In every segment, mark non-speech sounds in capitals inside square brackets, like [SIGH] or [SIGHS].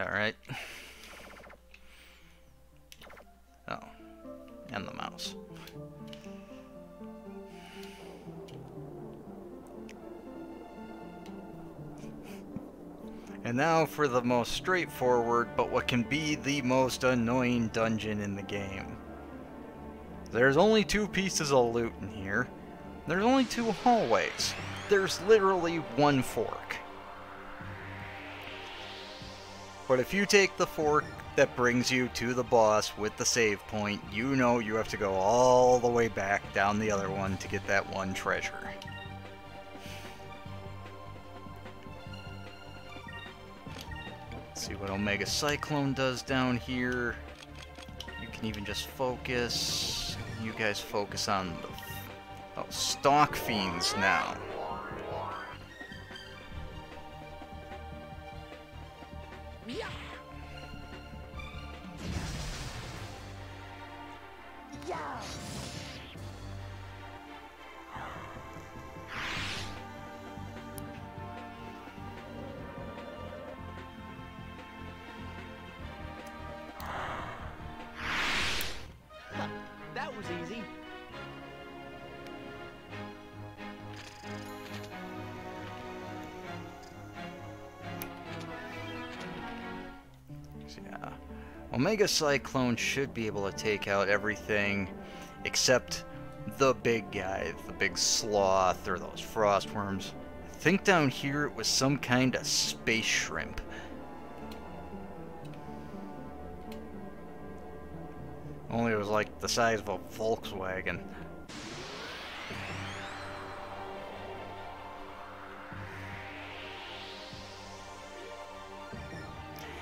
Alright. Oh. And the mouse. And now for the most straightforward, but what can be the most annoying dungeon in the game. There's only two pieces of loot in here. There's only two hallways. There's literally one fork. But if you take the fork that brings you to the boss with the save point, you know you have to go all the way back down the other one to get that one treasure. Let's see what Omega Cyclone does down here. You can even just focus. You guys focus on the oh, Stalk Fiends now. Omega Cyclone should be able to take out everything except the big guy, the big sloth, or those frost worms. I think down here it was some kind of space shrimp. Only it was like the size of a Volkswagen.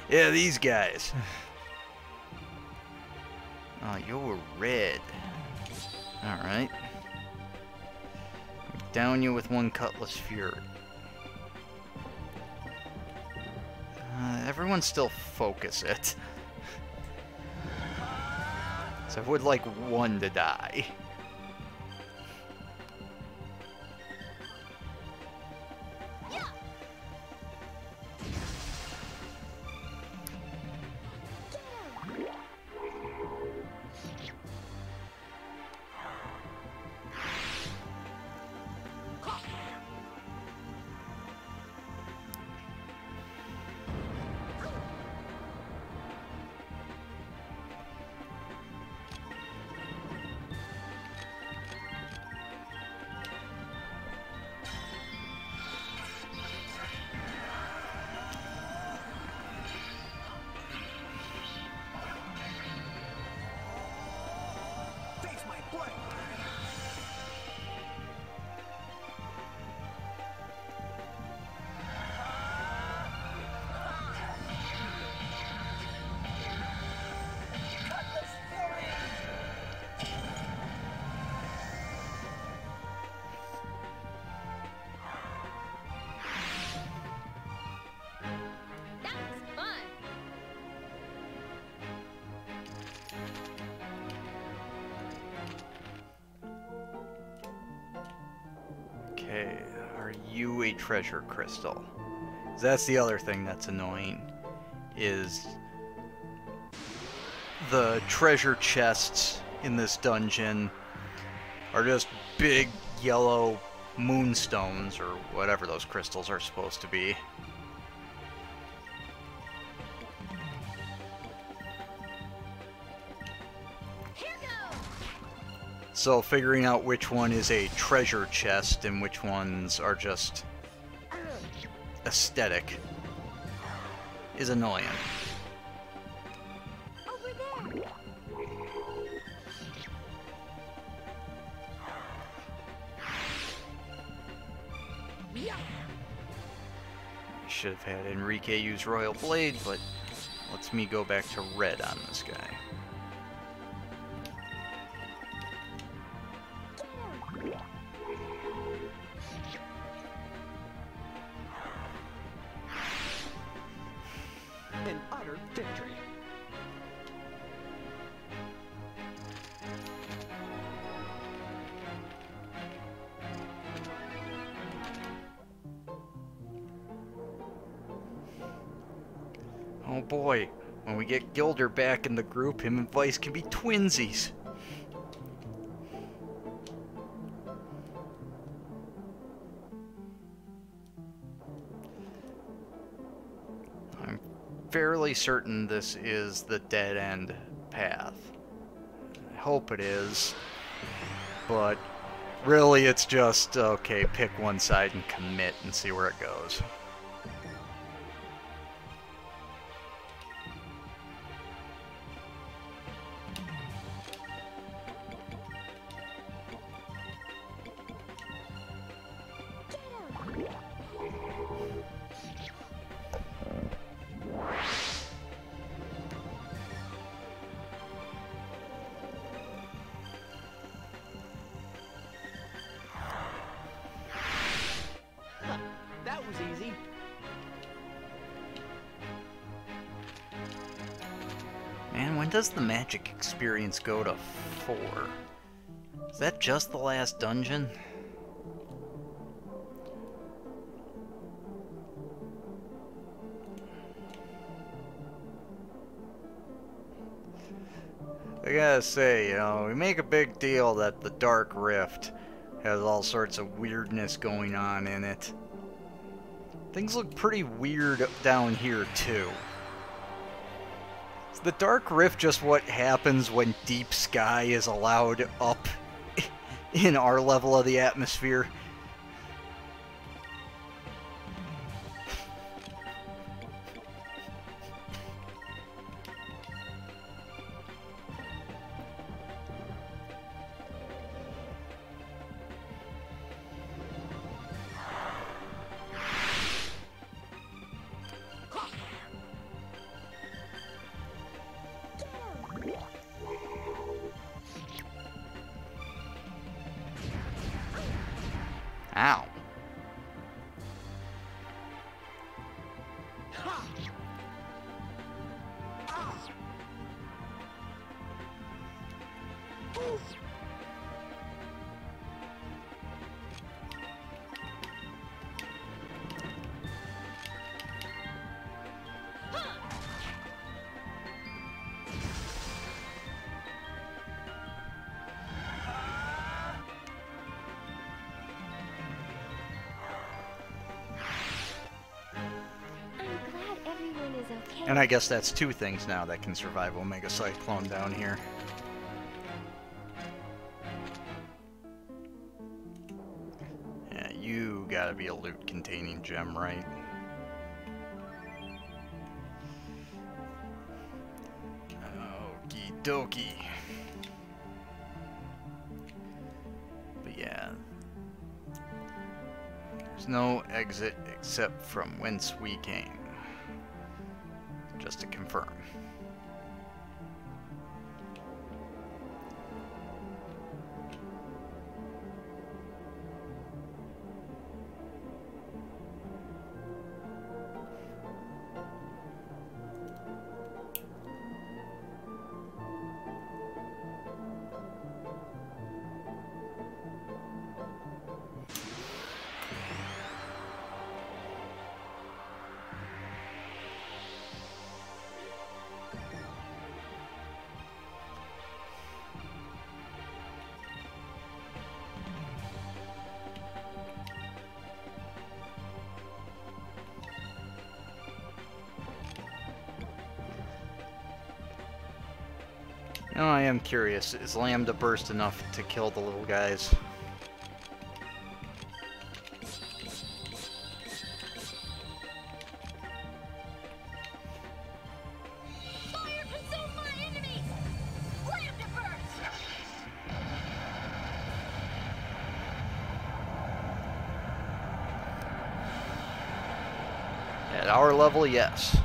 Yeah, these guys. [SIGHS] [SIGHS] You're red. Alright. Down you with one Cutlass Fury. Uh, everyone still focus it. [LAUGHS] so I would like one to die. Treasure crystal. That's the other thing that's annoying, is the treasure chests in this dungeon are just big yellow moonstones, or whatever those crystals are supposed to be. So figuring out which one is a treasure chest and which ones are just aesthetic is annoying. Should have had Enrique use Royal Blade, but lets me go back to red on this guy. Gilder back in the group, him and Vyse can be twinsies. I'm fairly certain this is the dead end path. I hope it is, but really it's just, okay, pick one side and commit and see where it goes. Magic experience go to four? Is that just the last dungeon? I gotta say, you know, we make a big deal that the Dark Rift has all sorts of weirdness going on in it. Things look pretty weird down here, too. Is the Dark Rift just what happens when deep sky is allowed up [LAUGHS] in our level of the atmosphere? And I guess that's two things now that can survive Omega Cyclone down here. Yeah, you gotta be a loot containing gem, right? Okie dokie. But yeah. There's no exit except from whence we came just to confirm. Curious. Is Lambda burst enough to kill the little guys? Fire consume my enemies! Lambda burst! At our level, yes.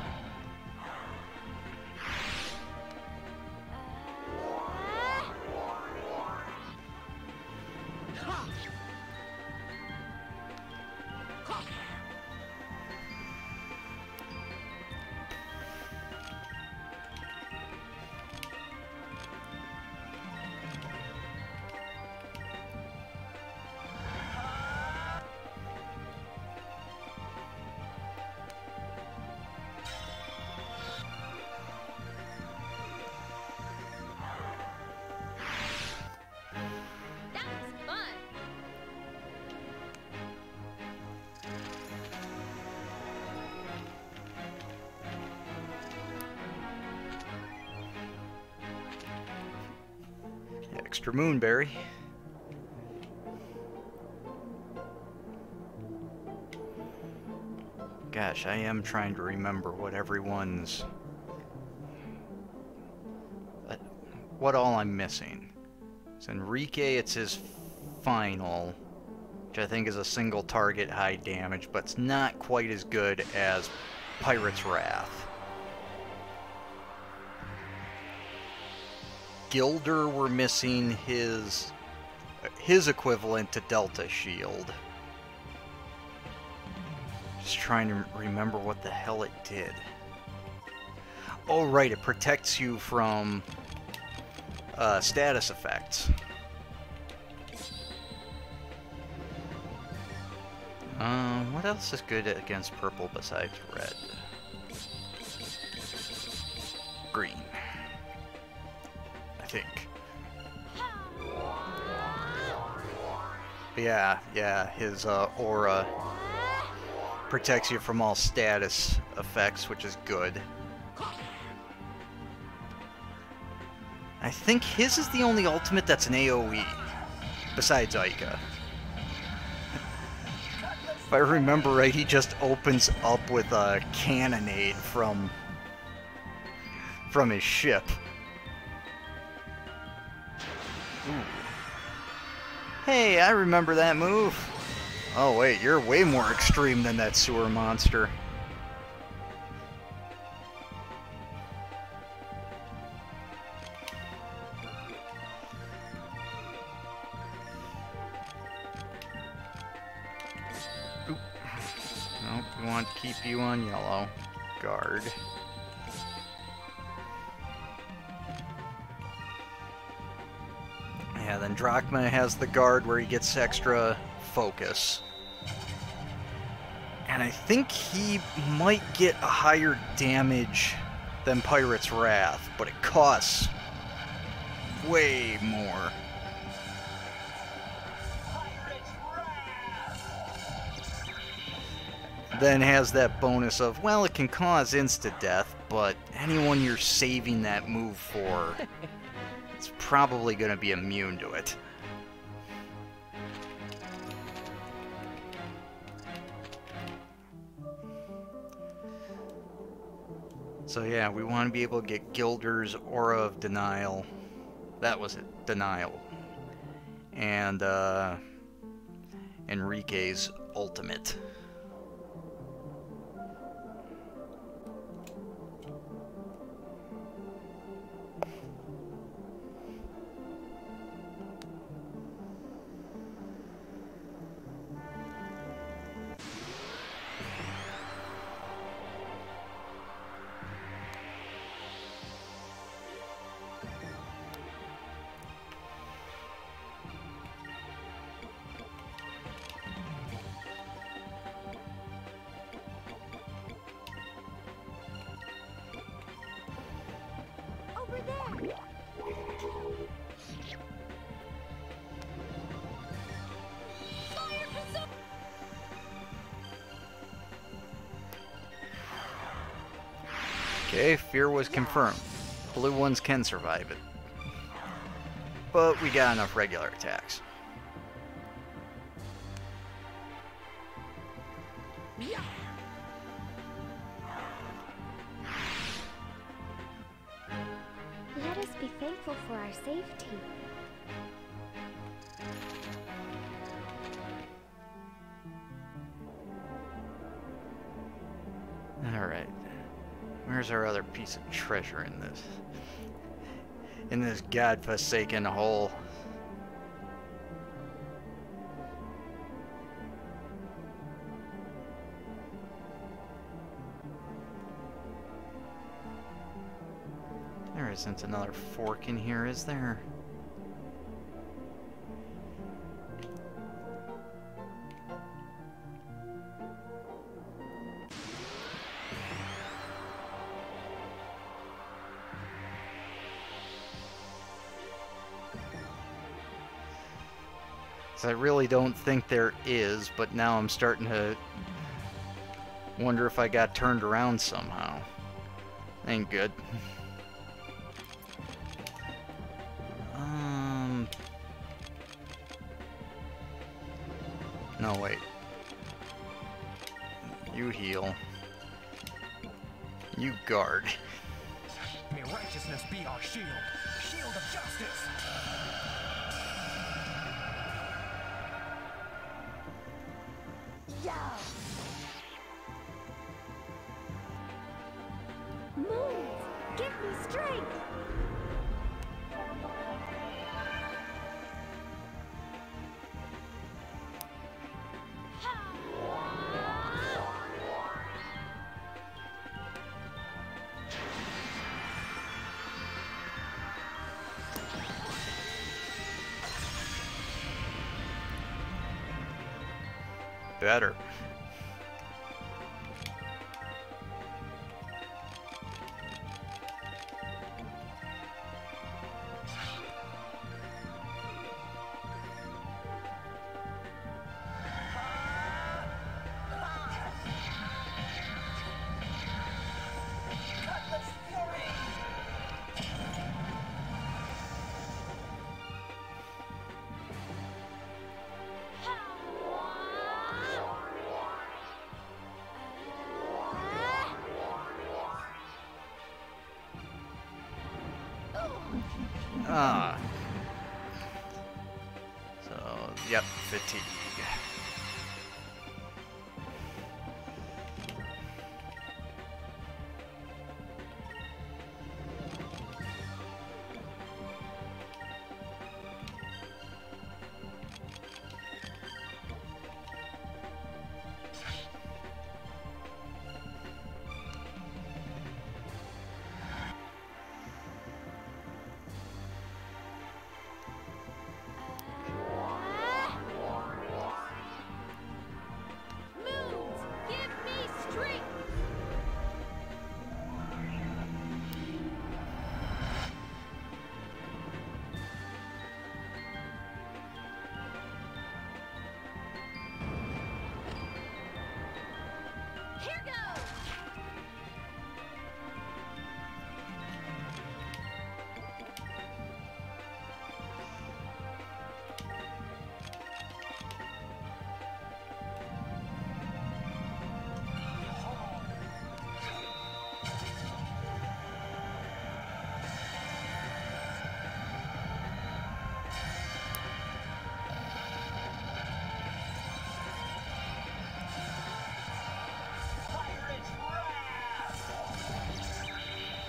Extra moonberry. Gosh, I am trying to remember what everyone's... uh, What all I'm missing. It's Enrique, it's his final, which I think is a single target high damage, but it's not quite as good as Pirate's Wrath. Gilder, we're missing his his equivalent to Delta Shield. Just trying to remember what the hell it did. Oh, right, it protects you from uh, status effects. Um, what else is good against purple besides red? Yeah, yeah, his uh, aura protects you from all status effects, which is good. I think his is the only ultimate that's an AoE, besides Aika. if I remember right, he just opens up with a cannonade from from his ship. Hey, I remember that move. Oh wait, you're way more extreme than that sewer monster. Has the guard where he gets extra focus. And I think he might get a higher damage than Pirate's Wrath, but it costs way more. Then has that bonus of, well, it can cause insta-death, but anyone you're saving that move for, [LAUGHS] it's probably going to be immune to it. So yeah, we want to be able to get Gilder's Aura of Denial. That was it, Denial. And uh, Enrique's Ultimate. Fear was confirmed. Blue ones can survive it. But we got enough regular attacks. Treasure in this? In this godforsaken hole. There isn't another fork in here, is there? Really don't think there is, but now I'm starting to wonder if I got turned around somehow. Ain't good. [LAUGHS] Better.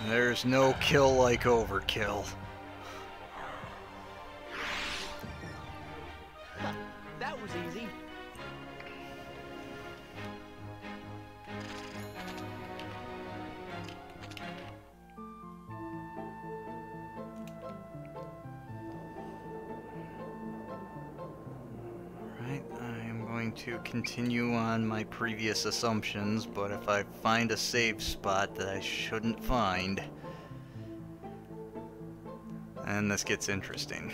There's no kill like overkill. Continue on my previous assumptions, but if I find a safe spot that I shouldn't find, then this gets interesting.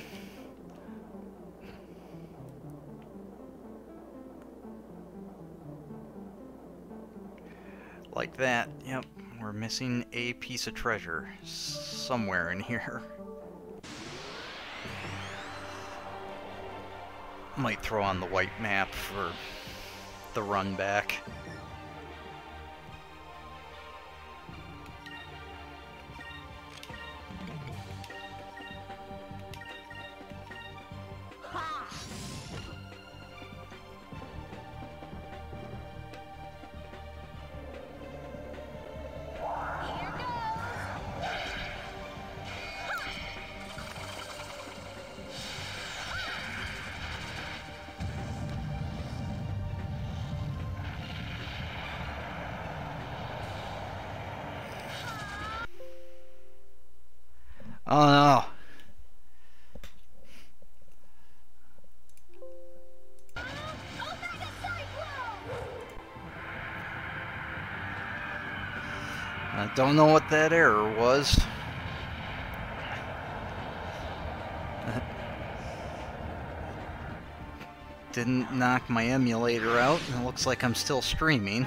Like that, yep, we're missing a piece of treasure somewhere in here. [LAUGHS] Might throw on the white map for the run back. Don't know what that error was. Didn't knock my emulator out, it looks like I'm still streaming.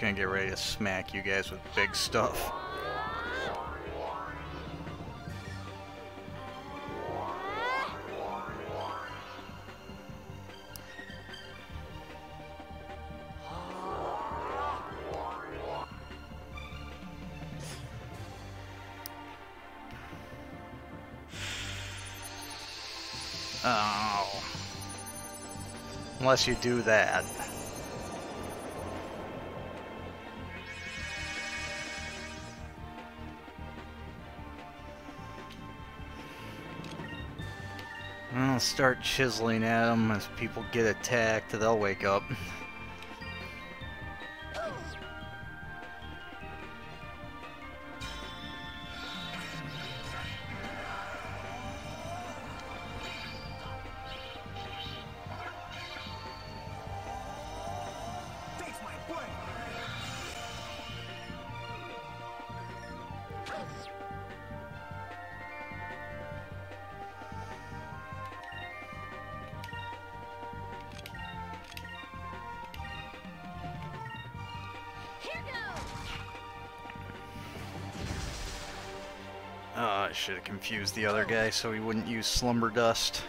Gonna get ready to smack you guys with big stuff. Oh. Unless you do that. Start chiseling at them as people get attacked, they'll wake up. [LAUGHS] should have confused the other guy so he wouldn't use Slumber Dust.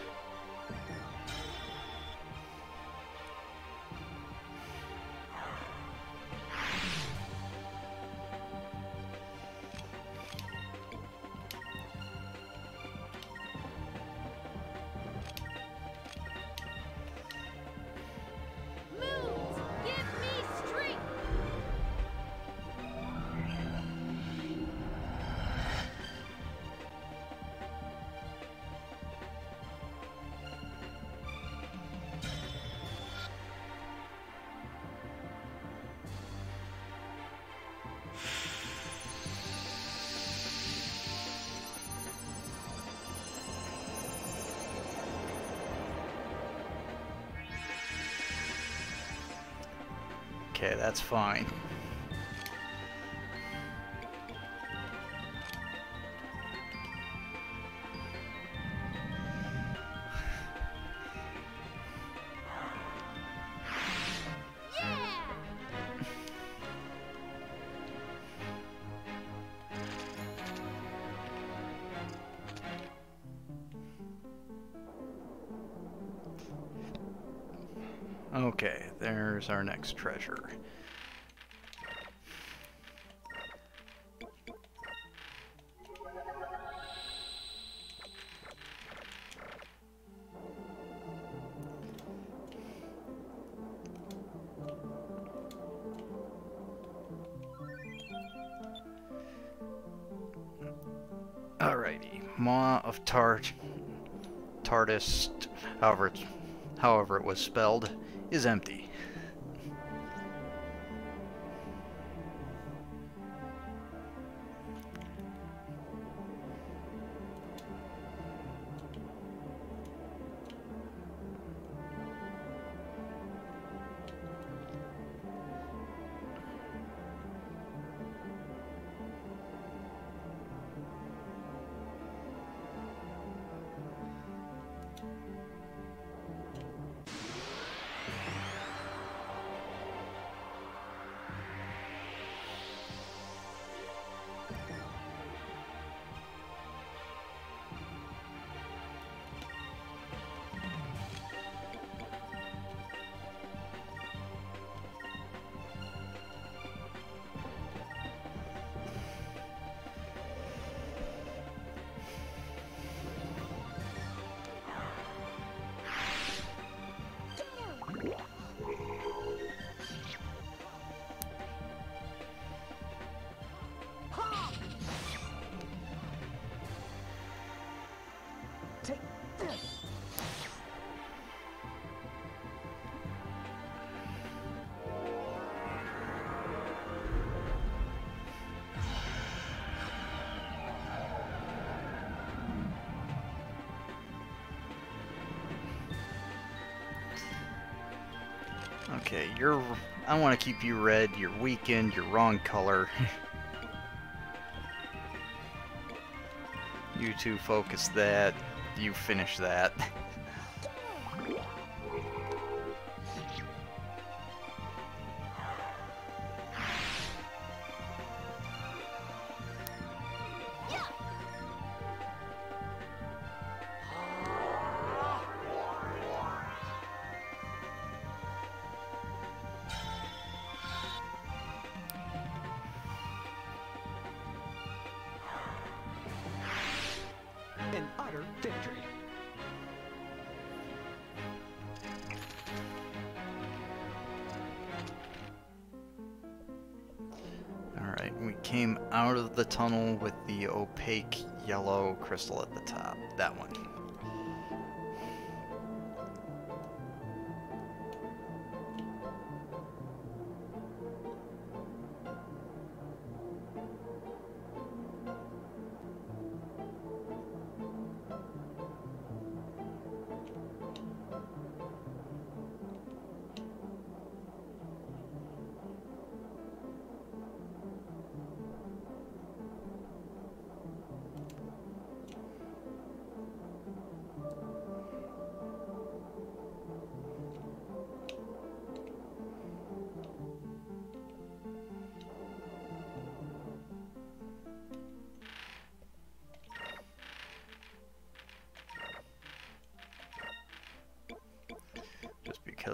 Okay, that's fine. Our next treasure. Alrighty, Maw of Tart, Tardis, however however it was spelled, is empty. Want to keep you red. You're weakened. You're wrong color. [LAUGHS] you two focus that. You finish that. [LAUGHS] the tunnel with the opaque yellow crystal at the top. That one.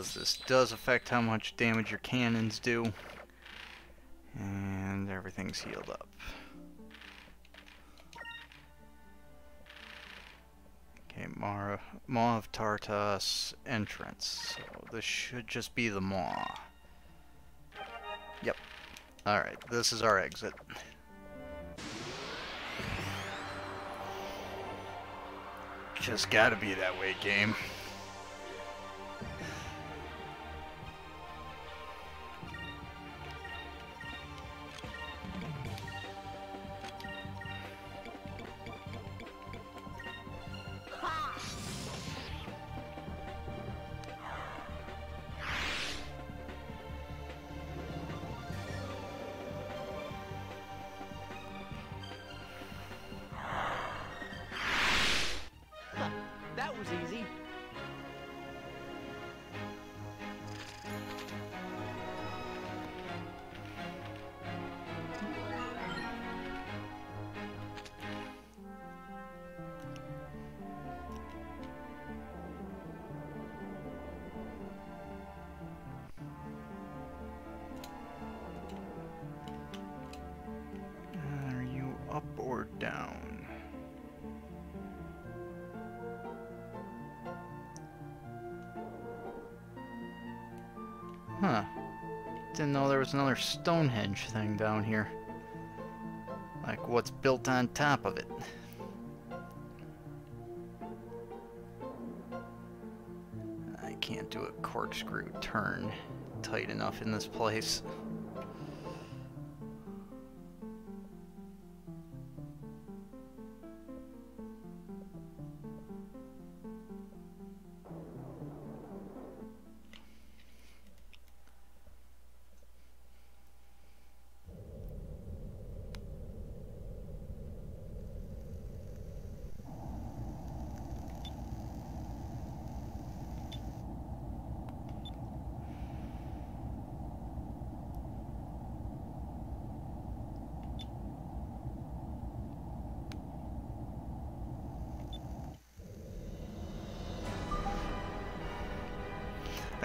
Because this does affect how much damage your cannons do. And everything's healed up. Okay, Mara, Maw of Tartarus entrance. So this should just be the Maw. Yep. Alright, this is our exit. Just gotta be that way, game. Didn't know there was another Stonehenge thing down here. Like what's built on top of it. I can't do a corkscrew turn tight enough in this place.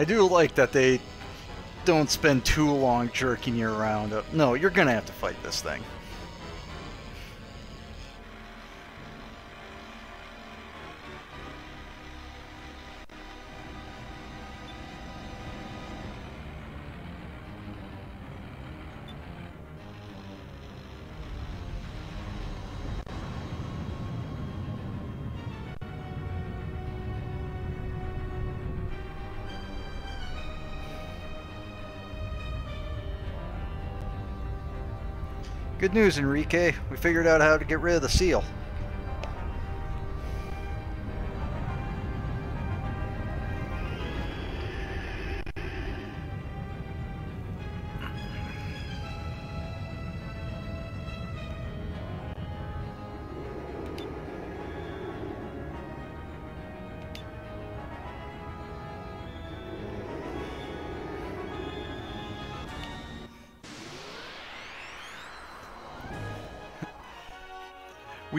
I do like that they don't spend too long jerking you around. Uh, No, you're gonna have to fight this thing. News, Enrique. We figured out how to get rid of the seal.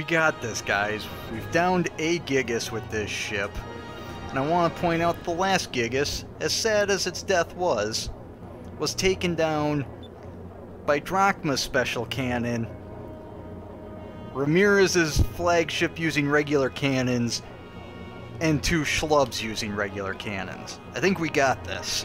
We got this, guys. We've downed a Gigas with this ship. And I want to point out the last Gigas, as sad as its death was, was taken down by Drachma's special cannon, Ramirez's flagship using regular cannons, and two schlubs using regular cannons. I think we got this.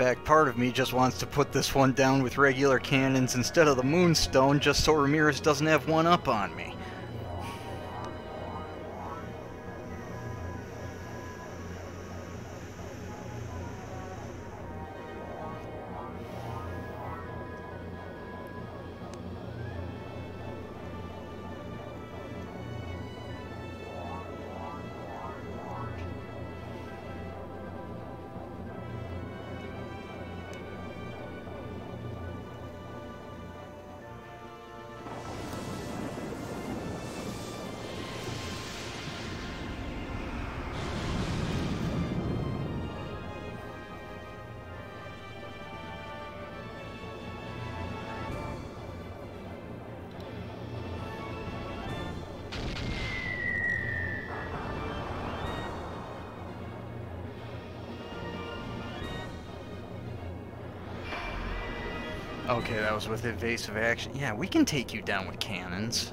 Fact, part of me just wants to put this one down with regular cannons instead of the Moonstone just so Ramirez doesn't have one up on me. Okay, that was with evasive action. Yeah, we can take you down with cannons.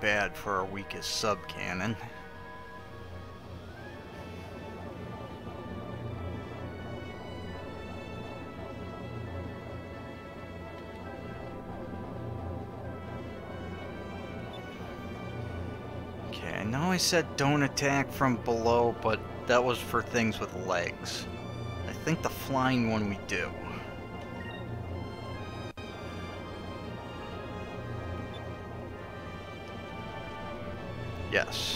bad for our weakest sub-cannon. Okay, I know I said don't attack from below, but that was for things with legs. I think the flying one we do. Yes,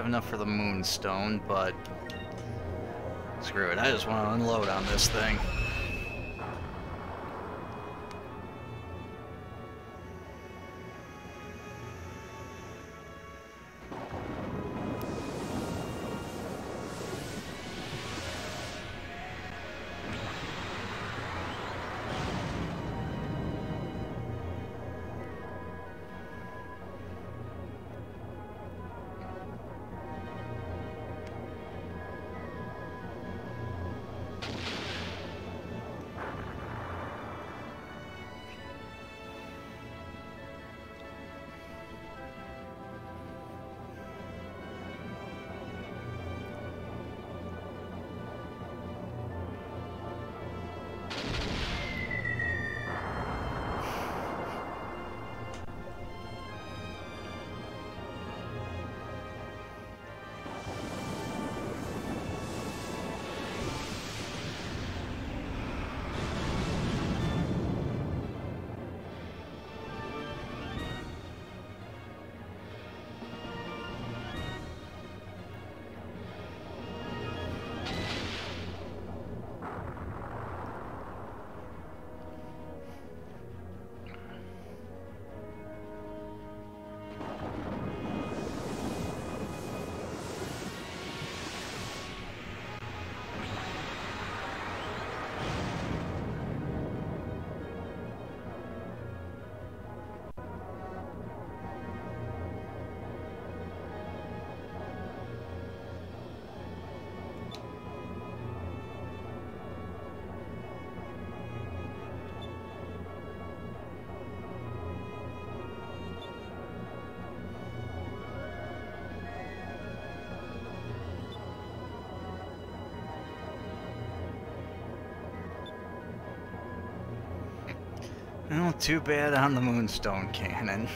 have enough for the moonstone, but screw it. I just want to unload on this thing. Too bad on the Moonstone Cannon.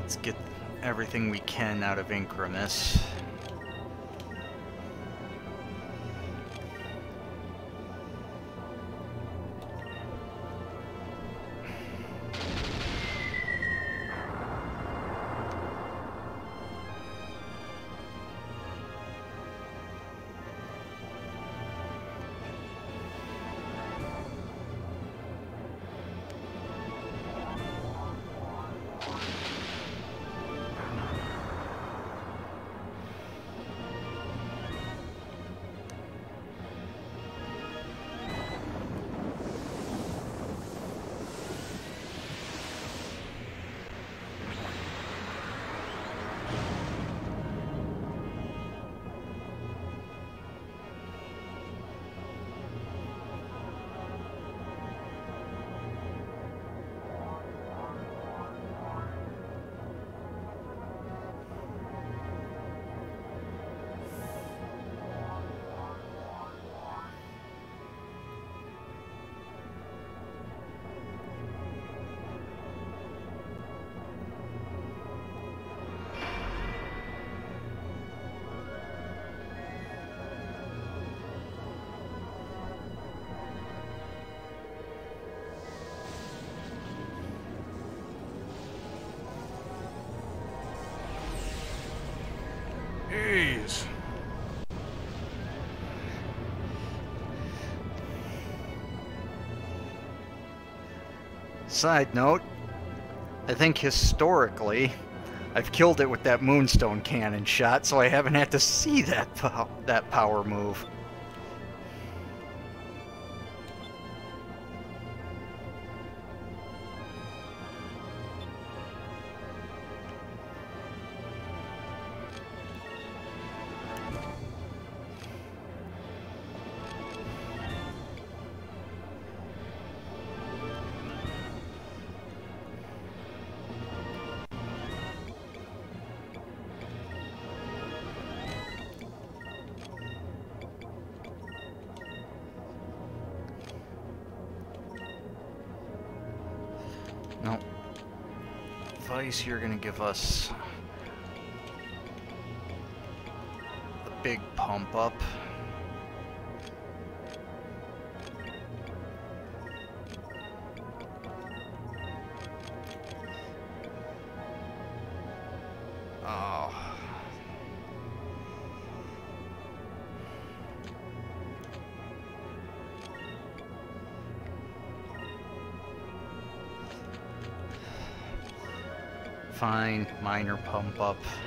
Let's get everything we can out of Incremus. Jeez. Side note, I think historically, I've killed it with that moonstone cannon shot, so I haven't had to see that pow that power move. Vyse, you're gonna give us the big pump up. Pump up.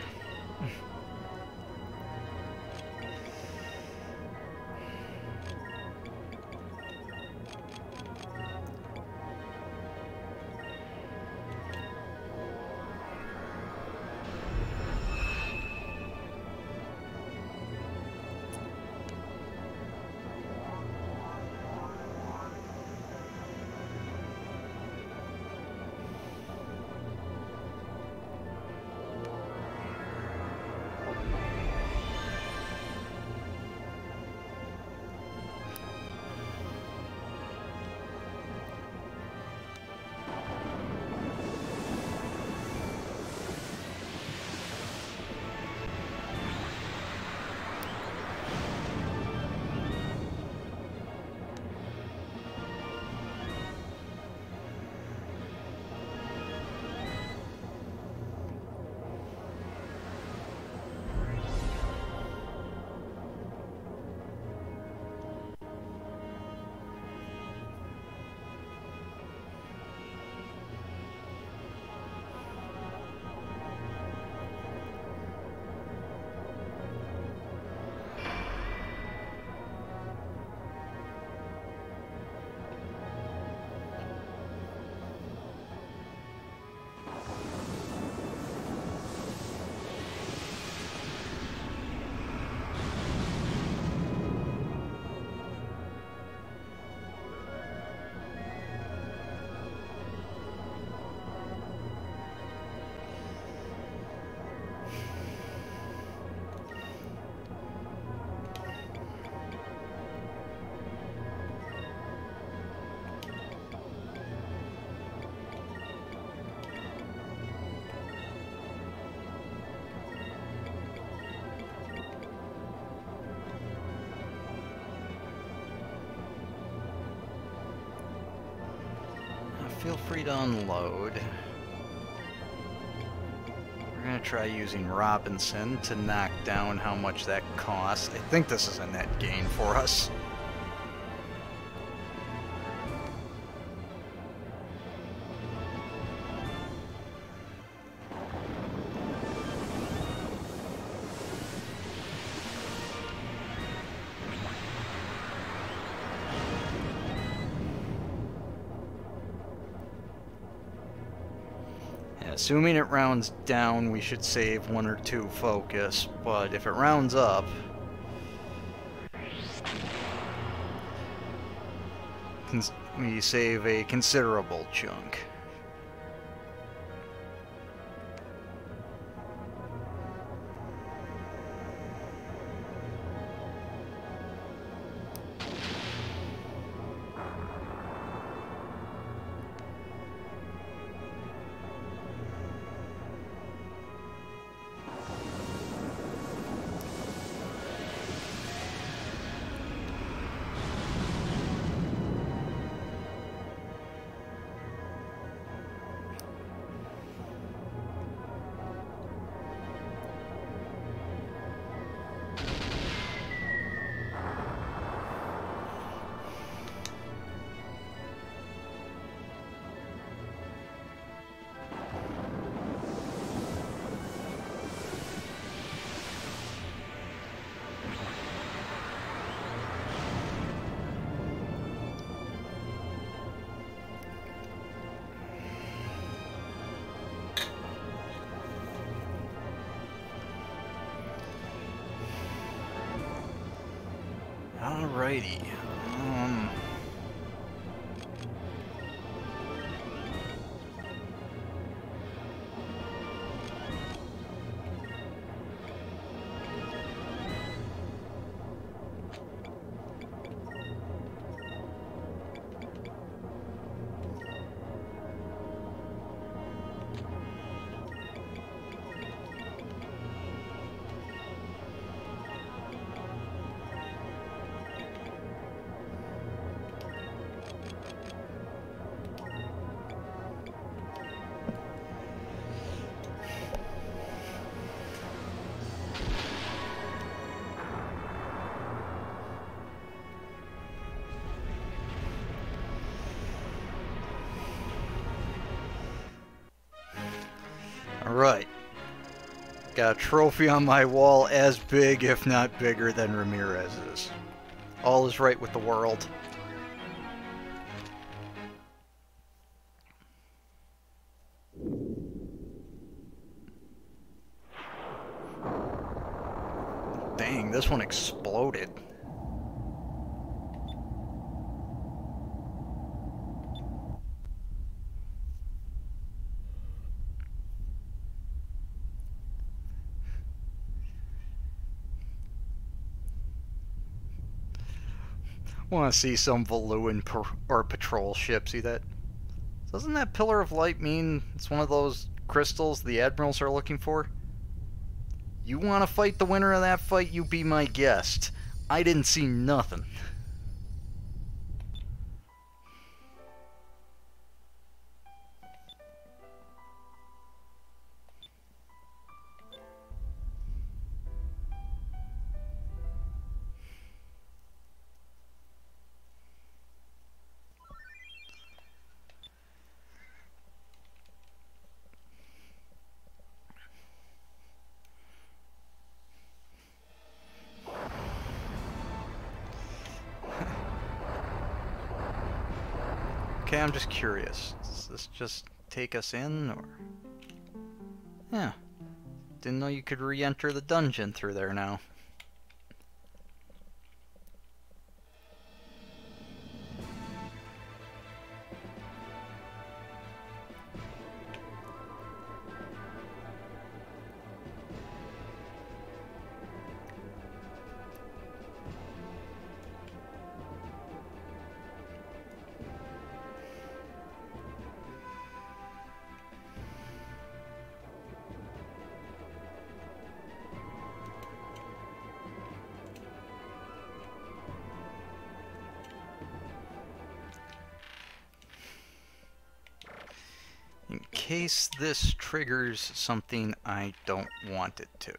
Feel free to unload. We're gonna try using Robinson to knock down how much that costs. I think this is a net gain for us. Assuming it rounds down, we should save one or two focus, but if it rounds up... We save a considerable chunk. Got a trophy on my wall as big, if not bigger, than Ramirez's. All is right with the world. Dang, this one exploded. Want to see some Valuan or patrol ship? See that? Doesn't that pillar of light mean it's one of those crystals the admirals are looking for? You want to fight the winner of that fight? You be my guest. I didn't see nothing. Curious. Does this just take us in, or... Yeah. Didn't know you could re-enter the dungeon through there now. This triggers something I don't want it to.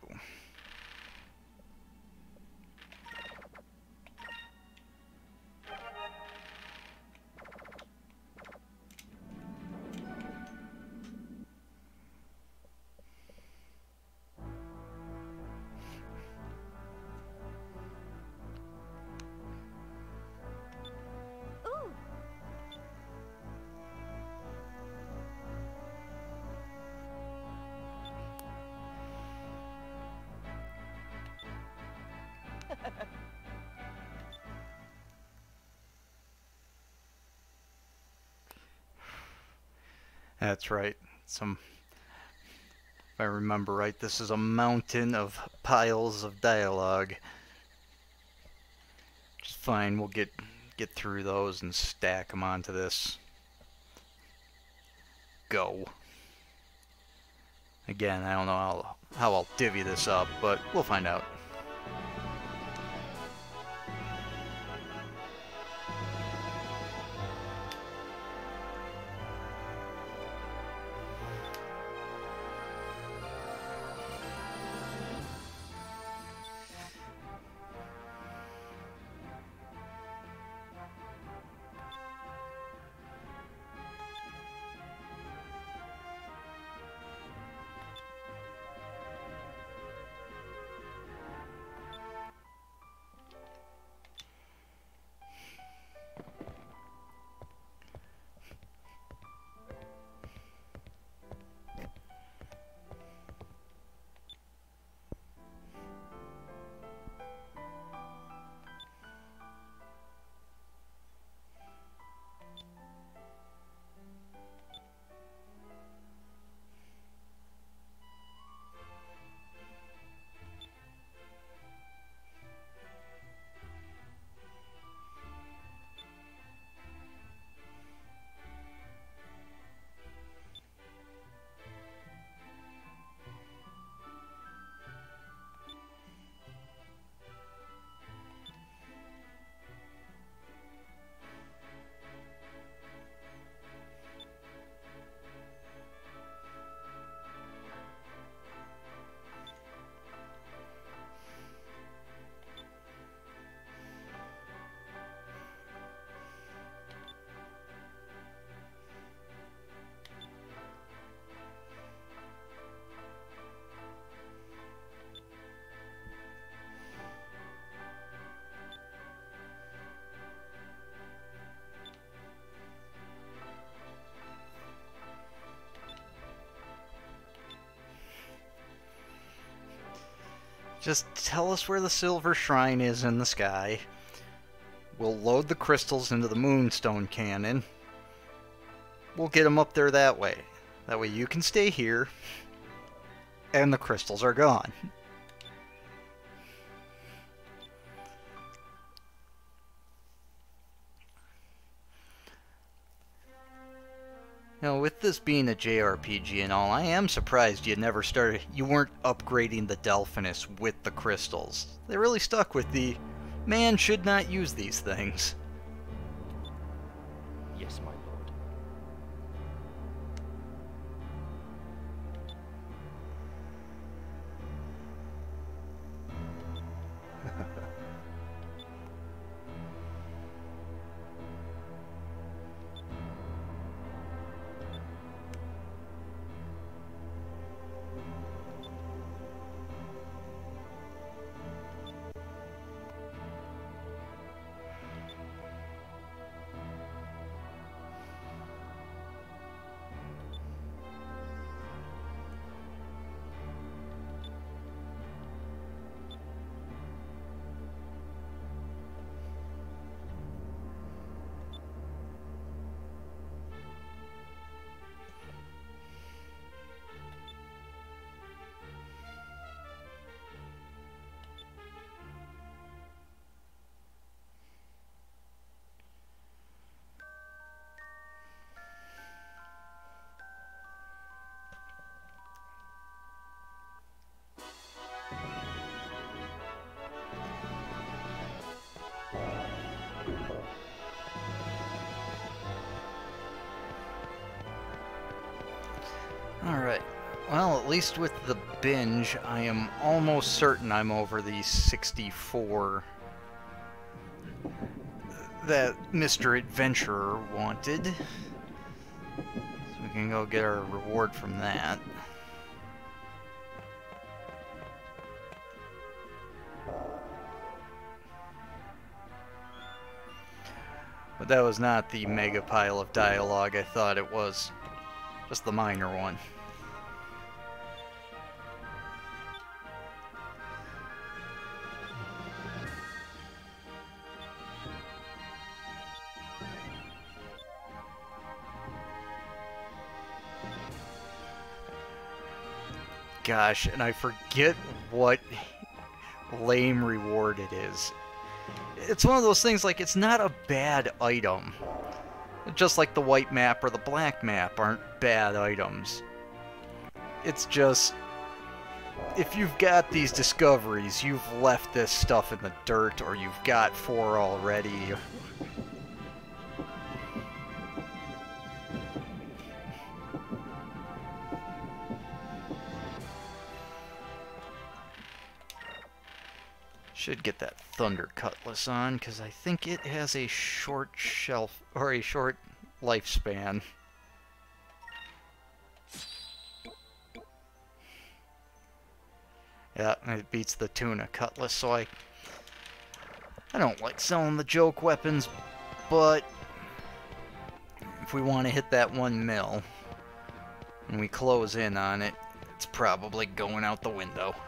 Right. Some, if I remember right, this is a mountain of piles of dialogue. Just fine. We'll get get through those and stack them onto this. Go. Again, I don't know how, how I'll divvy this up, but we'll find out. Just tell us where the silver shrine is in the sky. We'll load the crystals into the moonstone cannon. We'll get them up there that way. That way you can stay here, and the crystals are gone. With this being a JRPG and all, I am surprised you never started, you weren't upgrading the Delphinus with the crystals. They really stuck with the, man should not use these things. Least with the binge, I am almost certain I'm over the 64 that Mr. Adventurer wanted. So we can go get our reward from that. But that was not the mega pile of dialogue I thought it was. Just the minor one. Gosh, and I forget what lame reward it is. It's one of those things like it's not a bad item. Just like the white map or the black map aren't bad items. It's just if you've got these discoveries, you've left this stuff in the dirt or you've got four already. Should get that Thunder Cutlass on, because I think it has a short shelf, or a short lifespan. Yeah, it beats the Tuna Cutlass, so I... I don't like selling the joke weapons, but... If we want to hit that one mil, and we close in on it, it's probably going out the window. [LAUGHS]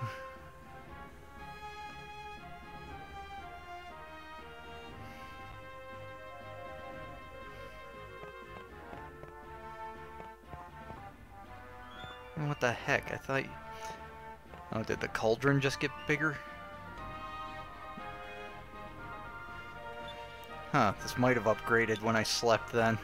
The heck? I thought... Oh, did the cauldron just get bigger? Huh, this might have upgraded when I slept then.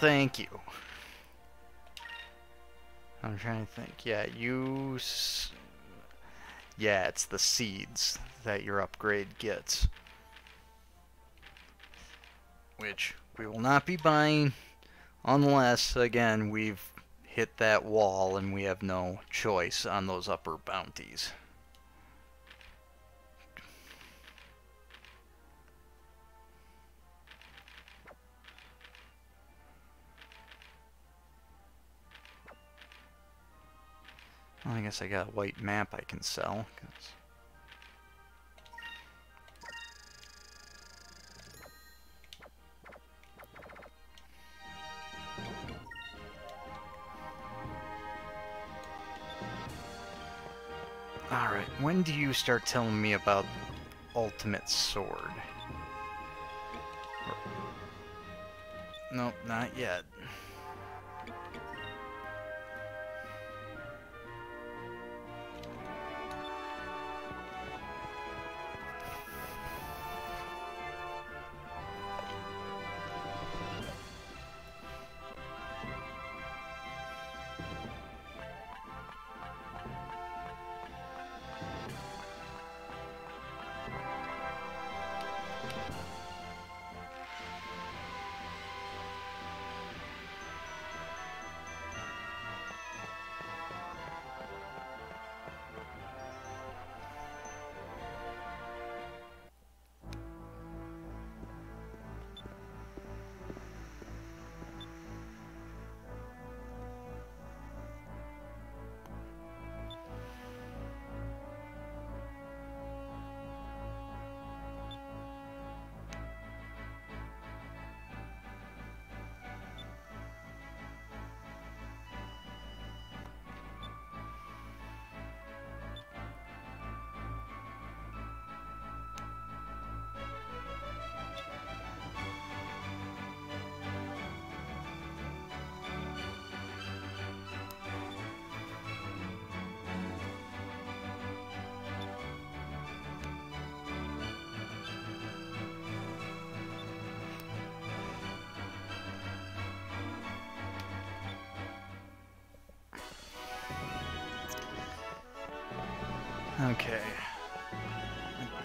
Thank you. I'm trying to think. Yeah, you... Yeah, it's the seeds that your upgrade gets. Which we will not be buying unless, again, we've hit that wall and we have no choice on those upper bounties. Guess I got a white map I can sell. Alright, when do you start telling me about Ultimate Sword? Nope, not yet.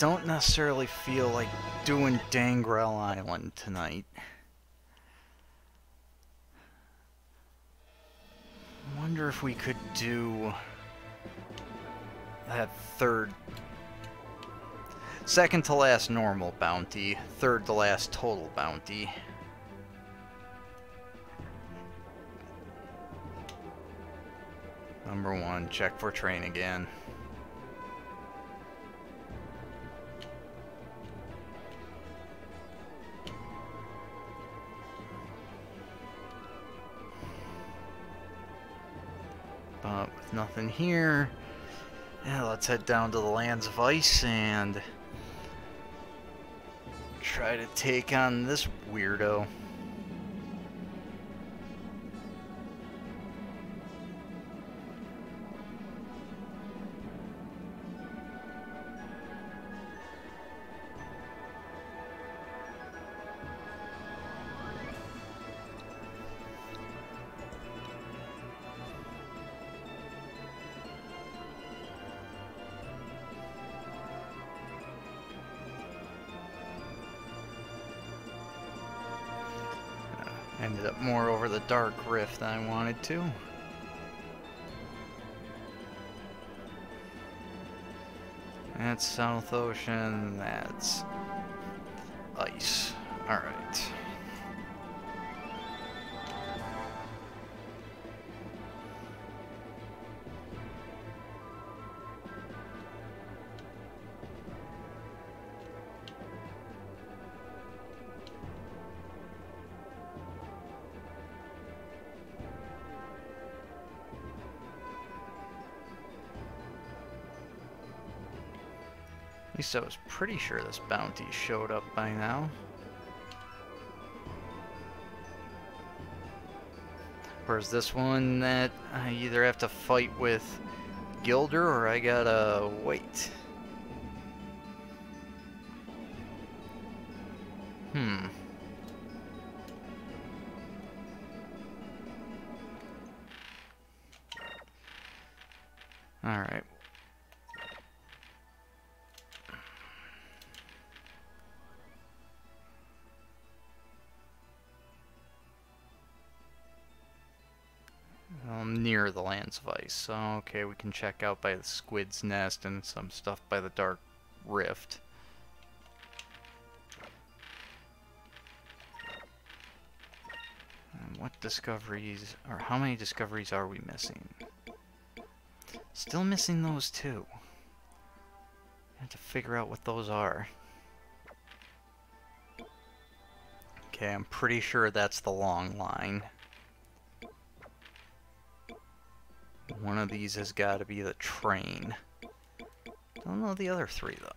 Don't necessarily feel like doing Dangrel Island tonight. Wonder if we could do that third second to last normal bounty, third to last total bounty. Number one, check for train again. Here, yeah, let's head down to the lands of ice and try to take on this weirdo. Than I wanted to. That's South Ocean, that's least I was pretty sure this bounty showed up by now. Whereas this one that I either have to fight with Gilder or I gotta wait. Of ice. Oh, okay, we can check out by the squid's nest and some stuff by the dark rift. And what discoveries, or how many discoveries are we missing? Still missing those two. I have to figure out what those are. Okay, I'm pretty sure that's the long line. Of these has got to be the train. Don't know the other three, though.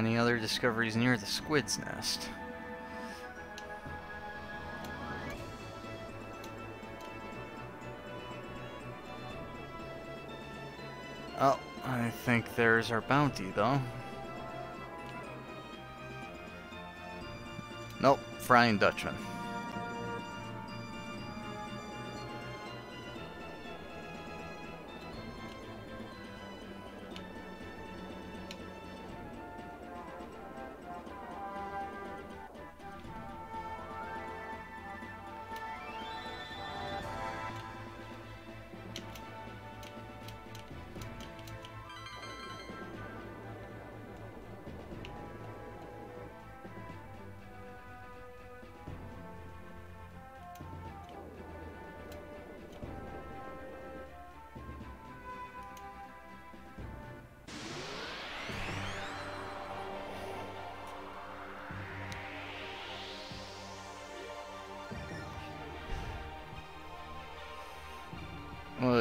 Any other discoveries near the squid's nest? Oh, I think there's our bounty, though. Nope, Frying Dutchman.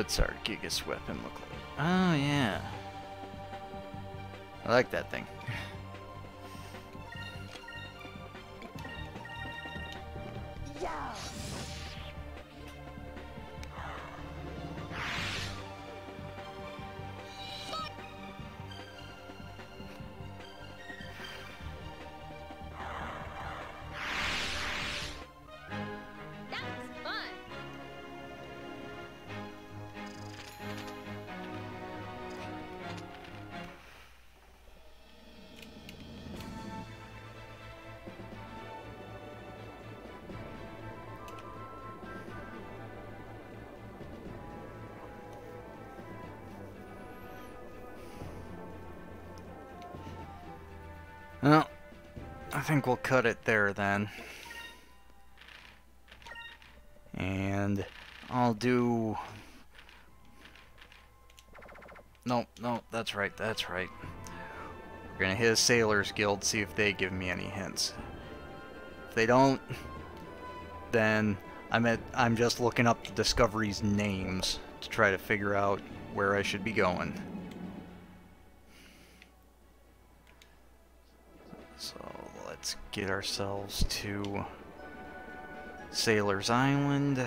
What's our Gigas weapon look like? Oh, yeah. I like that thing. [LAUGHS] think we'll cut it there then. And I'll do... Nope, nope, that's right, that's right. We're gonna hit a Sailors Guild, see if they give me any hints. If they don't, then I'm at I'm just looking up the Discovery's names to try to figure out where I should be going. Get ourselves to Sailor's Island.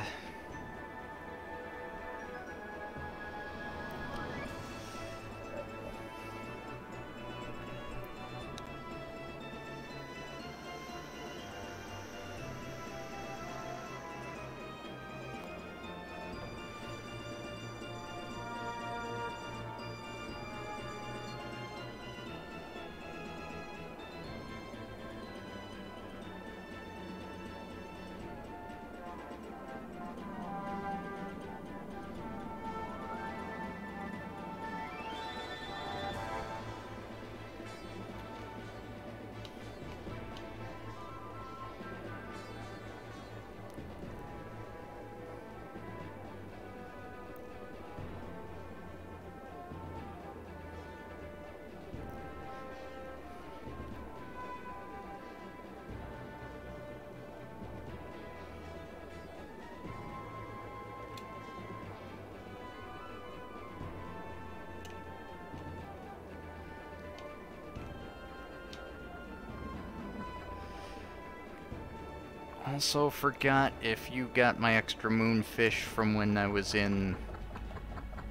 Also forgot if you got my extra moonfish from when I was in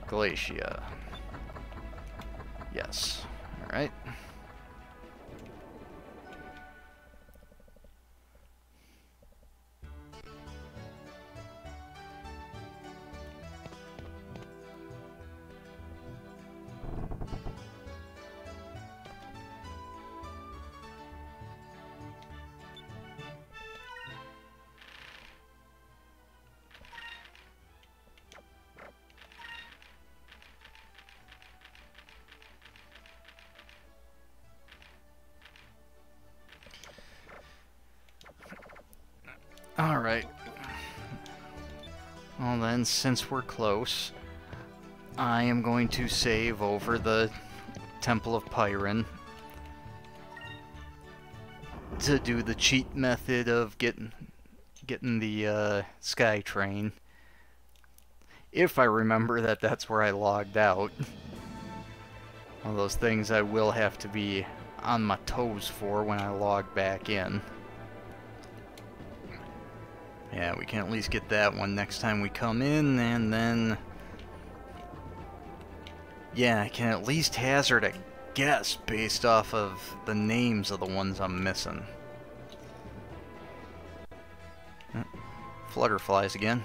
Glacia. Then, since we're close, I am going to save over the Temple of Pyrynn to do the cheat method of getting getting the uh, sky train. If I remember that that's where I logged out. All those things I will have to be on my toes for when I log back in. We can at least get that one next time we come in, and then... Yeah, I can at least hazard a guess based off of the names of the ones I'm missing. Flutterflies again.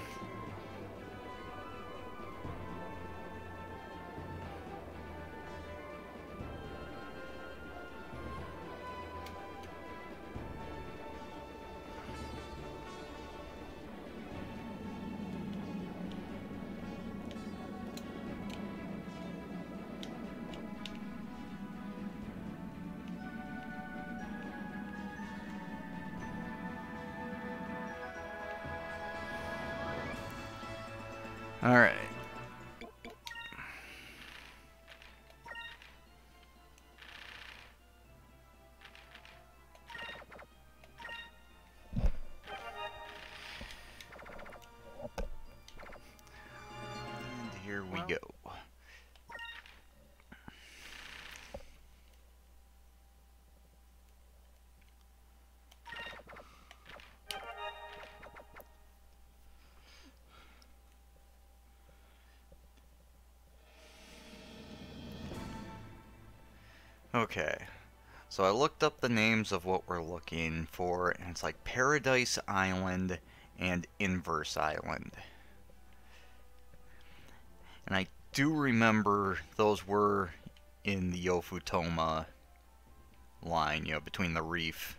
Okay. So I looked up the names of what we're looking for, and it's like Paradise Island and Inverse Island. And I do remember those were in the Yafutoma line, you know, between the reef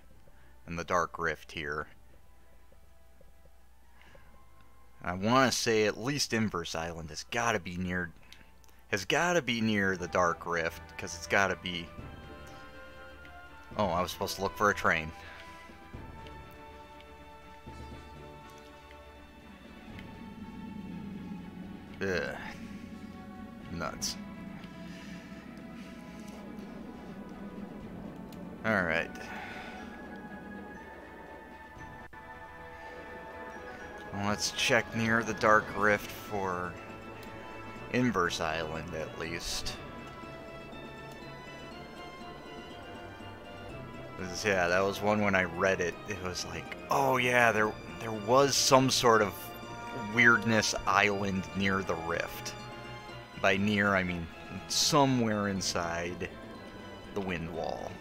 and the Dark Rift here. I want to say at least Inverse Island has got to be near has got to be near the Dark Rift because it's got to be Oh, I was supposed to look for a train. Ugh. Nuts. Alright. Let's check near the Dark Rift for Inverse Island, at least. 'Cause, yeah, that was one when I read it. It was like, oh yeah, there there was some sort of weirdness island near the rift. By near, I mean somewhere inside the wind wall.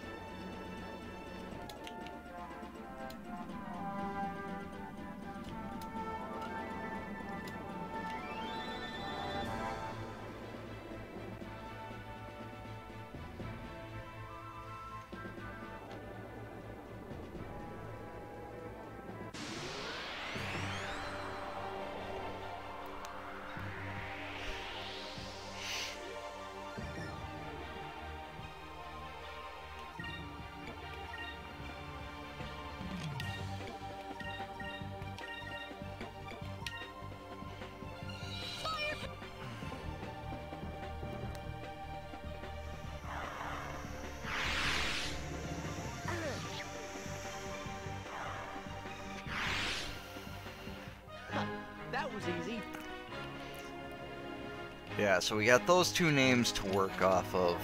Yeah, so we got those two names to work off of.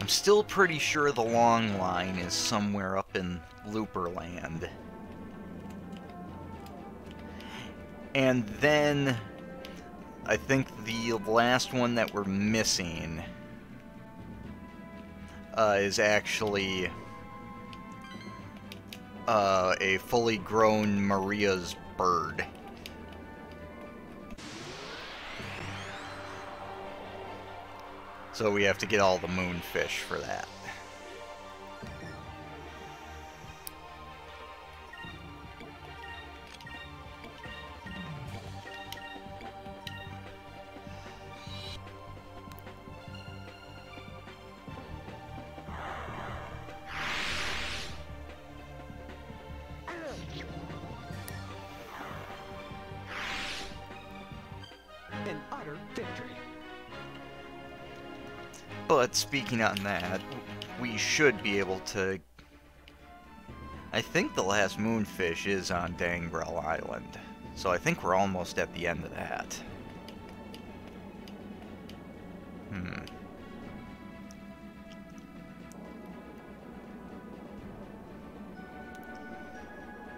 I'm still pretty sure the long line is somewhere up in Looperland. And then I think the last one that we're missing uh, is actually uh, a fully grown Maria's bird. So we have to get all the moonfish for that. Speaking on that, we should be able to... I think the last moonfish is on Dangrel Island. So I think we're almost at the end of that. Hmm.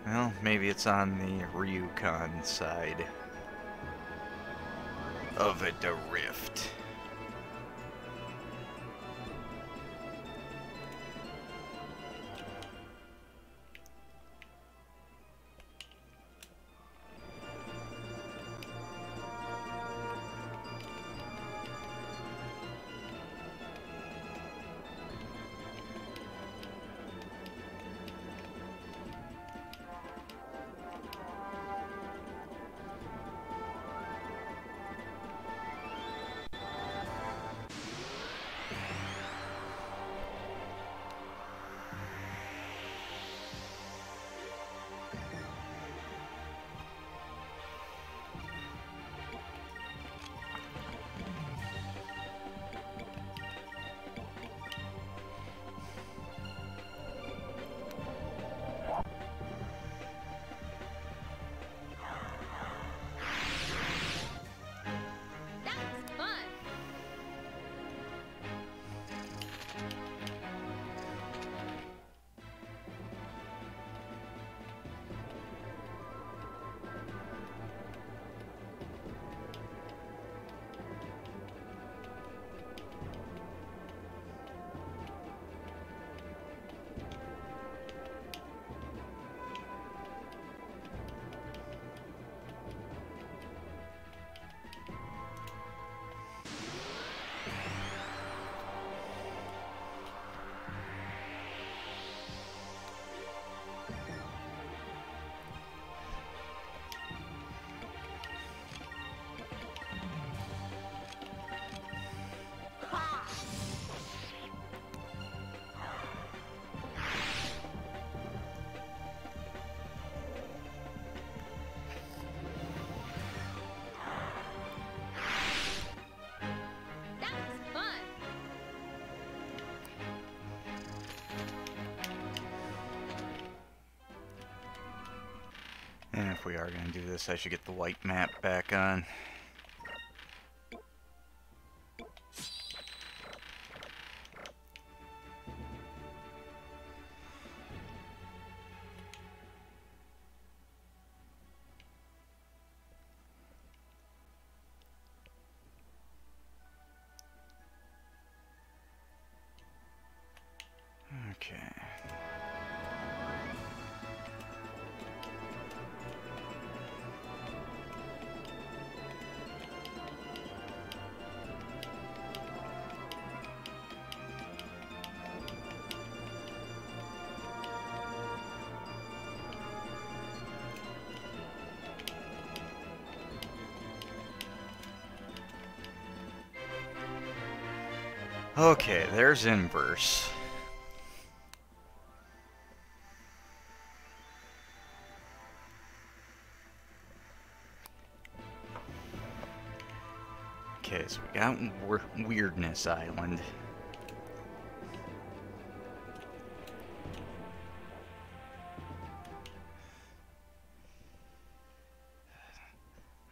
Well, maybe it's on the Ryukon side of the rift. This, I should get the white map back on. Okay, there's inverse. Okay, so we got Weirdness Island.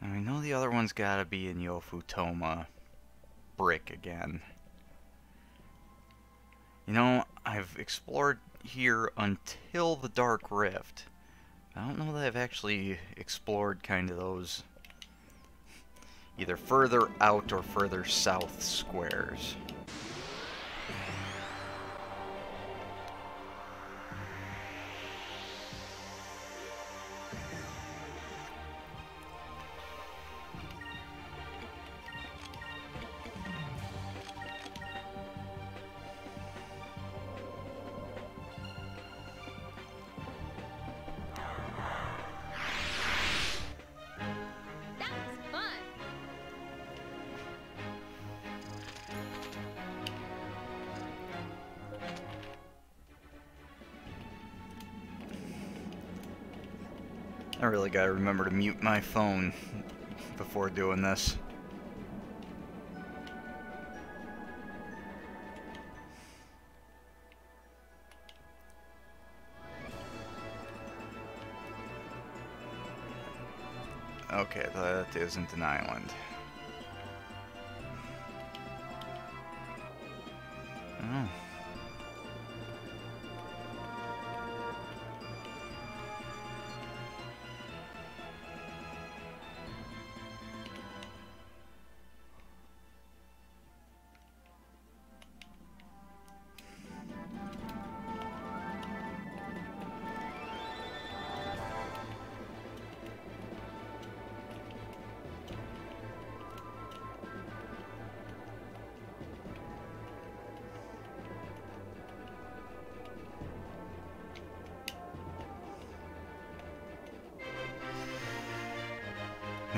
And we know the other one's gotta be in Yafutoma Brick again. You know, I've explored here until the Dark Rift, I don't know that I've actually explored kind of those either further out or further south squares. Gotta remember to mute my phone before doing this. Okay, that isn't an island.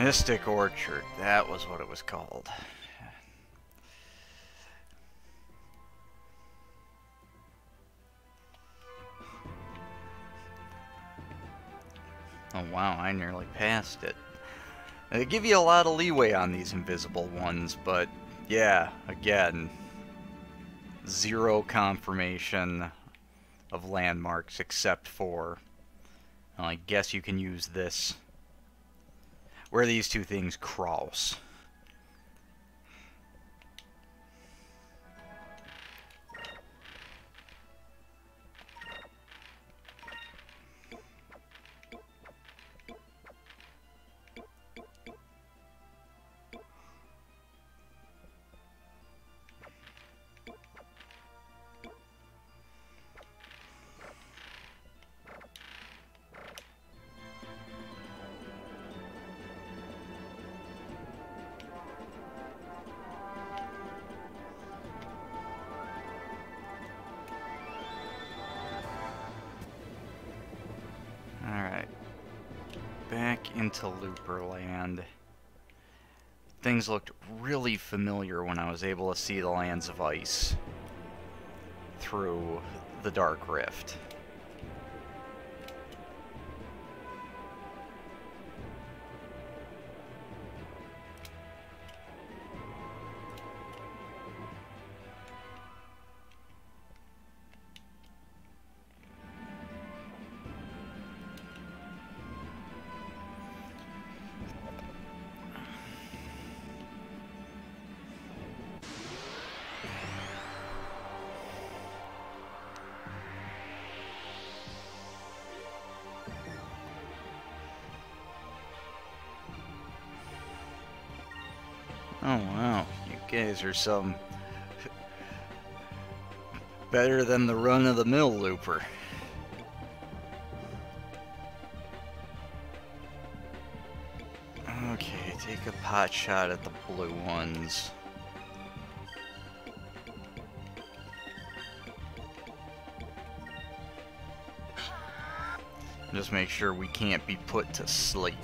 Mystic Orchard, that was what it was called. Oh wow, I nearly passed it. They give you a lot of leeway on these invisible ones, but yeah, again, zero confirmation of landmarks except for, well, I guess you can use this where these two things cross. Things looked really familiar when I was able to see the lands of ice through the Dark Rift. Guys are some better than the run of the mill looper. Okay, take a pot shot at the blue ones. Just make sure we can't be put to sleep.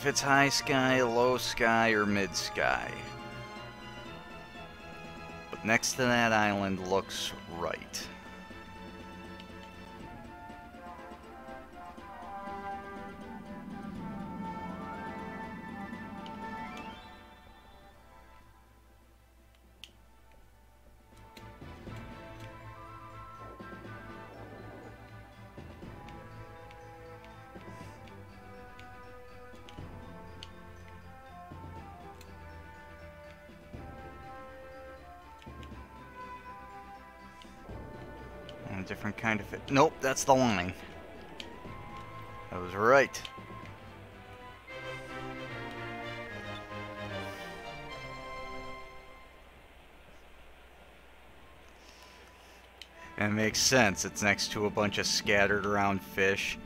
If it's high sky, low sky, or mid sky. But next to that island looks Nope, that's the line. I was right. And it makes sense. It's next to a bunch of scattered around fish.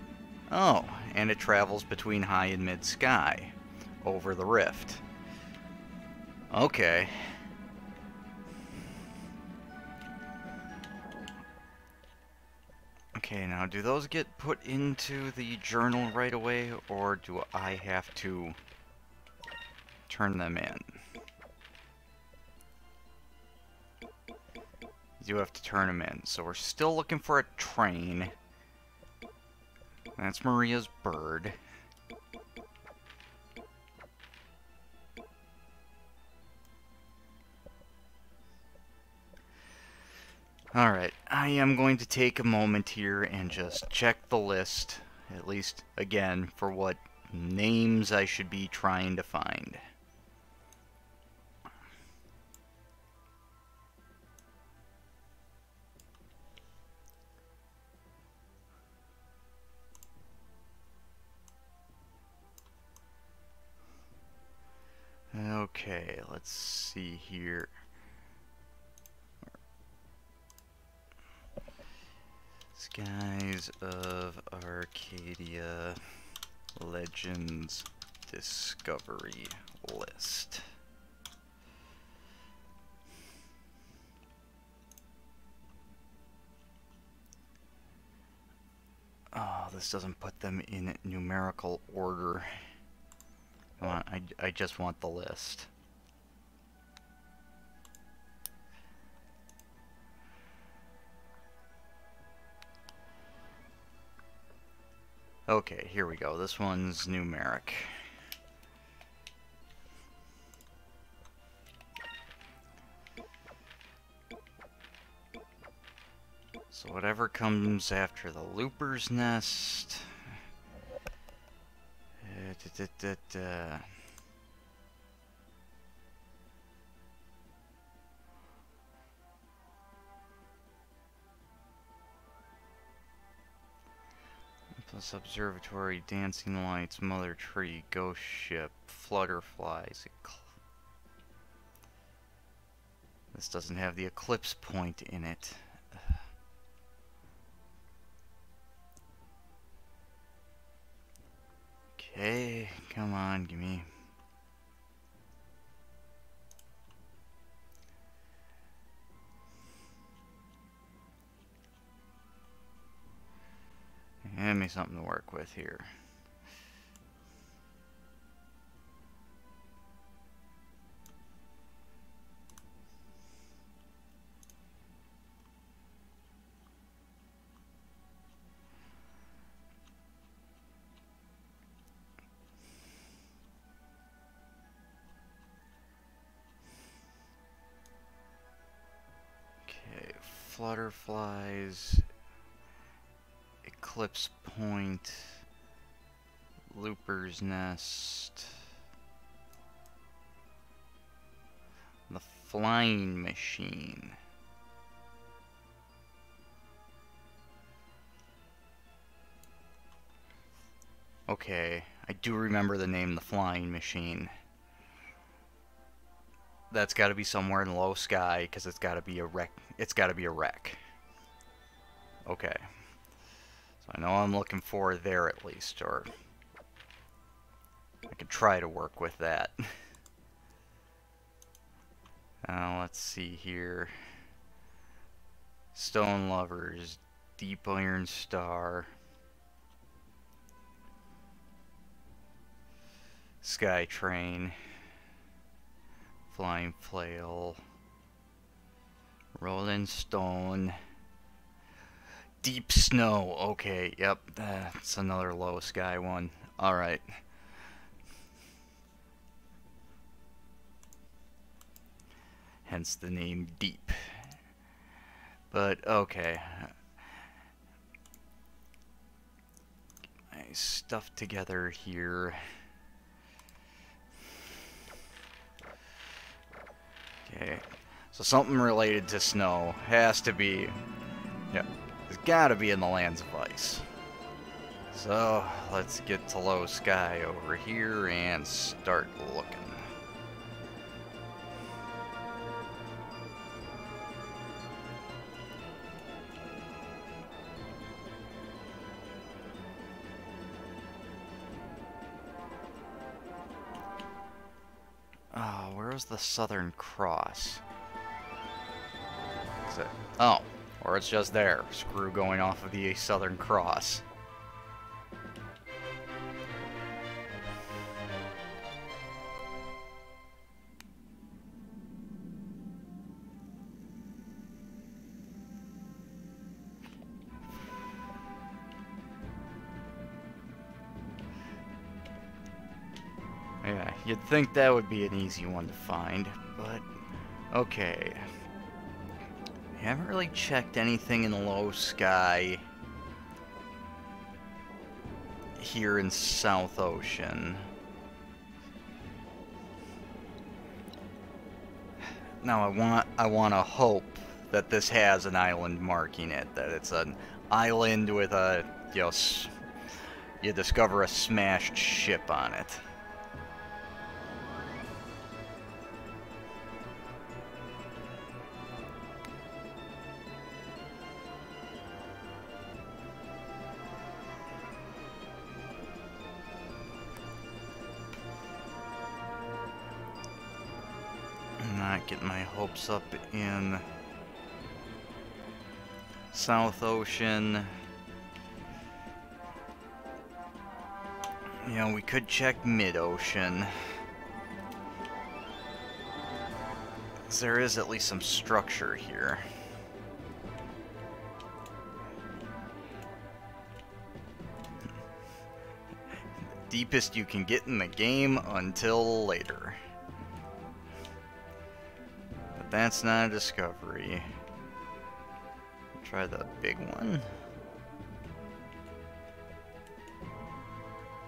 Oh, and it travels between high and mid sky over the rift. Okay. Do those get put into the journal right away, or do I have to turn them in? You have to turn them in, so we're still looking for a train. That's Maria's bird. Am going to take a moment here and just check the list, at least again, for what names I should be trying to find. Just want the list. Okay, here we go. This one's numeric. So whatever comes after the looper's nest. Uh, da, da, da, Observatory, dancing lights, mother tree, ghost ship, flutterflies. This doesn't have the eclipse point in it. [SIGHS] Okay, come on, give me. Give me something to work with here. Okay, flutterflies, eclipse point, looper's nest. The Flying machine. Okay, I do remember the name the flying machine. That's got to be somewhere in low sky because it's got to be a wreck. It's got to be a wreck. Okay. So I know I'm looking for there at least, or I could try to work with that. Now [LAUGHS] uh, let's see here. Stone Lovers, Deep Iron Star, Sky Train, Flying Flail, Rolling Stone, Deep Snow. Okay, yep, that's another low sky one. Alright. hence the name Deep. But, okay. my stuff together here. Okay, so something related to snow has to be, yeah, it's gotta be in the lands of ice. So, let's get to low sky over here and start looking. Oh, where was the Southern Cross? Is it? Oh, or it's just there. Screw going off of the Southern Cross. Yeah, you'd think that would be an easy one to find, but okay. I haven't really checked anything in the low sky here in South Ocean. Now I want I want to hope that this has an island marking it, that it's an island with a you know you discover a smashed ship on it. Not getting my hopes up in South Ocean. You know, we could check mid-ocean. There is at least some structure here. Deepest you can get in the game until later. But that's not a discovery. Try the big one.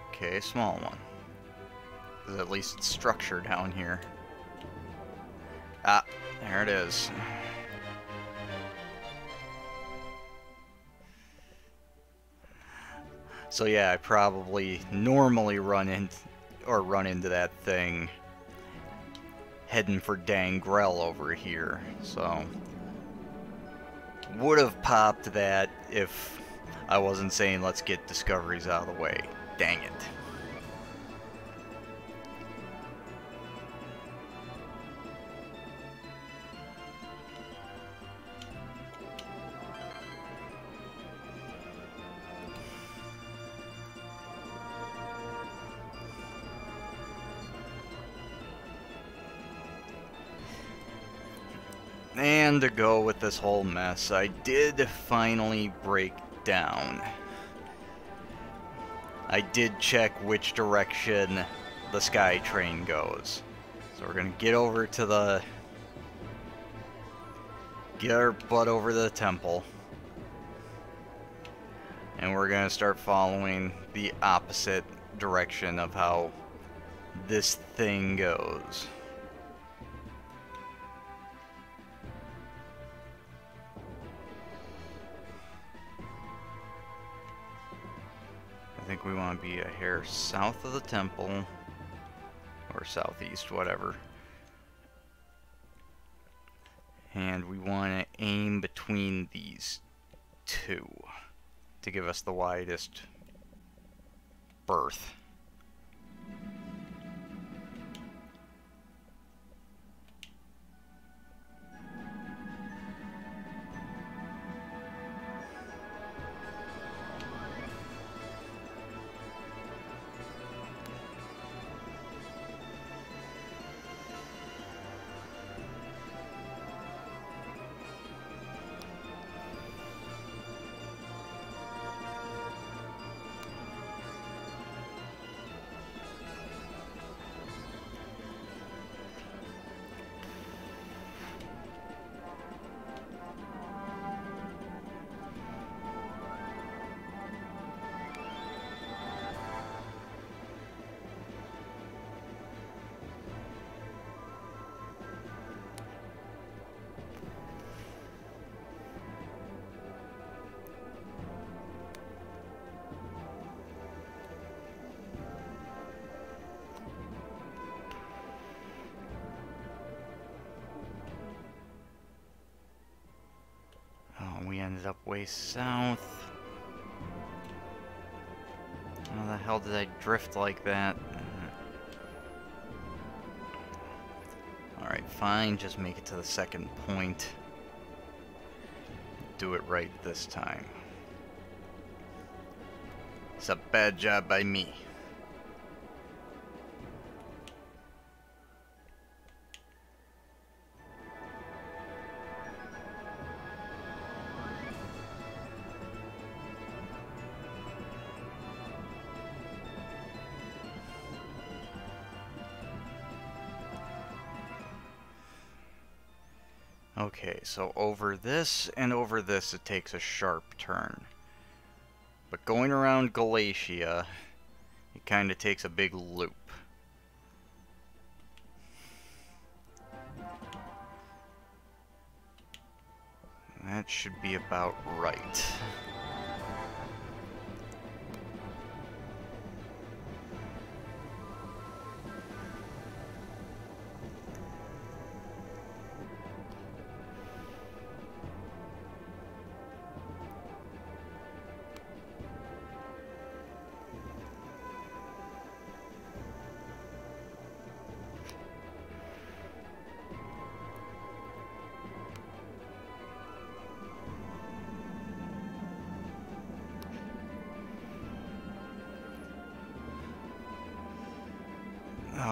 Okay, small one. At least it's structure down here. Ah, there it is. So yeah, I probably normally run in or run into that thing heading for Dangrel over here. So would have popped that if I wasn't saying let's get discoveries out of the way. Dang it. And to go with this whole mess, I did finally break down. I did check which direction the sky train goes. So we're gonna get over to the... Get our butt over to the temple. And we're gonna start following the opposite direction of how this thing goes. Think we want to be a hair south of the temple. Or southeast, whatever. And we want to aim between these two to give us the widest berth. Way south. How the hell did I drift like that? Uh, Alright, fine, just make it to the second point. Do it right this time. It's a bad job by me. Okay, so over this and over this it takes a sharp turn. But going around Glacia, it kind of takes a big loop. That should be about right.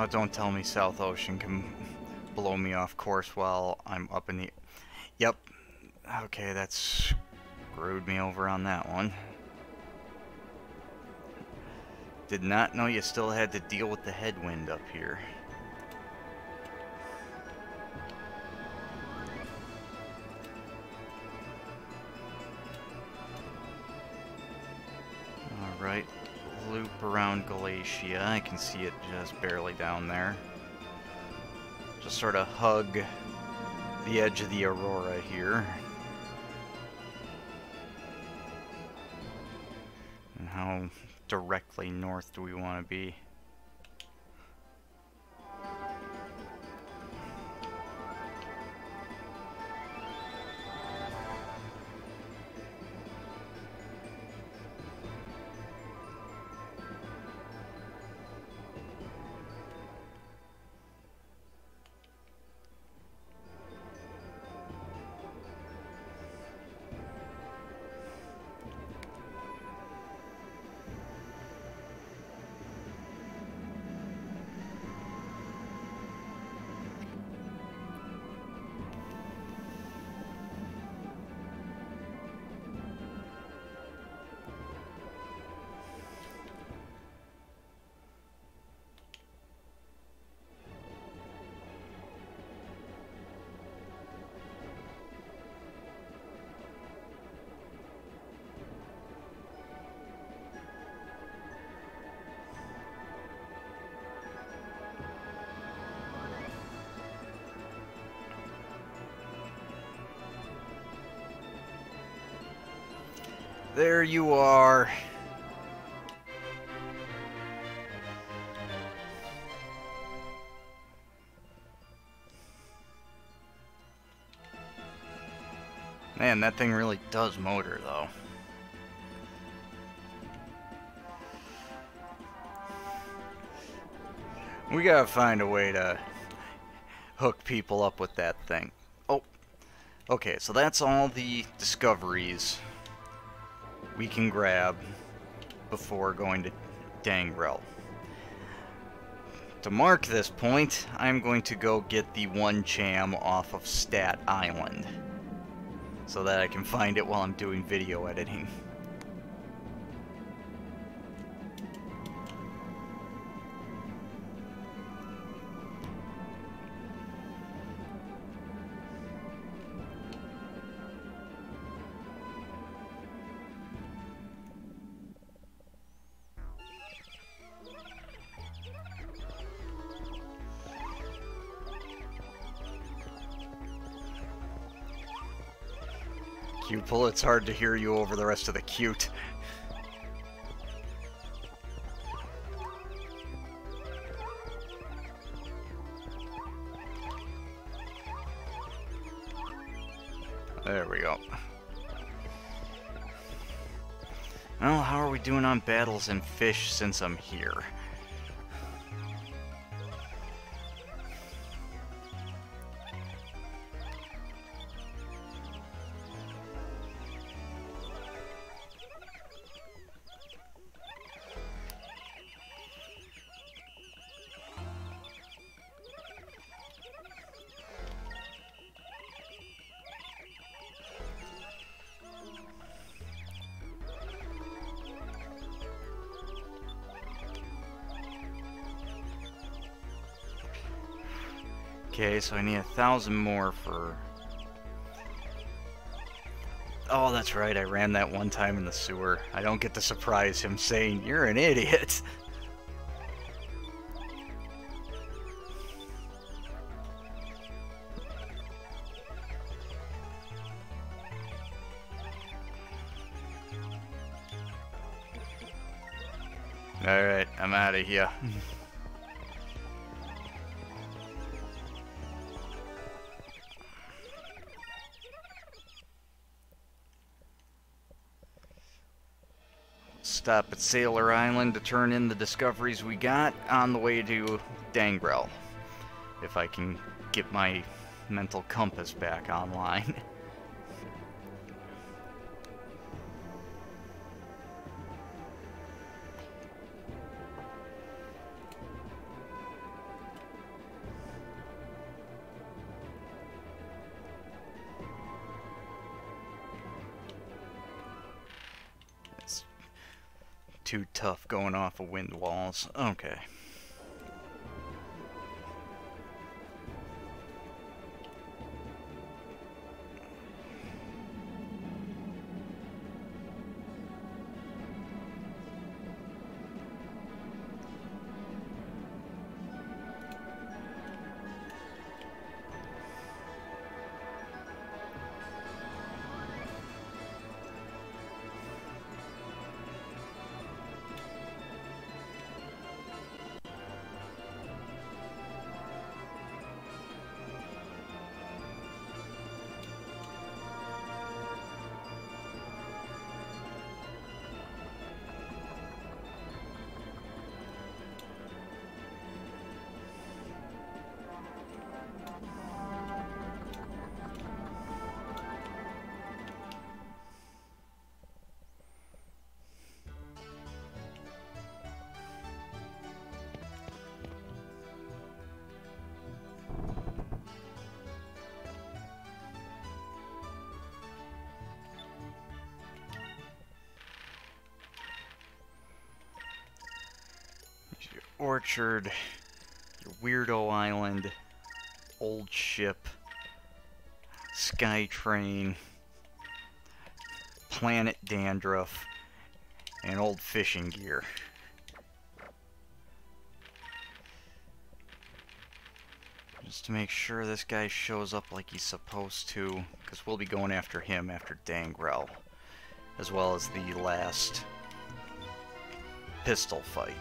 Oh, don't tell me South Ocean can blow me off course while I'm up in the... Yep. Okay, that's screwed me over on that one. Did not know you still had to deal with the headwind up here. Glacia. I can see it just barely down there. Just sort of hug the edge of the aurora here. And how directly north do we want to be? you are. Man, that thing really does motor, though. We gotta find a way to hook people up with that thing. Oh, okay, so that's all the discoveries we can grab before going to Dangrel. To mark this point, I'm going to go get the one cham off of Stat Island so that I can find it while I'm doing video editing. It's hard to hear you over the rest of the cute. There we go. Well, how are we doing on battles and fish since I'm here? Okay, so I need a thousand more for... Oh, that's right, I ran that one time in the sewer. I don't get to surprise him saying, you're an idiot. [LAUGHS] Stop at Sailor Island to turn in the discoveries we got on the way to Dangrel. If I can get my mental compass back online. [LAUGHS] off of wind walls. Okay. Your weirdo island, old ship, sky train, planet dandruff, and old fishing gear. Just to make sure this guy shows up like he's supposed to, because we'll be going after him after Dangrel, as well as the last Piastol fight.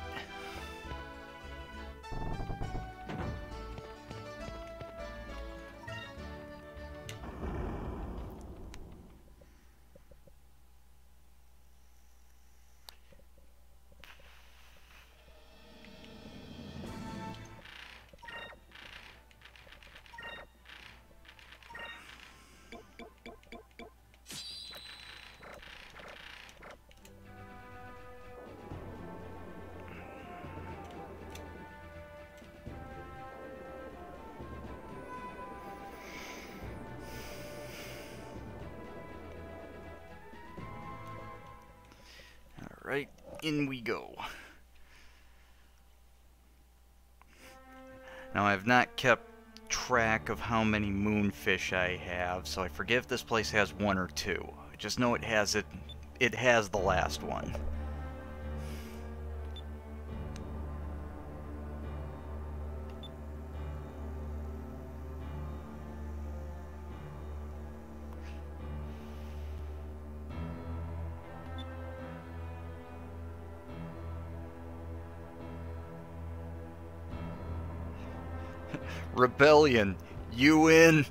In we go. Now I've not kept track of how many moonfish I have, so I forget if this place has one or two. I just know it has it it has the last one. Rebellion, you in?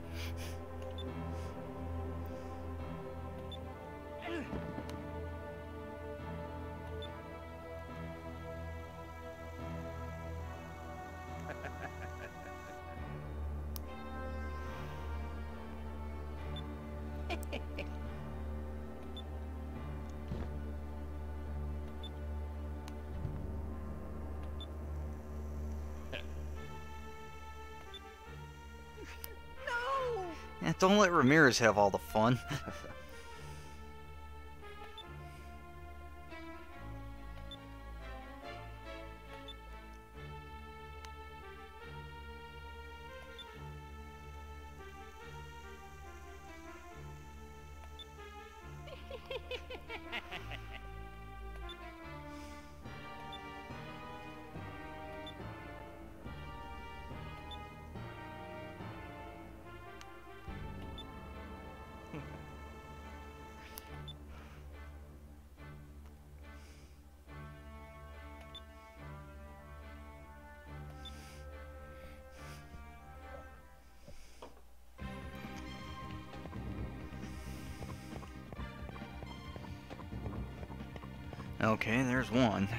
Ramirez have all the fun. [LAUGHS] Okay, there's one.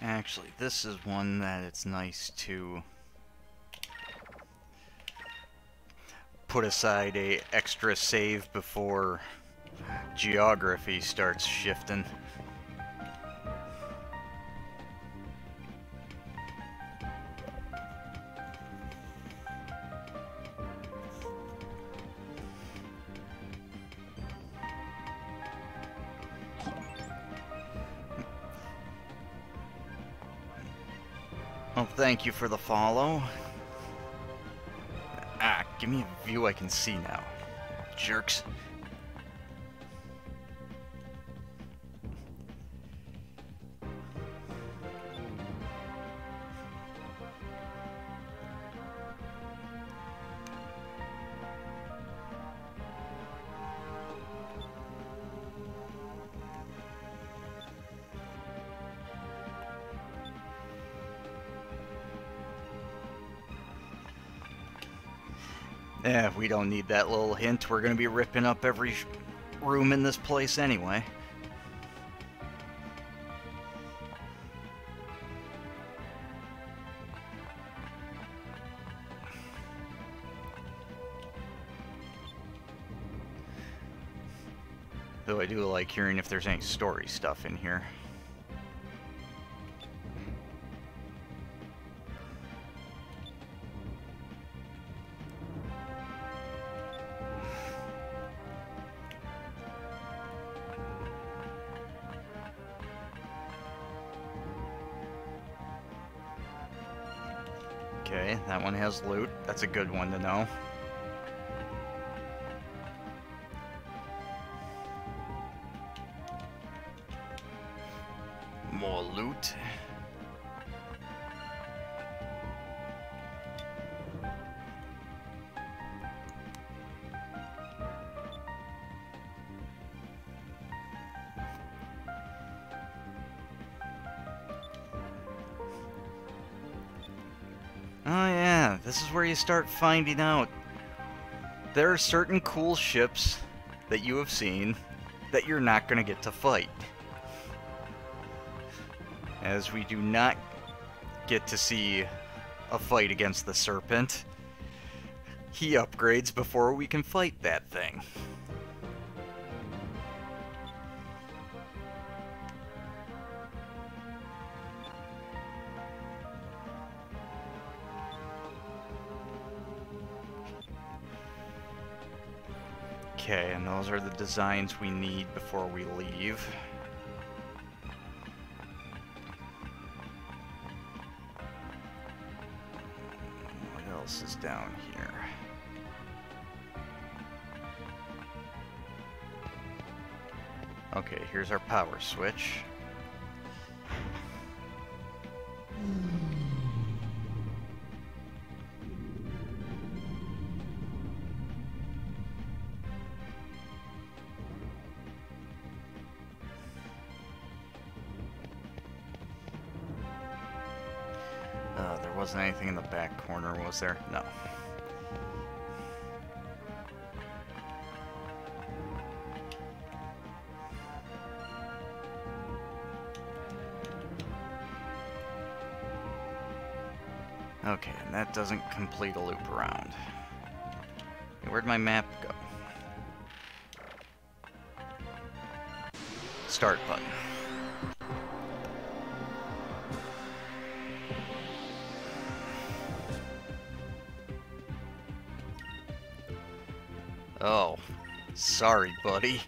Actually, this is one that it's nice to put aside a extra save before geography starts shifting. Well, thank you for the follow. Give me a view I can see now. Jerks. Don't need that little hint. We're gonna be ripping up every room in this place anyway. Though I do like hearing if there's any story stuff in here. Loot. That's a good one to know. Start finding out. There are certain cool ships that you have seen that you're not going to get to fight. As we do not get to see a fight against the serpent. He upgrades before we can fight that thing. Designs we need before we leave. What else is down here? Okay, here's our power switch. Back corner, was there? No. Okay, and that doesn't complete a loop around. Okay, Where'd my map go? Start button. Sorry, buddy.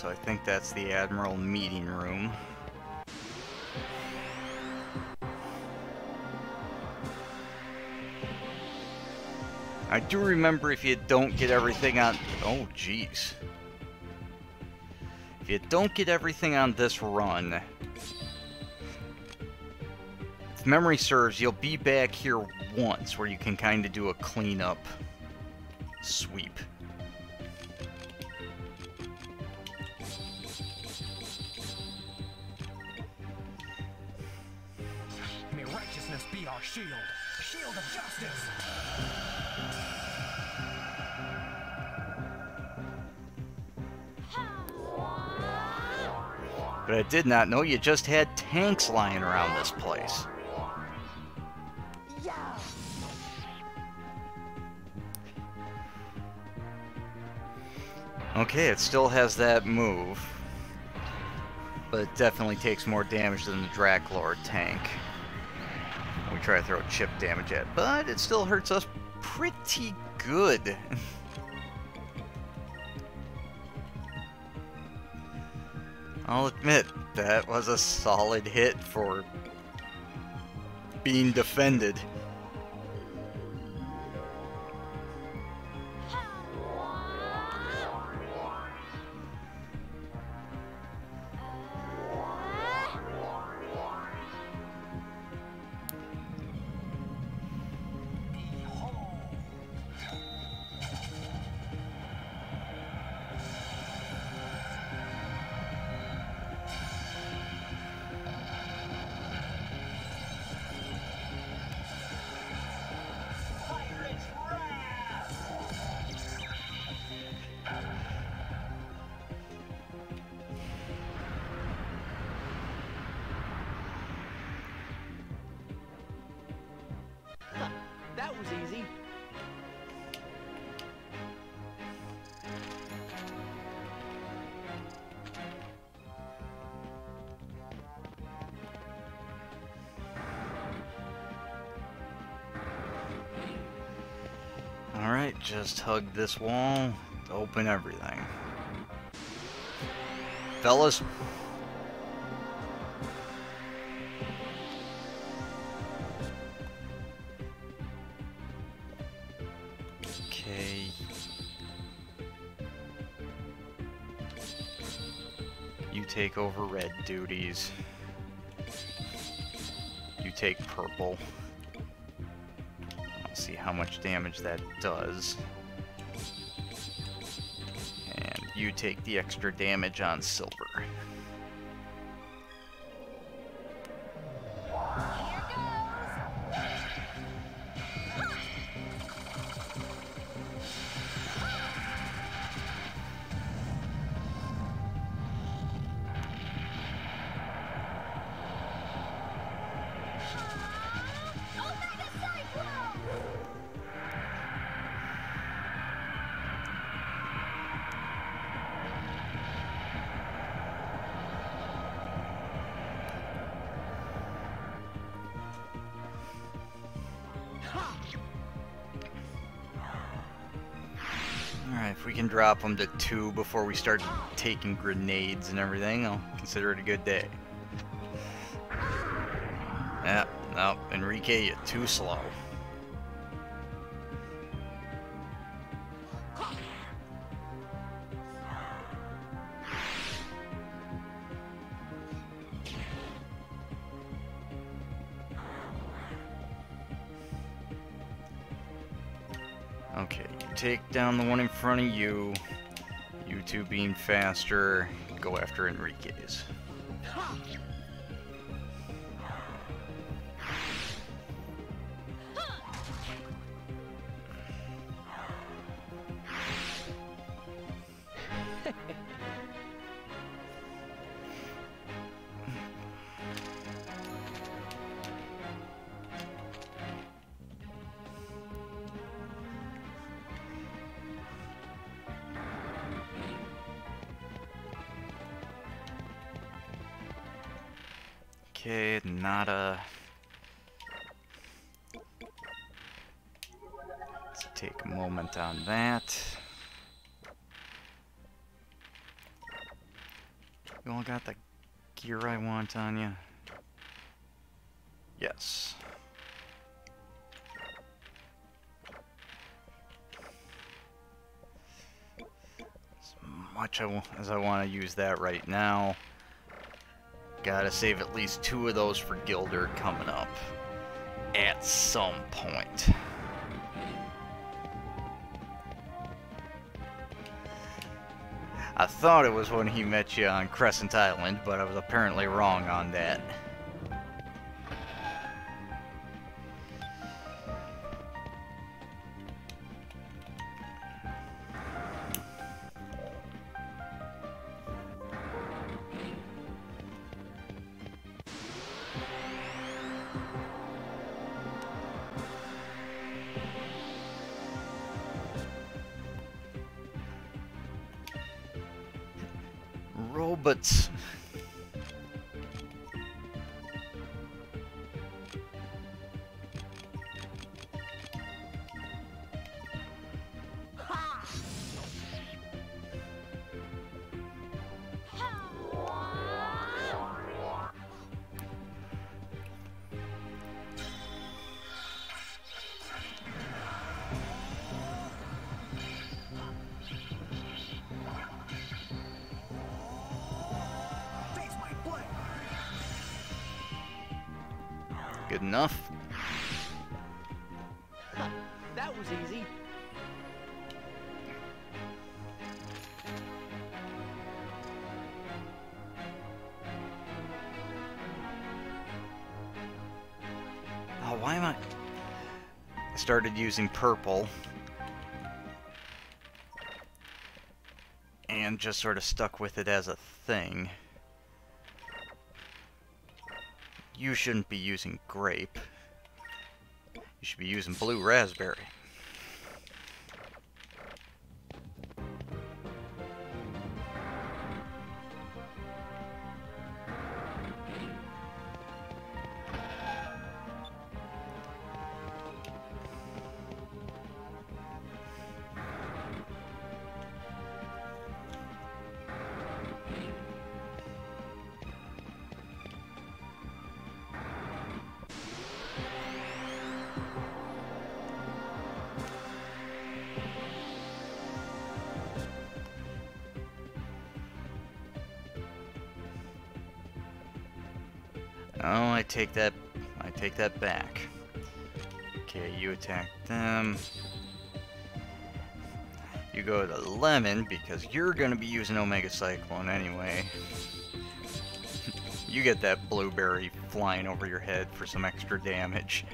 So I think that's the Admiral meeting room. I do remember if you don't get everything on... Oh, jeez. If you don't get everything on this run... If memory serves, you'll be back here once where you can kind of do a cleanup sweep. Righteousness be our shield. Shield of justice. But I did not know you just had tanks lying around this place. Okay, it still has that move. But it definitely takes more damage than the Draklord tank. Try to throw chip damage at, but it still hurts us pretty good. [LAUGHS] I'll admit, that was a solid hit for being defended. Just hug this wall open everything. Fellas. Take over red duties. You take purple. How much damage that does. And you take the extra damage on silver. Drop them to two before we start taking grenades and everything, I'll consider it a good day. Yeah, no, Enrique, you're too slow. Front of you. You two being faster, go after Enrique's. You? Yes. As much as I want to use that right now. Gotta save at least two of those for Gilder coming up. At some point. Thought it was when he met you on Crescent Island, but I was apparently wrong on that. Started using purple. And just sort of stuck with it as a thing. You shouldn't be using grape. You should be using blue raspberry. Take that. I take that back. Okay, you attack them. You go to Lemon because you're gonna be using Omega Psyclone anyway. [LAUGHS] you get that blueberry flying over your head for some extra damage.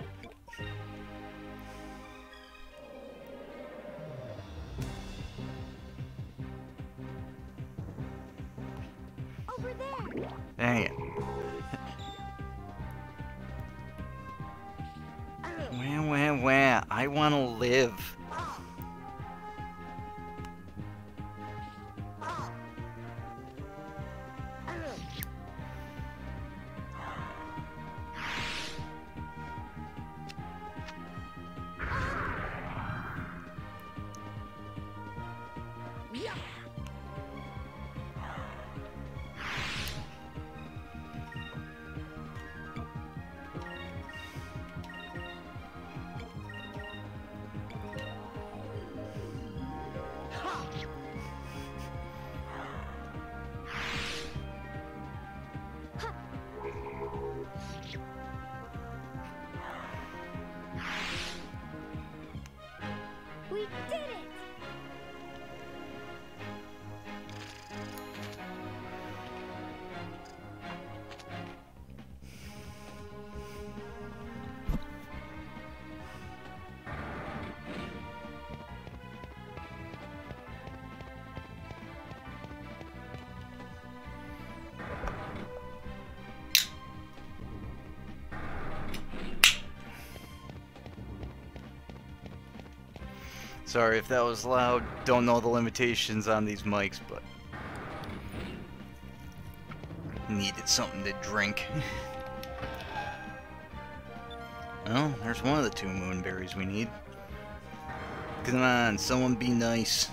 Sorry if that was loud. Don't know the limitations on these mics, but needed something to drink. [LAUGHS] well, there's one of the two moonberries we need. Come on, someone be nice.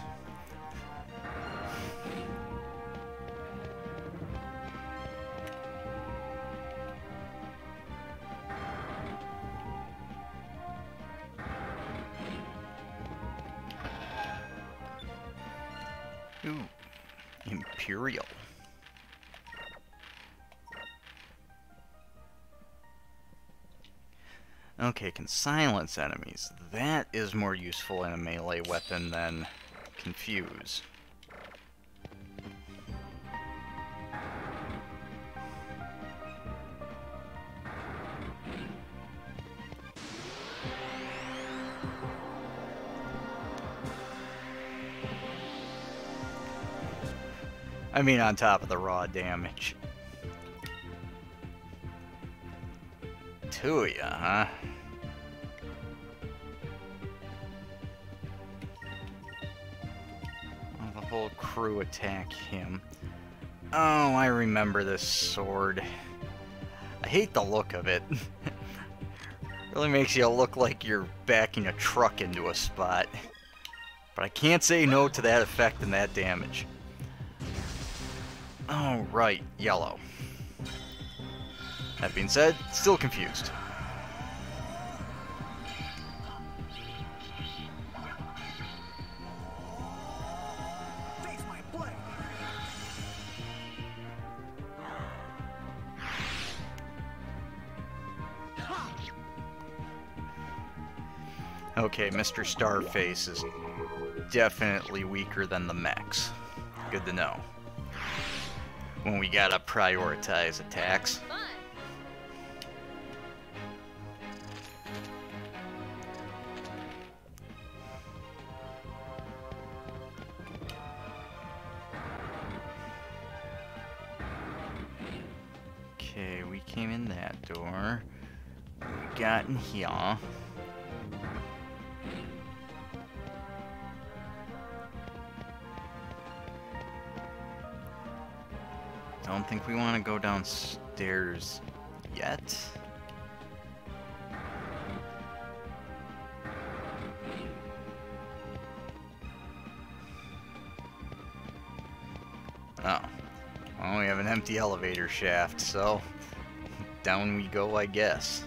Silence enemies. That is more useful in a melee weapon than confuse. I mean, on top of the raw damage. Two of ya, huh? Attack him. Oh, I remember this sword. I hate the look of it. [LAUGHS] really makes you look like you're backing a truck into a spot. But I can't say no to that effect and that damage. Oh, right, yellow. That being said, still confused. Mr. Starface is definitely weaker than the mechs. Good to know. When we gotta prioritize attacks. Shaft, so down we go, I guess.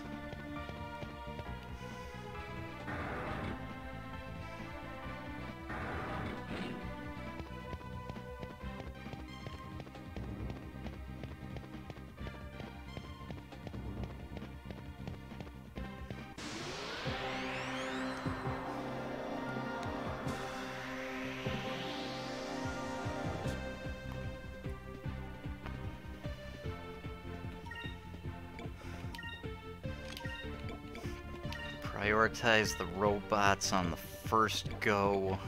Prioritize the robots on the first go.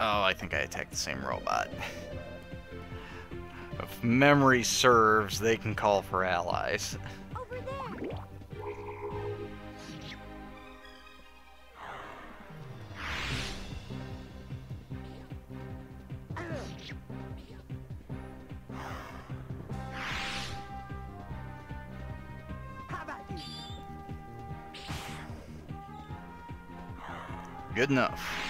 Oh, I think I attacked the same robot. If memory serves, they can call for allies. Good enough.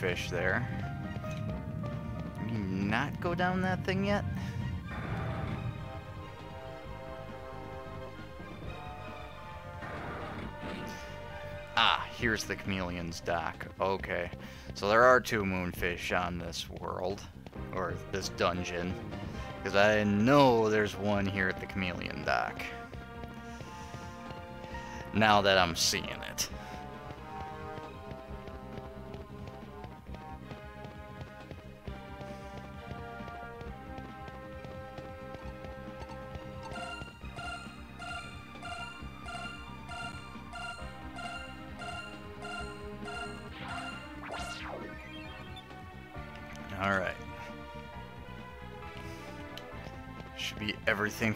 Moonfish there. Can not go down that thing yet? Ah, here's the chameleon's dock. Okay. So there are two moonfish on this world, or this dungeon. Because I know there's one here at the chameleon dock. Now that I'm seeing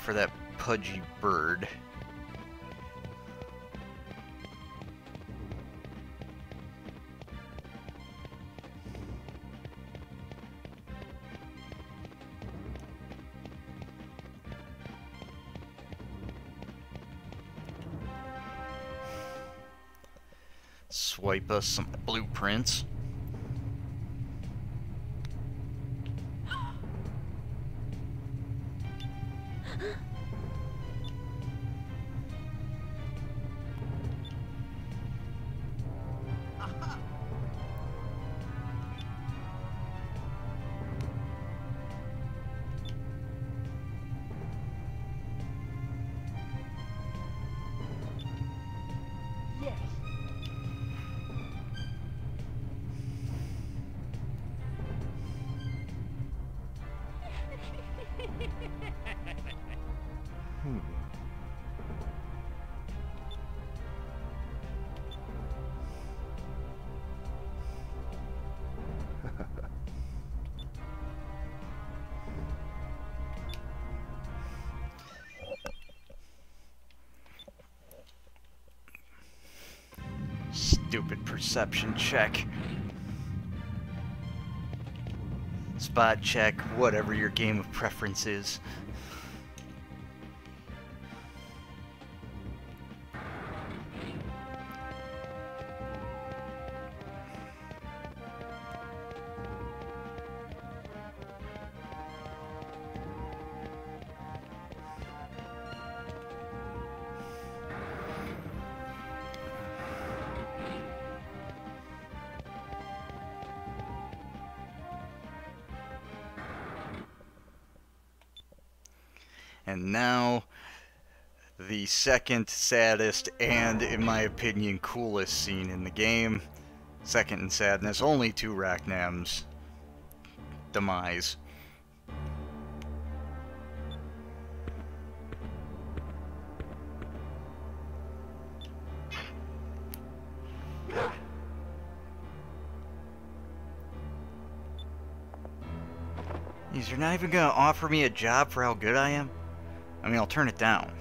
for that pudgy bird. Swipe us some blueprints. Stupid perception check. Spot check, whatever your game of preference is. second saddest and, in my opinion, coolest scene in the game. Second in sadness, only to Rhaknam's demise. You're not even gonna offer me a job for how good I am? I mean, I'll turn it down.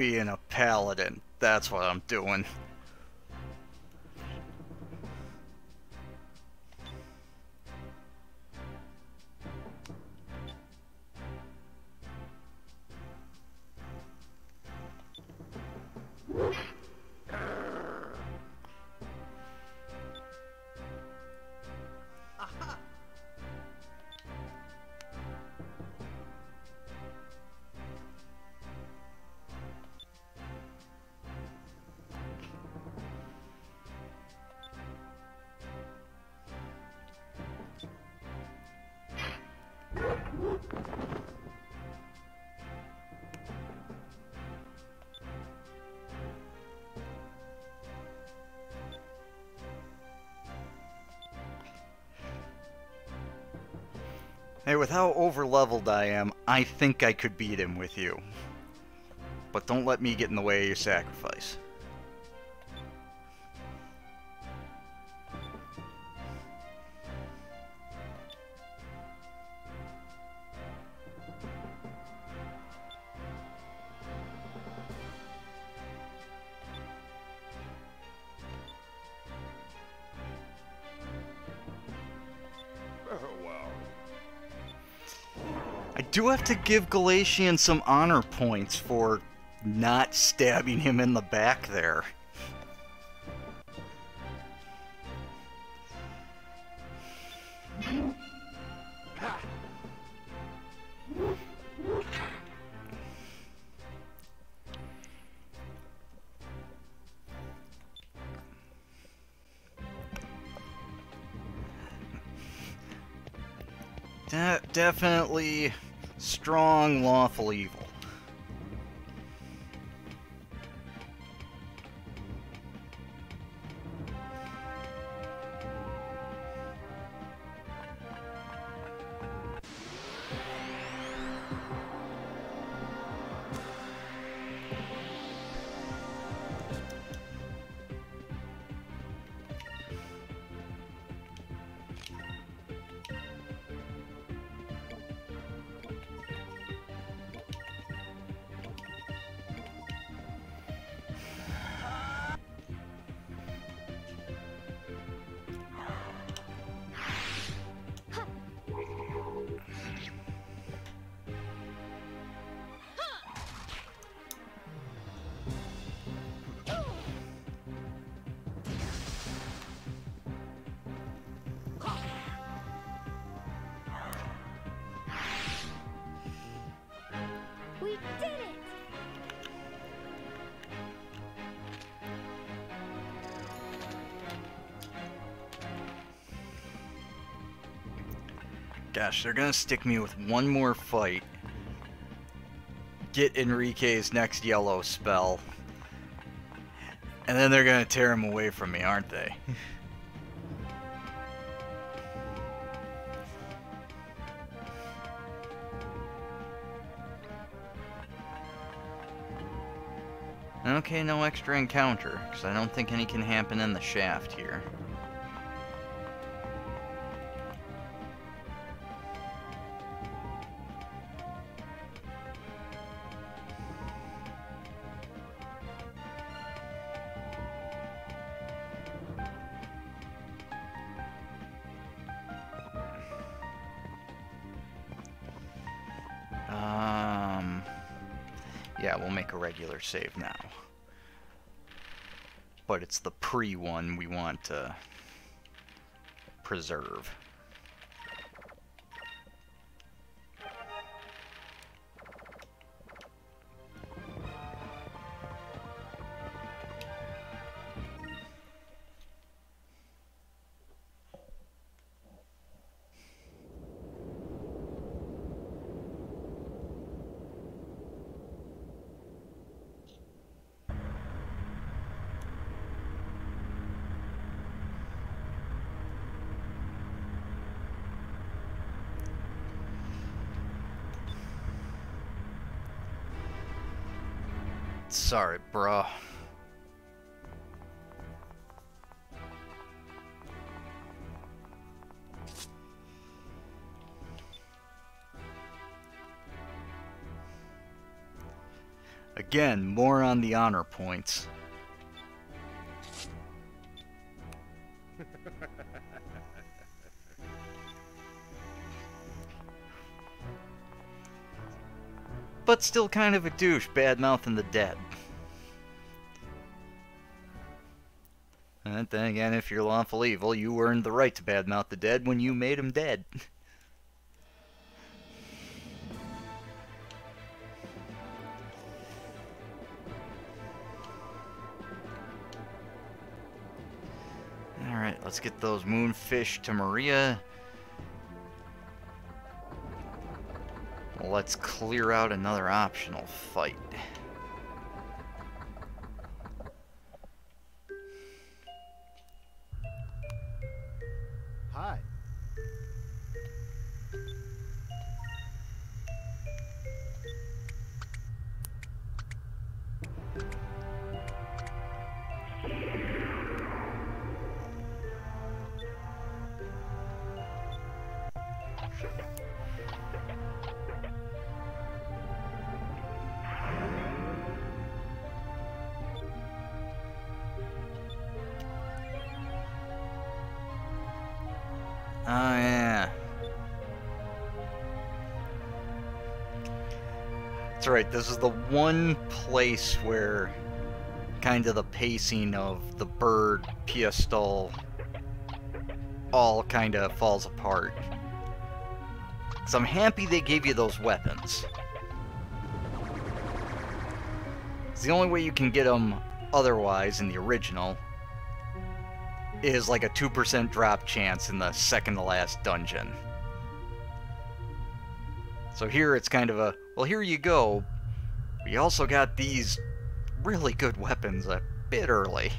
Being a paladin, that's what I'm doing. With how over-leveled I am, I think I could beat him with you. But don't let me get in the way of your sacrifice. Have to give Galcian some honor points for not stabbing him in the back there. De- definitely strong lawful evil. They're gonna stick me with one more fight. Get Enrique's next yellow spell. And then they're gonna tear him away from me, aren't they? [LAUGHS] Okay, no extra encounter, because I don't think any can happen in the shaft here. Regular save now. But it's the pre one we want to preserve. Again, more on the honor points. [LAUGHS] but still kind of a douche, bad mouthing the dead. And then again, if you're lawful evil, you earned the right to badmouth the dead when you made them dead. [LAUGHS] let's get those moonfish to Maria. Let's clear out another optional fight. Right, this is the one place where kind of the pacing of the bird, Piastol all kind of falls apart. Because I'm happy they gave you those weapons. It's the only way you can get them otherwise in the original is like a 2% drop chance in the second to last dungeon. So here it's kind of a, well here you go, we also got these really good weapons a bit early.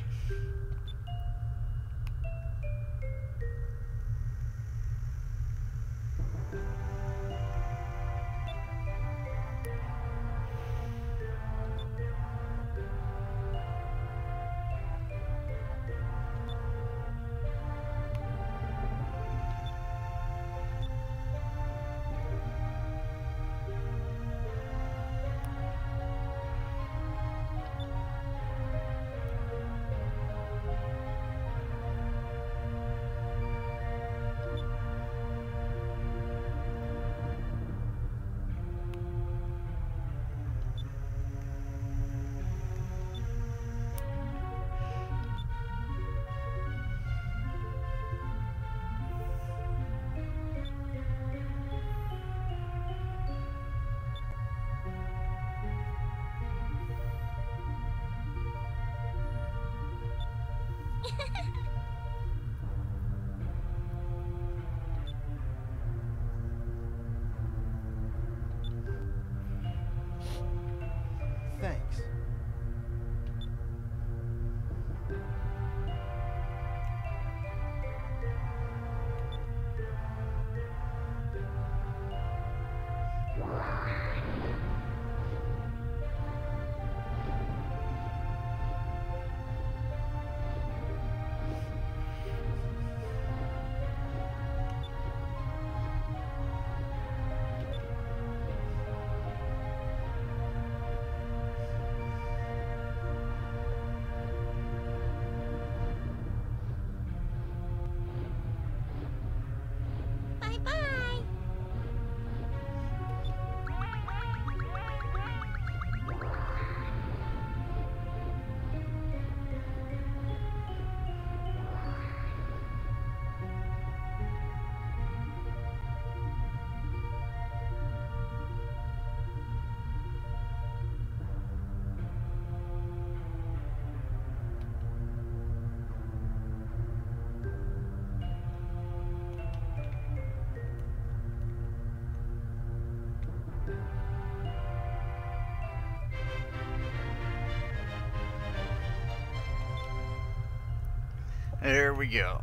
We go.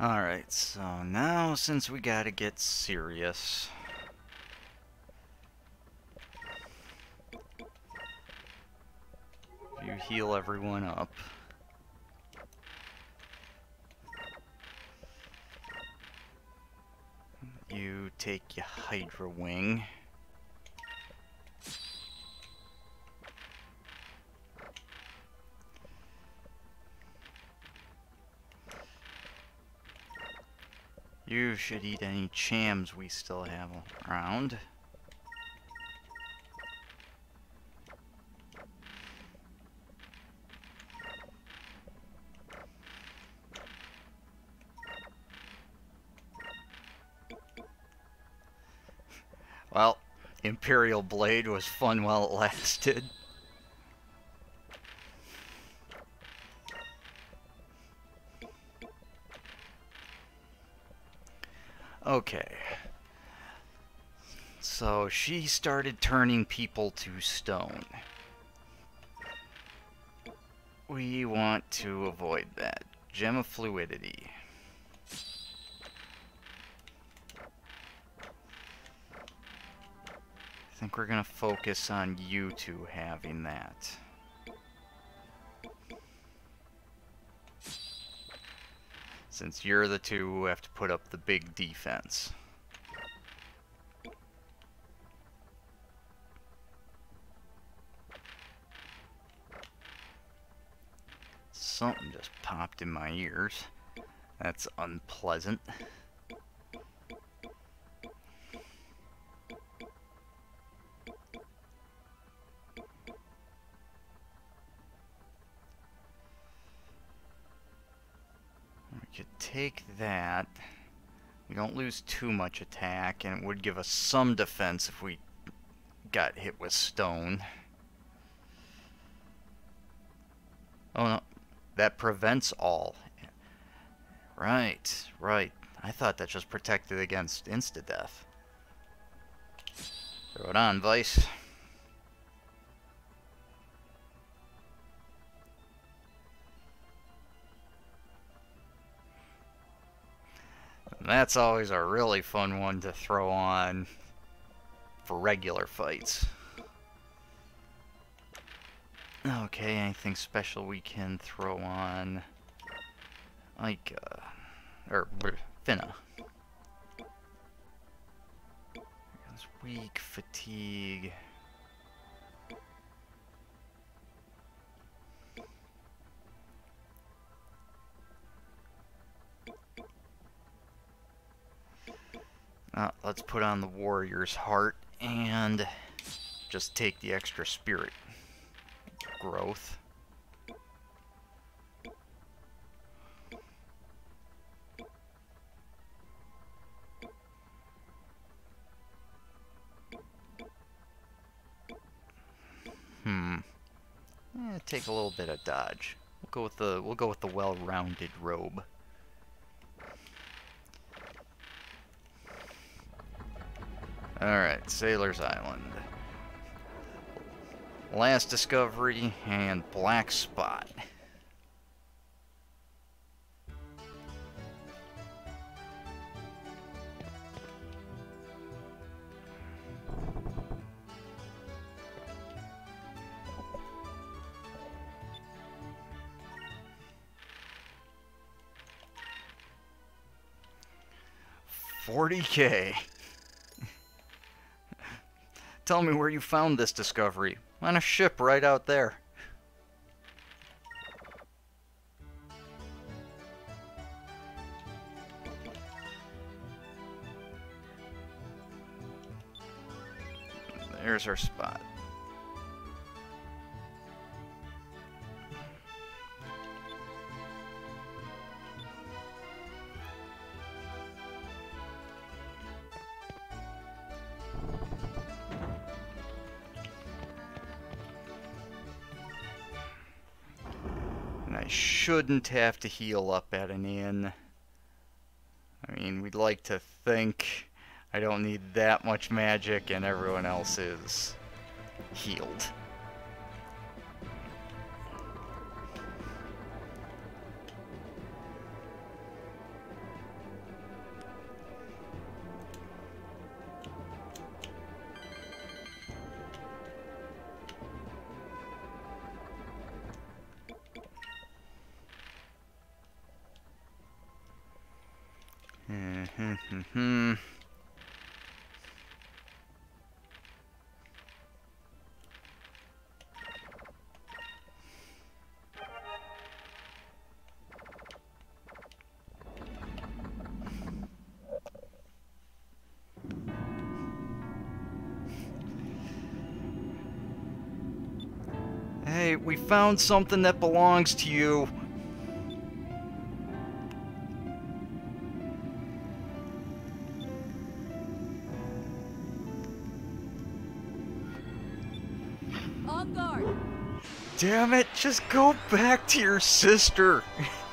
Alright, so now since we gotta get serious. You heal everyone up. Take your Hydra Wing. You should eat any chams we still have around. Imperial Blade was fun while it lasted. Okay. So she started turning people to stone. We want to avoid that. Gem of Fluidity. Think we're going to focus on you two having that. Since you're the two who have to put up the big defense. Something just popped in my ears. That's unpleasant. Take that. We don't lose too much attack, and it would give us some defense if we got hit with stone. Oh no, that prevents all. Right, right. I thought that just protected against insta-death. Throw it on, Vyse. That's always a really fun one to throw on for regular fights. Okay, anything special we can throw on like uh or Fina. Weak, fatigue. Uh, let's put on the warrior's heart and just take the extra spirit growth. Hmm. Eh, take a little bit of dodge. We'll go with the we'll go with the well-rounded robe. Alright, Sailor's Island. Last Discovery and Black Spot. Forty K. Tell me where you found this discovery. On a ship right out there. There's our spot. Shouldn't have to heal up at an inn. I mean, we'd like to think I don't need that much magic and everyone else is healed. Found something that belongs to you. On guard. Damn it, just go back to your sister. [LAUGHS]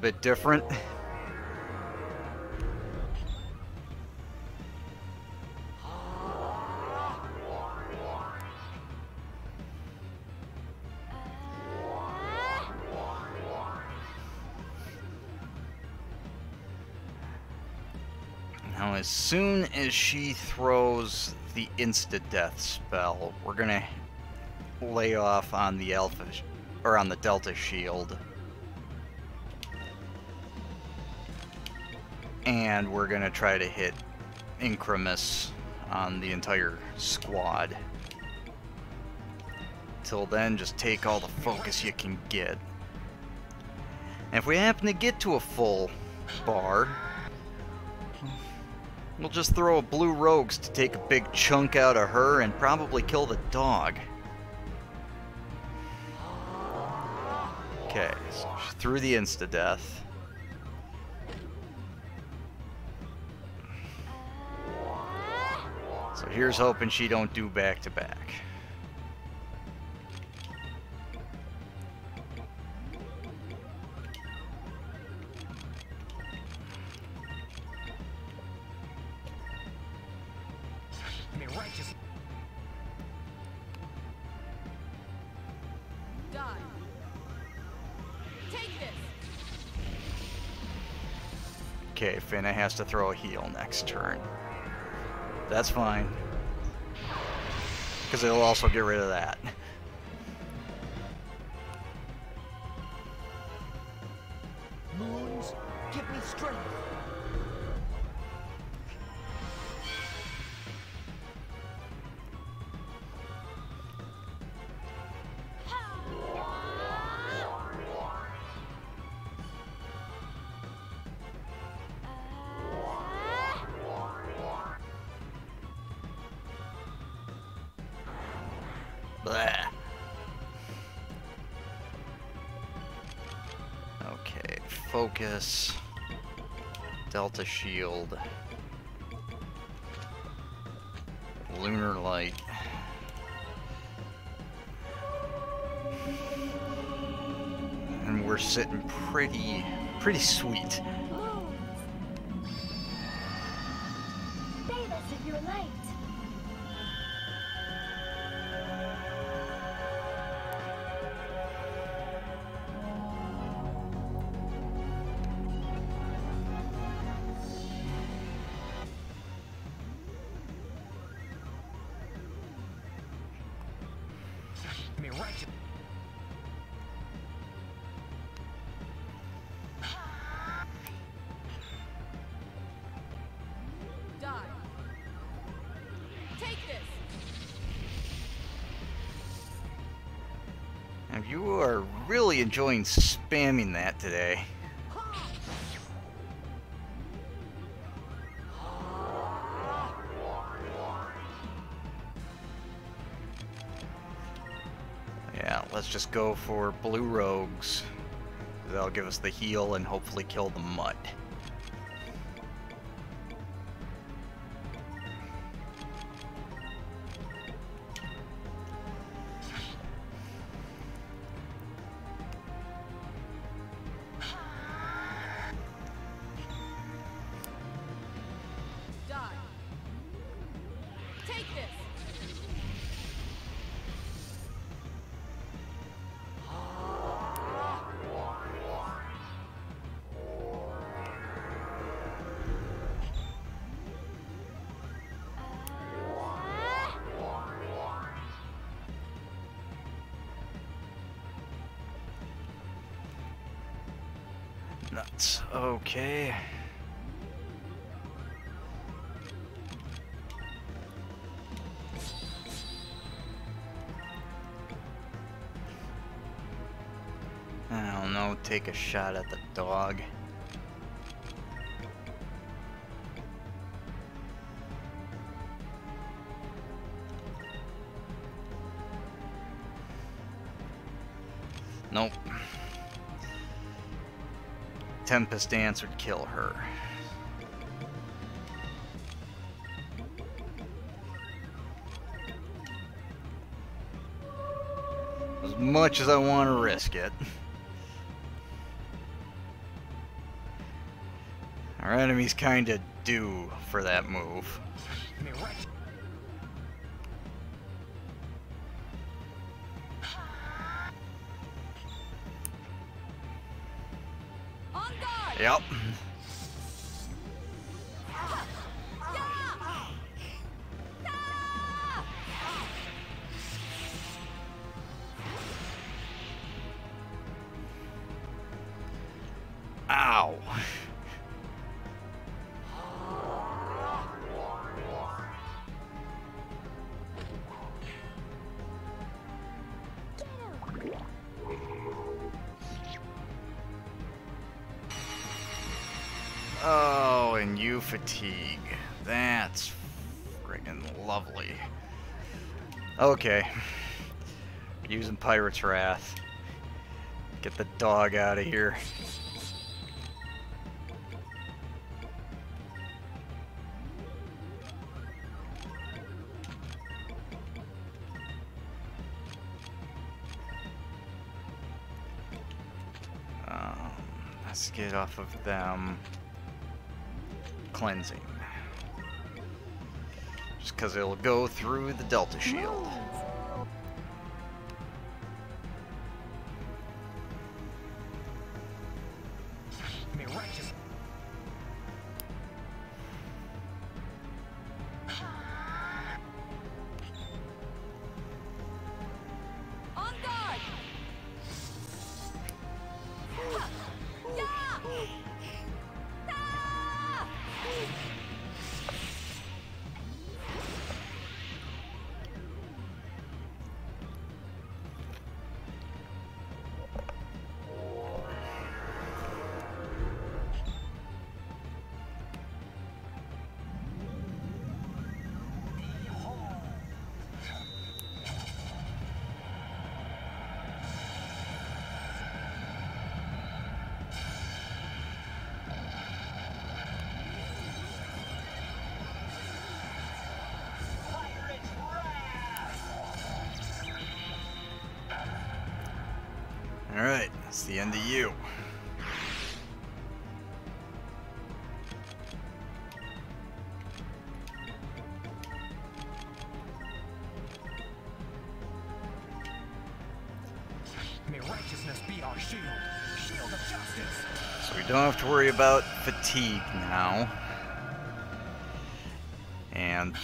bit different. Now, as soon as she throws the insta-death spell, we're gonna lay off on the alpha, or on the delta shield. And we're gonna try to hit Incremus on the entire squad. Till then, just take all the focus you can get. And if we happen to get to a full bar, we'll just throw a blue rogues to take a big chunk out of her and probably kill the dog. Okay, so threw the insta-death. Here's hoping she don't do. May. Take this. Okay, Fina has to throw a heal next turn. That's fine. Because it'll also get rid of that. Focus. Delta shield. Lunar light. And we're sitting pretty, pretty sweet. Enjoying spamming that today. Yeah, let's just go for blue rogues. That'll give us the heal and hopefully kill the mud. Okay. I don't know, take a shot at the dog. Nope. Tempest Dance would kill her. As much as I want to risk it. Our enemies kinda do for that move. Pirate's Wrath. Get the dog out of here. Um, let's get off of them. Cleansing. Just because it'll go through the Delta Shield. To worry about fatigue now. And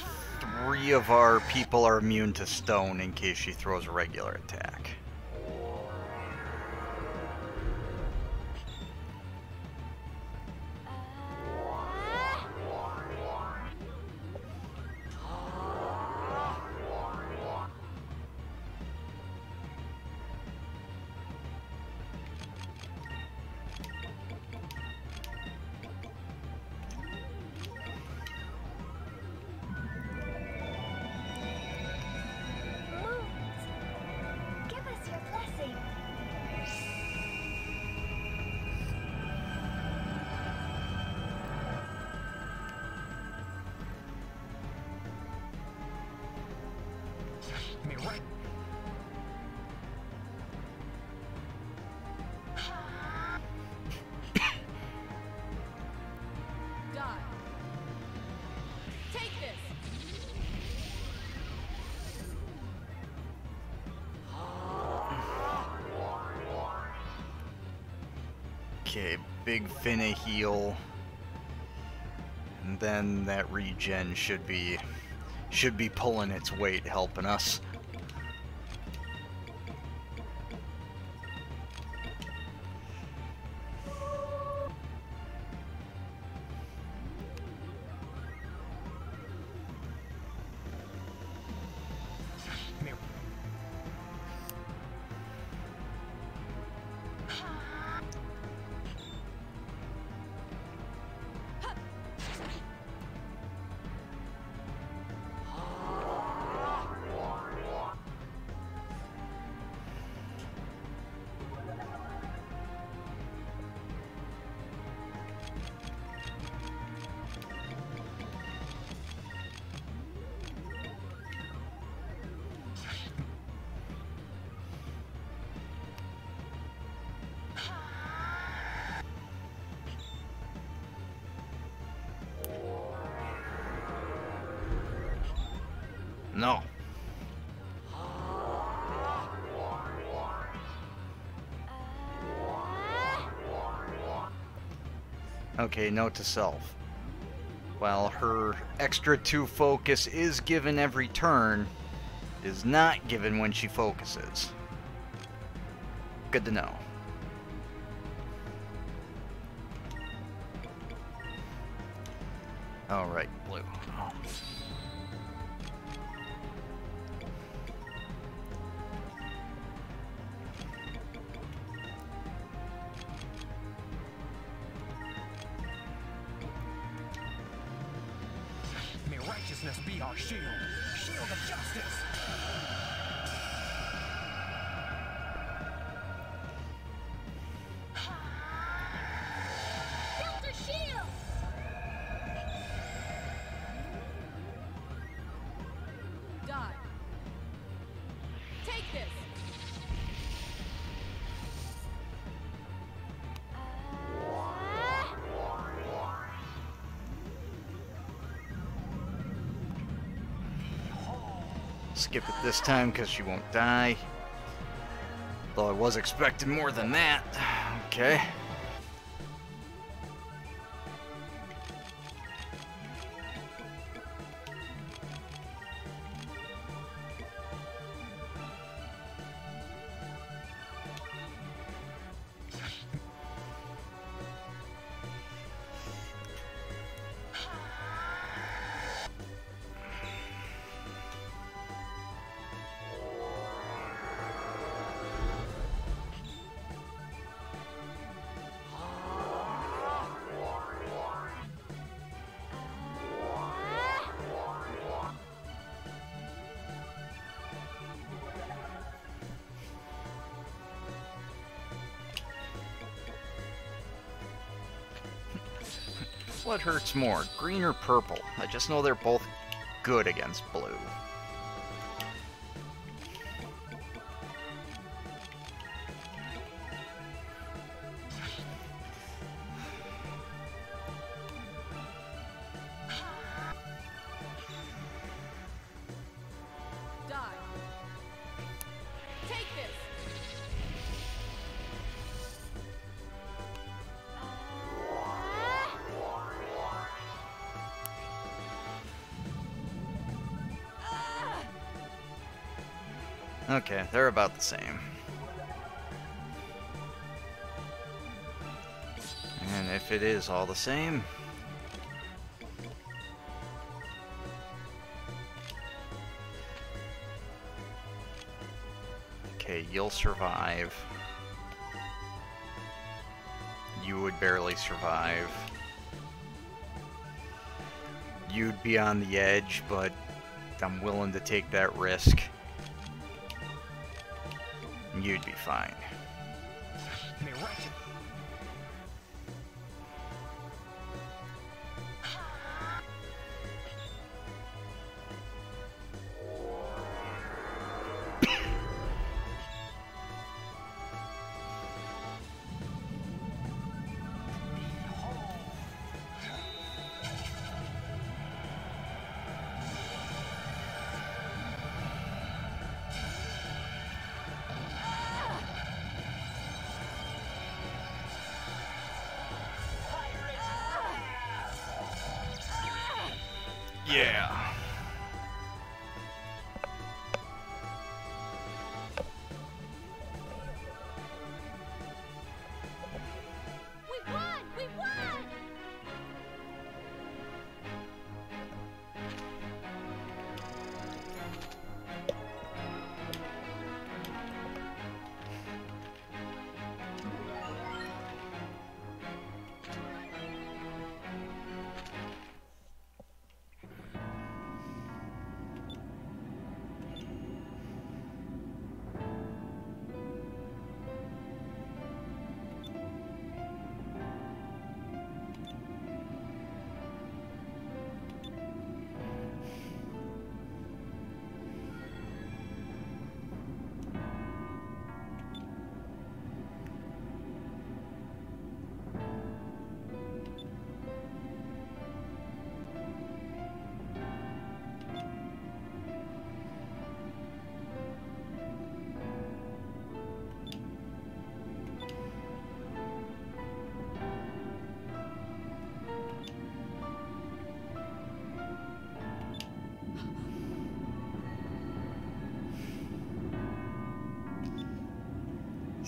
three of our people are immune to stone in case she throws a regular attack. Big Fina heal. And then that regen should be should be pulling its weight helping us. Okay, note to self. While her extra 2 focus is given every turn, is not given when she focuses. Good to know. Skip it this time because she won't die. Though I was expecting more than that. [SIGHS] Okay. What hurts more, green or purple? I just know they're both good against blue. Okay, they're about the same. And if it is all the same... Okay, you'll survive. You would barely survive. You'd be on the edge, but I'm willing to take that risk. You'd be fine.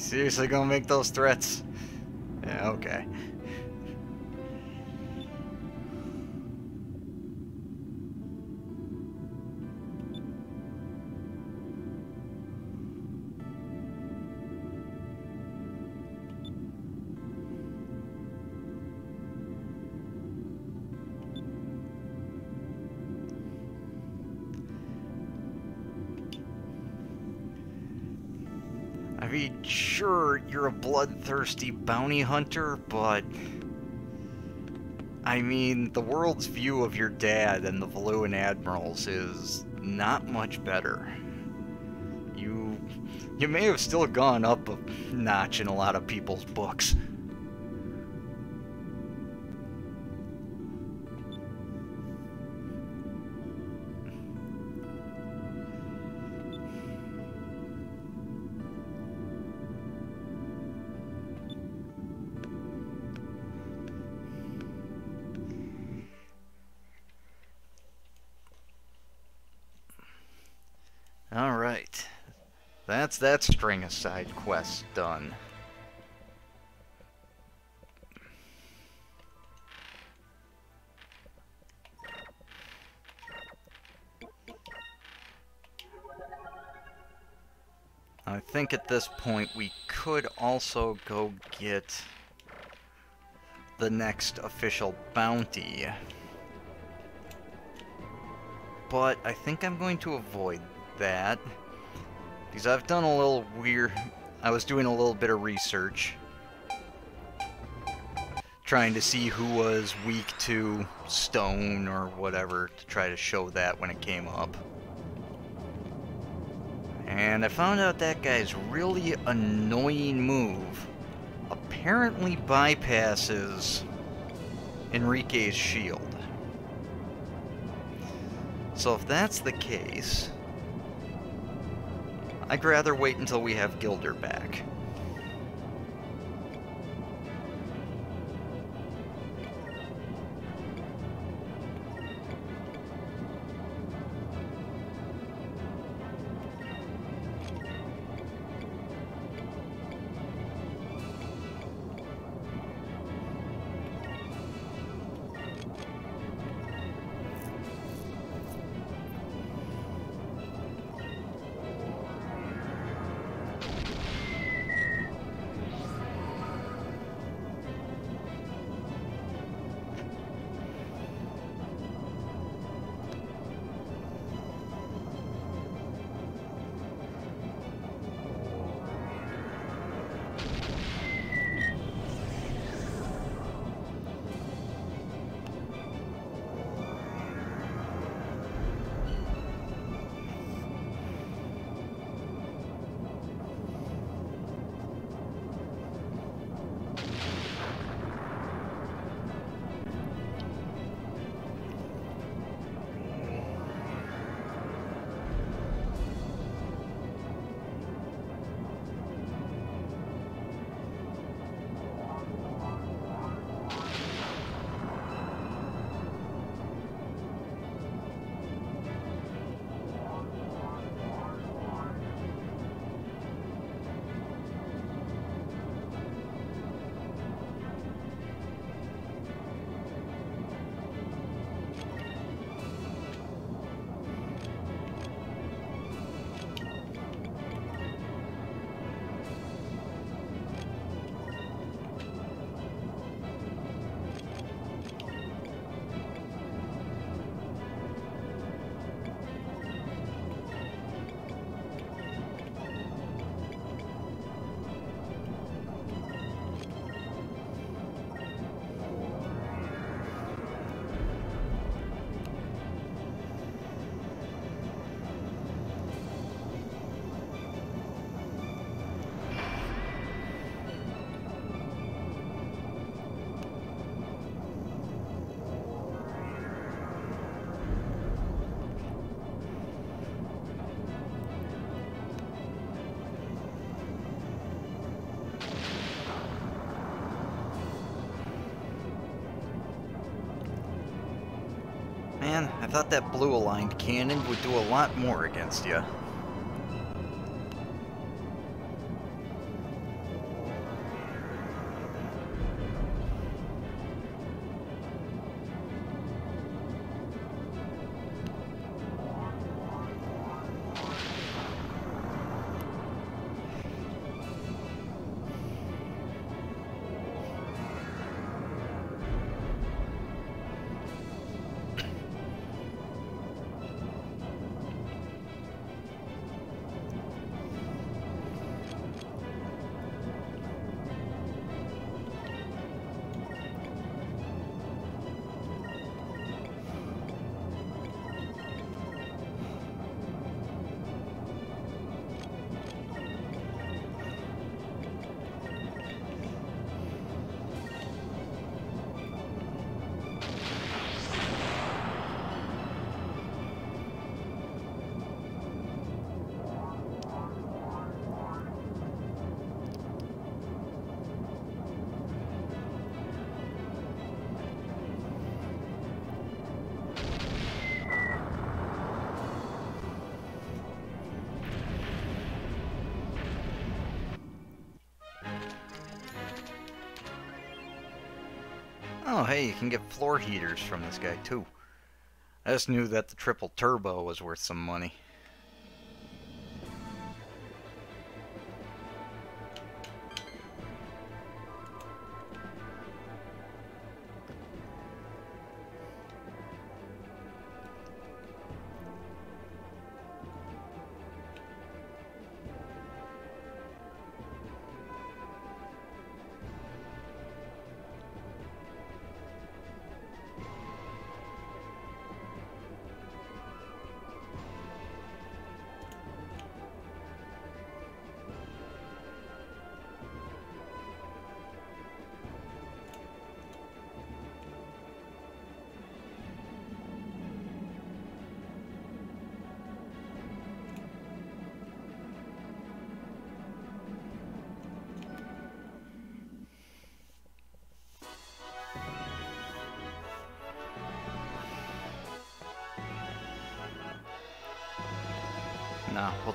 Seriously gonna make those threats? Sure, you're a bloodthirsty bounty hunter, but. I mean, the world's view of your dad and the Valuan admirals is not much better. You. You may have still gone up a notch in a lot of people's books. That string of side quests done. I think at this point we could also go get the next official bounty. But I think I'm going to avoid that. Because I've done a little weird... I was doing a little bit of research. Trying to see who was weak to stone or whatever to try to show that when it came up. And I found out that guy's really annoying move apparently bypasses Enrique's shield. So if that's the case, I'd rather wait until we have Gilder back. Thought that blue aligned cannon would do a lot more against you. Hey, you can get floor heaters from this guy, too. I just knew that the triple turbo was worth some money.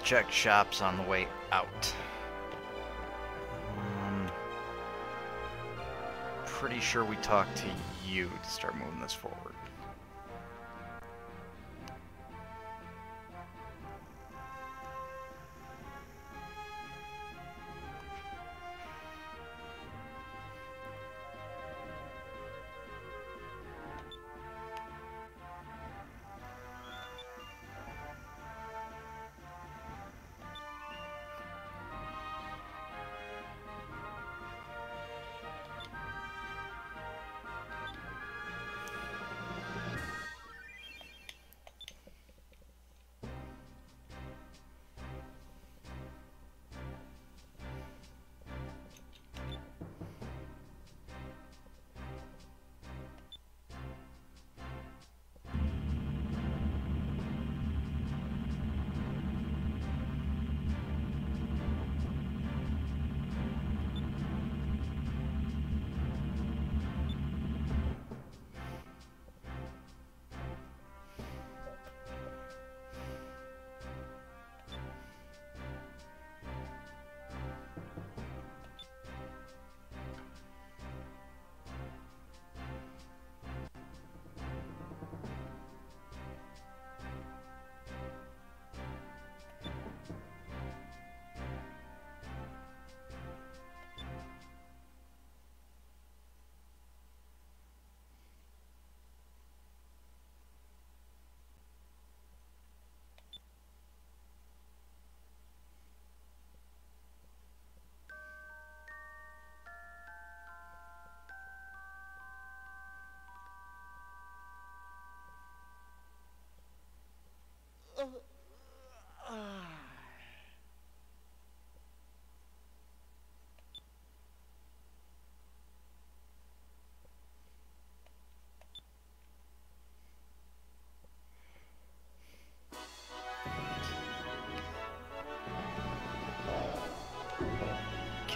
Check shops on the way out. Um, pretty sure we talked to you to start moving this forward.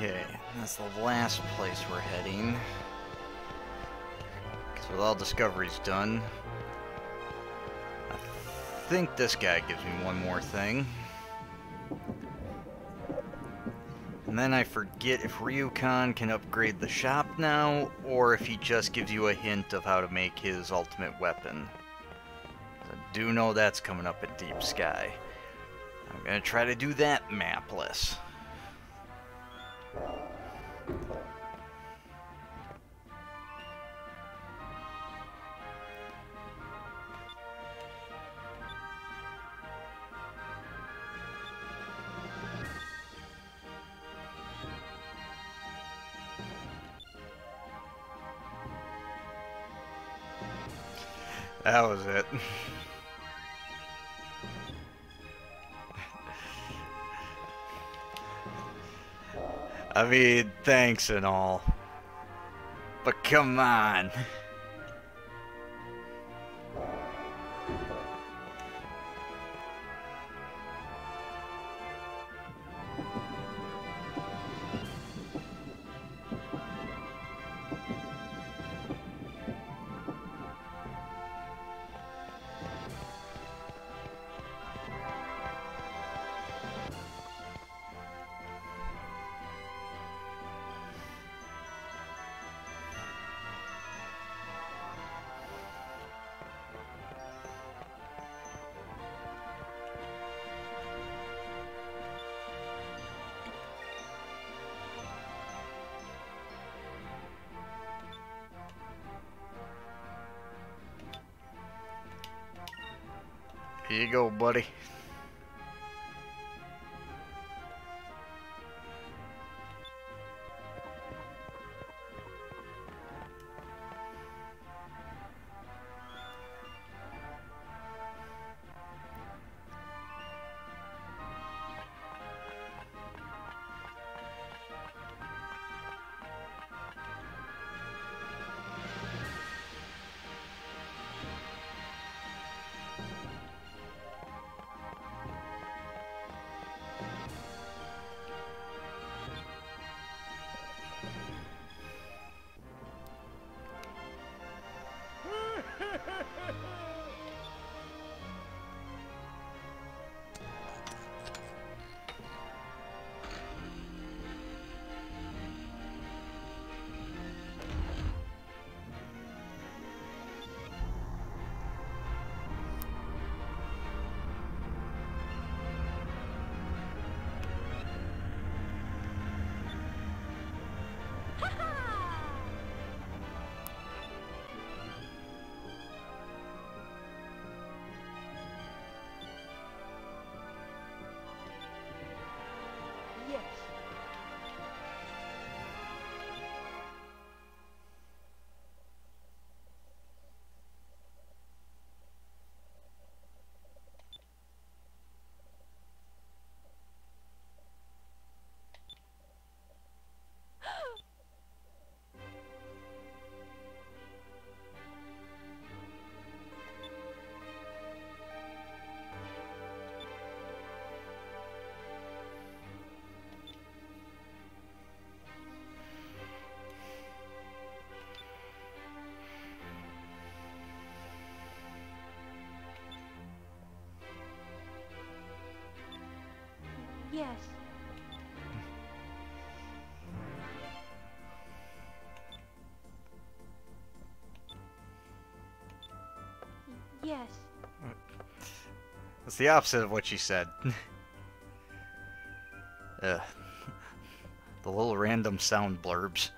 Okay, that's the last place we're heading. Because with all discoveries done, I think this guy gives me one more thing. And then I forget if Ryukan can upgrade the shop now, or if he just gives you a hint of how to make his ultimate weapon. I do know that's coming up at Deep Sky. I'm gonna try to do that mapless. It. [LAUGHS] I mean, thanks and all. But come on. You go, buddy. That's the opposite of what she said. [LAUGHS] Ugh. The little random sound blurbs.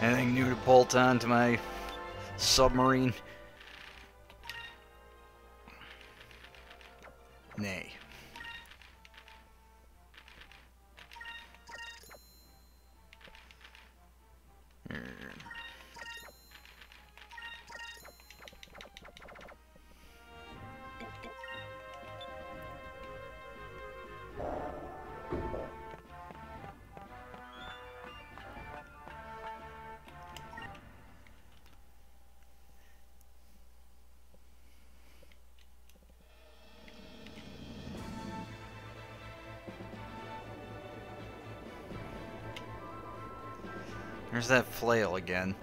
Anything new to bolt on to my submarine? Flail again.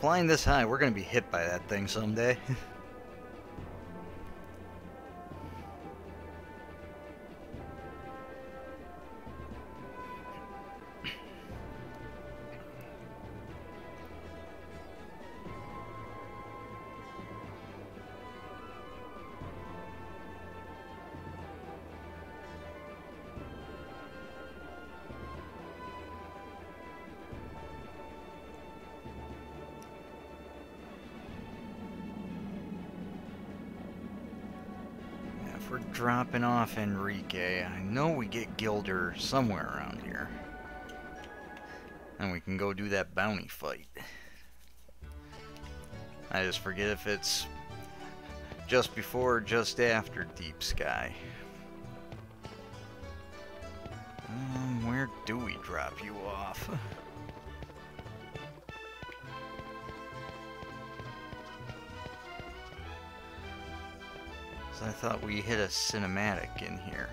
Flying this high, we're gonna be hit by that thing someday. [LAUGHS] Gilder somewhere around here. And we can go do that bounty fight. I just forget if it's just before or just after Deep Sky. Um, where do we drop you off? [LAUGHS] So I thought we hit a cinematic in here.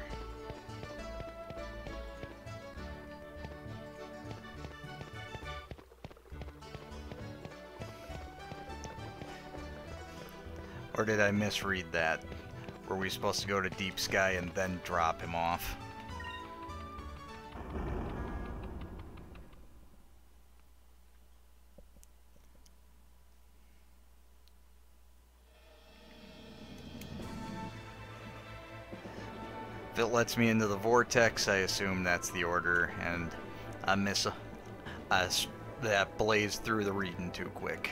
Did I misread that? Were we supposed to go to Deep Sky and then drop him off? If it lets me into the vortex, I assume that's the order, and I miss that blazed through the reading too quick.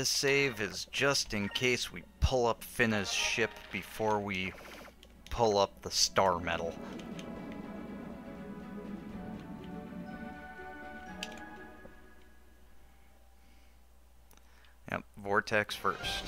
This save is just in case we pull up Fina's ship before we pull up the star medal. Yep, Vortex first.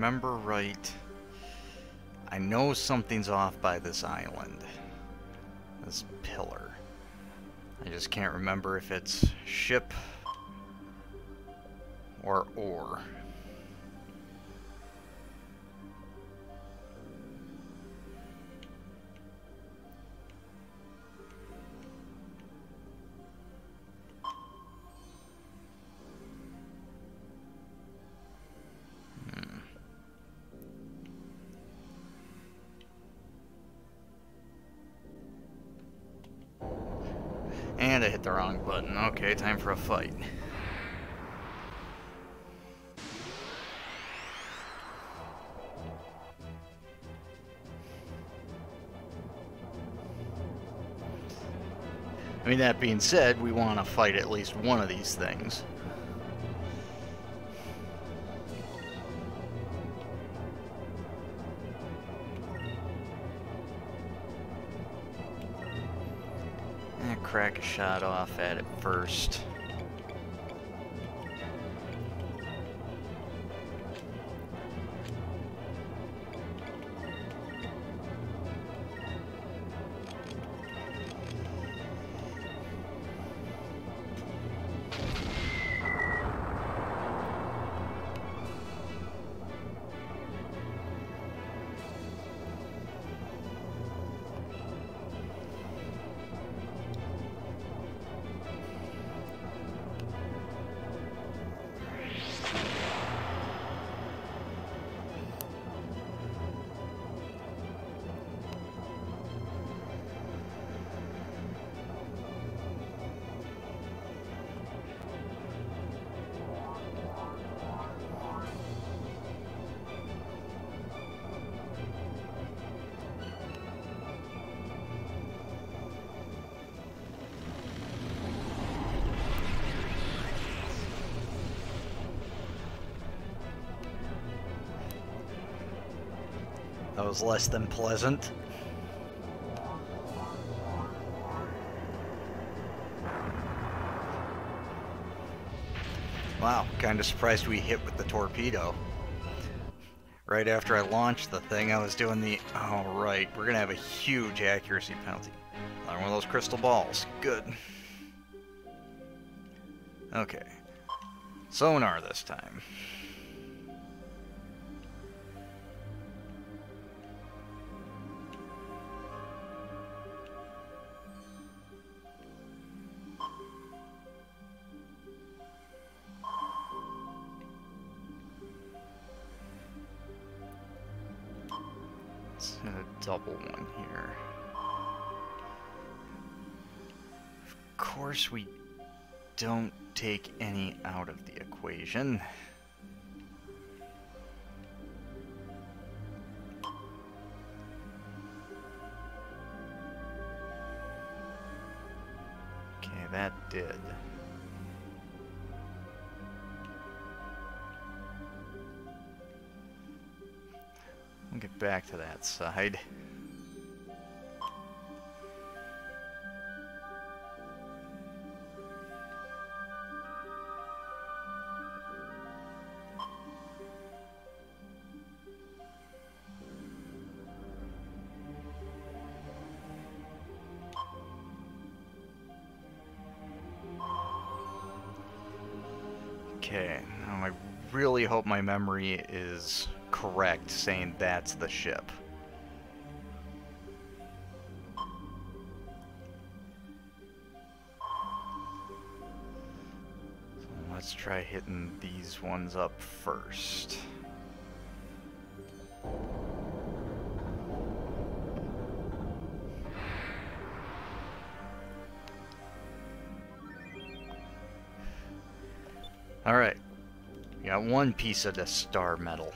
Remember right, I know something's off by this island. This pillar. I just can't remember if it's ship Okay, time for a fight. I mean, that being said, we want to fight at least one of these things. A shot off at it first. Was less than pleasant. Wow, kinda surprised we hit with the torpedo. Right after I launched the thing, I was doing the... Oh, right, we're gonna have a huge accuracy penalty. Another one of those crystal balls. Good. Okay. Sonar this time. Okay, that did. We'll get back to that side. My memory is correct saying that's the ship. So let's try hitting these ones up first. Piece of the star metal.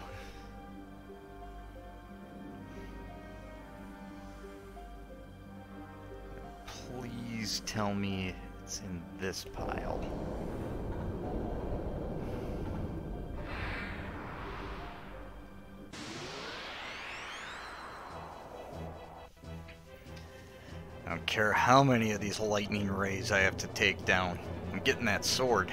Please tell me it's in this pile. I don't care how many of these lightning rays I have to take down. I'm getting that sword.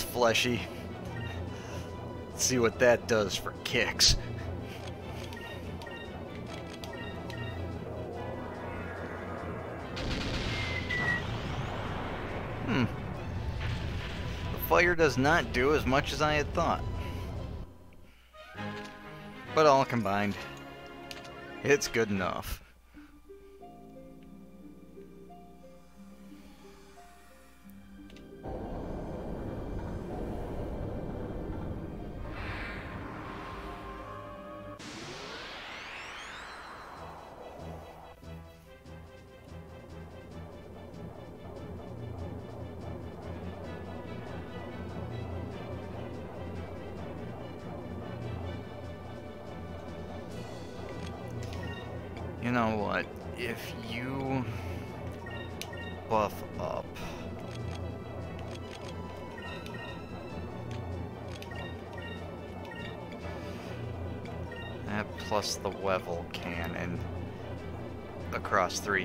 Fleshy. Let's see what that does for kicks. Hmm. The fire does not do as much as I had thought. But all combined, it's good enough.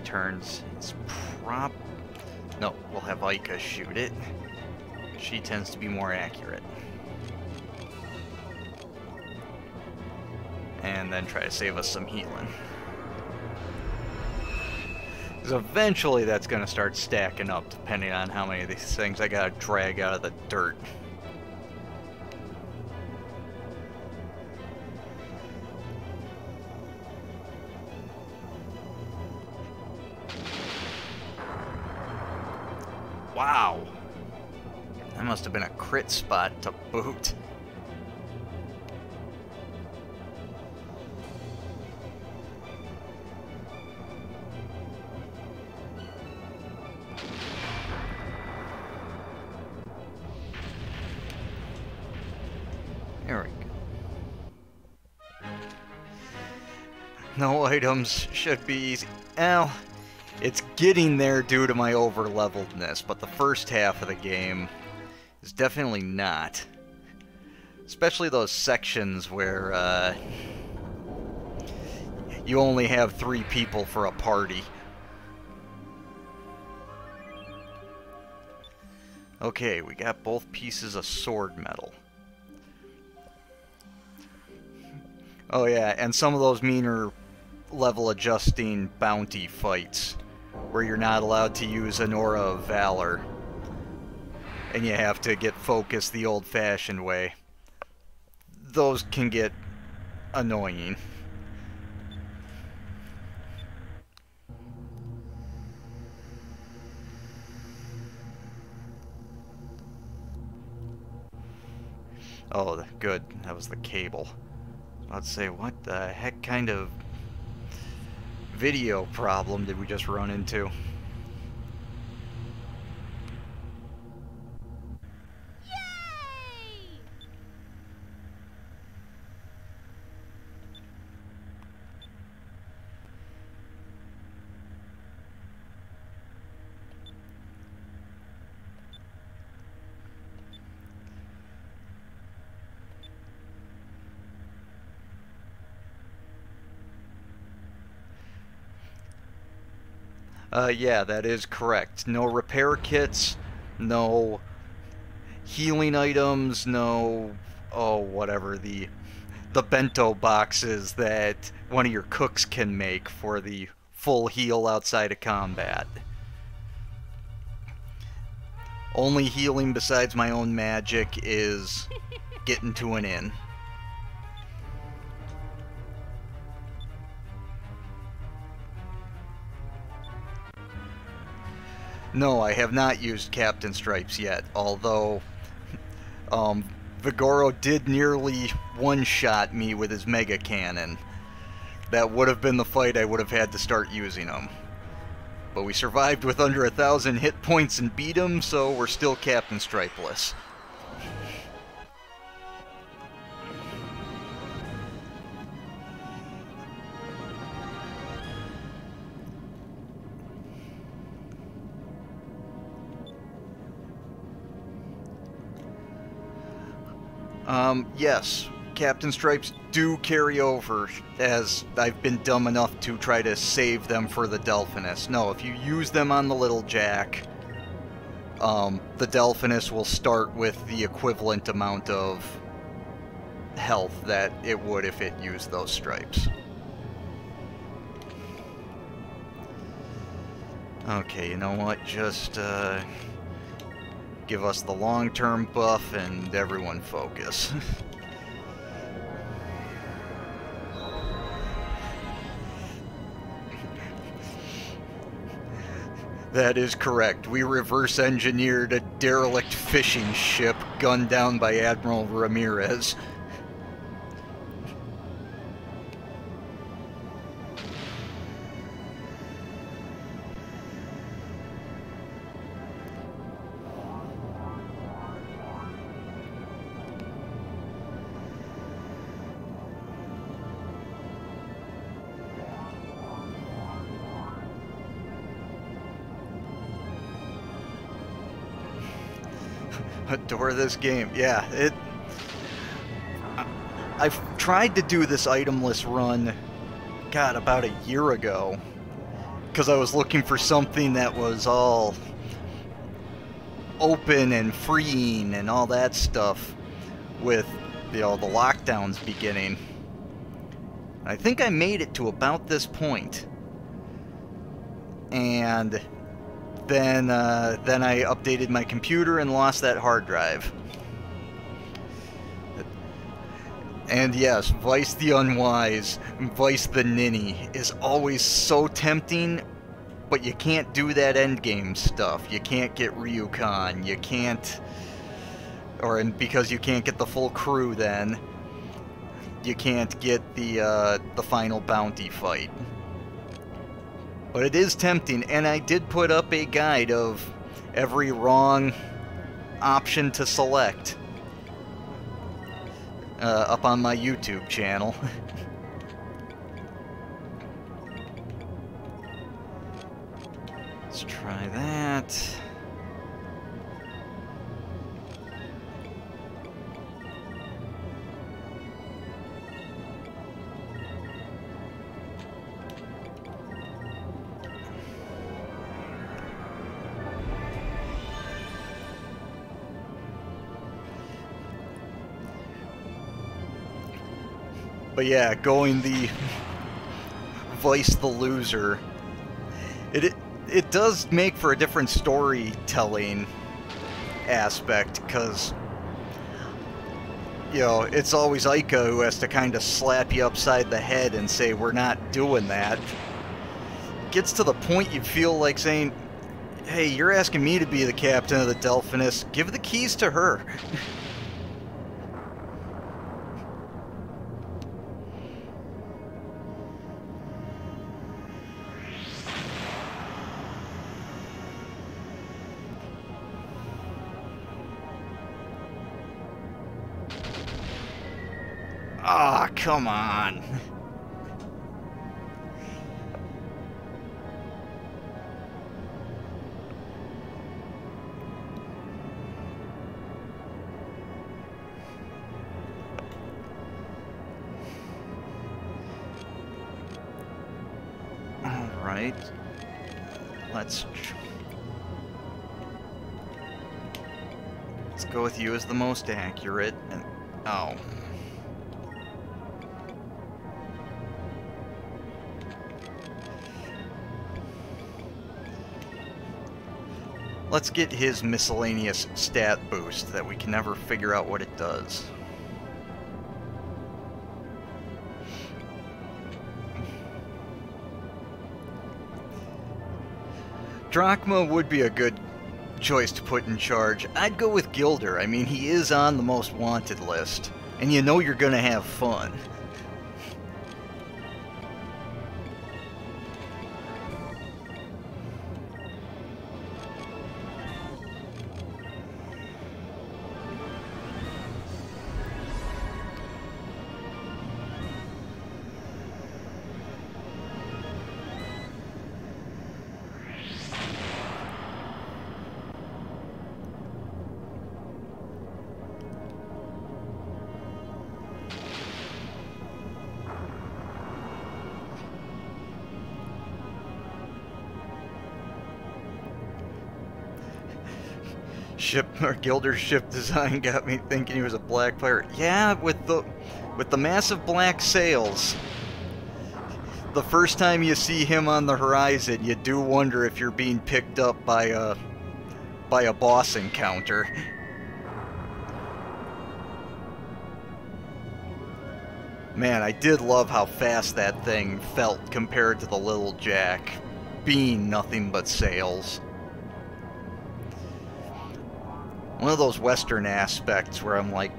Turns. It's prop. No, we'll have Aika shoot it. She tends to be more accurate. And then try to save us some healing. Because eventually that's going to start stacking up depending on how many of these things I gotta drag out of the dirt. Crit spot to boot. There we go. No items should be easy. Well, it's getting there due to my over-leveledness, but the first half of the game definitely not. Especially those sections where uh, you only have three people for a party. Okay, we got both pieces of sword metal. Oh yeah, and some of those meaner level adjusting bounty fights where you're not allowed to use an aura of valor and you have to get focused the old-fashioned way. Those can get annoying. Oh, good. That was the cable. I'd say, what the heck kind of video problem did we just run into? Uh, yeah, that is correct. No repair kits, no healing items, no oh whatever the the bento boxes that one of your cooks can make for the full heal outside of combat. Only healing besides my own magic is [LAUGHS] getting to an inn. No, I have not used Captain Stripes yet, although um, Vigoro did nearly one-shot me with his Mega Cannon. That would have been the fight I would have had to start using them. But we survived with under a thousand hit points and beat him, so we're still Captain Stripeless. Um, yes, Captain Stripes do carry over, as I've been dumb enough to try to save them for the Delphinus. No, if you use them on the Little Jack, um, the Delphinus will start with the equivalent amount of health that it would if it used those stripes. Okay, you know what? Just, uh, give us the long-term buff and everyone focus. [LAUGHS] that is correct. We reverse engineered a derelict fishing ship gunned down by Admiral Ramirez. Adore this game. Yeah, it. I've tried to do this itemless run, God, about a year ago, because I was looking for something that was all open and freeing and all that stuff, with you know the lockdowns beginning. I think I made it to about this point, and then, uh, then I updated my computer and lost that hard drive. And yes, Vyse the Unwise, Vyse the Ninny is always so tempting, but you can't do that endgame stuff. You can't get Ryukan, you can't... Or and because you can't get the full crew then, you can't get the, uh, the final bounty fight. But it is tempting, and I did put up a guide of every wrong option to select uh, up on my YouTube channel. [LAUGHS] Let's try that. But yeah, going the [LAUGHS] Vyse the loser, it, it does make for a different storytelling aspect because you know it's always Aika who has to kind of slap you upside the head and say we're not doing that. Gets to the point you feel like saying, "Hey, you're asking me to be the captain of the Delphinus. Give the keys to her." [LAUGHS] come on. All right. let's let's go with you as the most accurate. And oh, let's get his miscellaneous stat boost that we can never figure out what it does. Drachma would be a good choice to put in charge. I'd go with Gilder. I mean, he is on the most wanted list, and you know you're gonna have fun. [LAUGHS] Gilder's ship design got me thinking he was a black pirate. Yeah, with the with the massive black sails. The first time you see him on the horizon, you do wonder if you're being picked up by a by a boss encounter. Man, I did love how fast that thing felt compared to the little Jack, being nothing but sails. One of those western aspects where I'm like,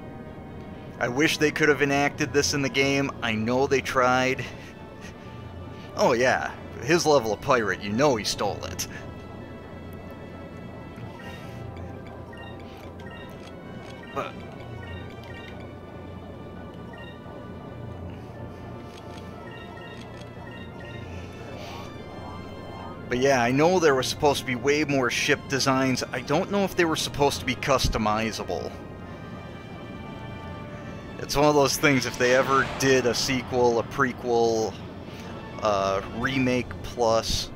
I wish they could have enacted this in the game. I know they tried. Oh yeah, his level of pirate, you know he stole it. But But yeah, I know there was supposed to be way more ship designs. I don't know if they were supposed to be customizable. It's one of those things, if they ever did a sequel, a prequel, uh, remake plus,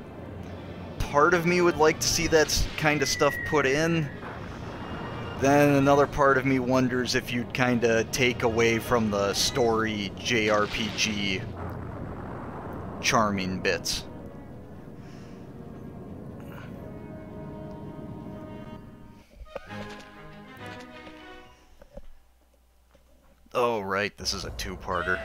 part of me would like to see that kind of stuff put in. Then another part of me wonders if you'd kind of take away from the story JRPG charming bits. Oh, right, this is a two-parter.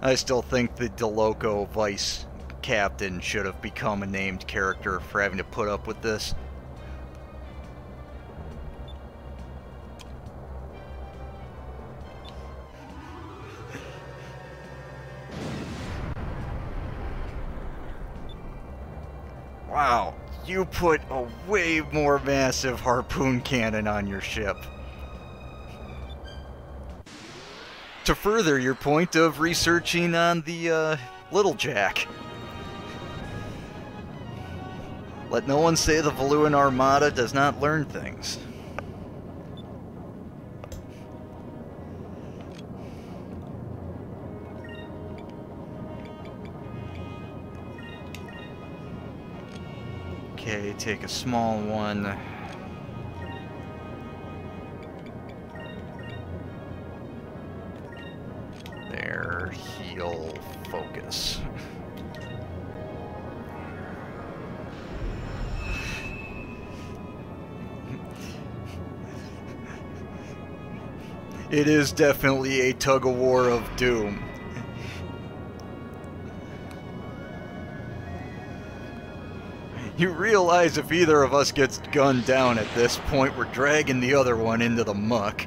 I still think the De Loco vice captain should have become a named character for having to put up with this. Wow, you put a way more massive harpoon cannon on your ship. To further your point of researching on the uh, Little Jack. Let no one say the Valuan Armada does not learn things. Okay, take a small one. There, heal, focus. It is definitely a tug of war of doom. You realize if either of us gets gunned down at this point, we're dragging the other one into the muck.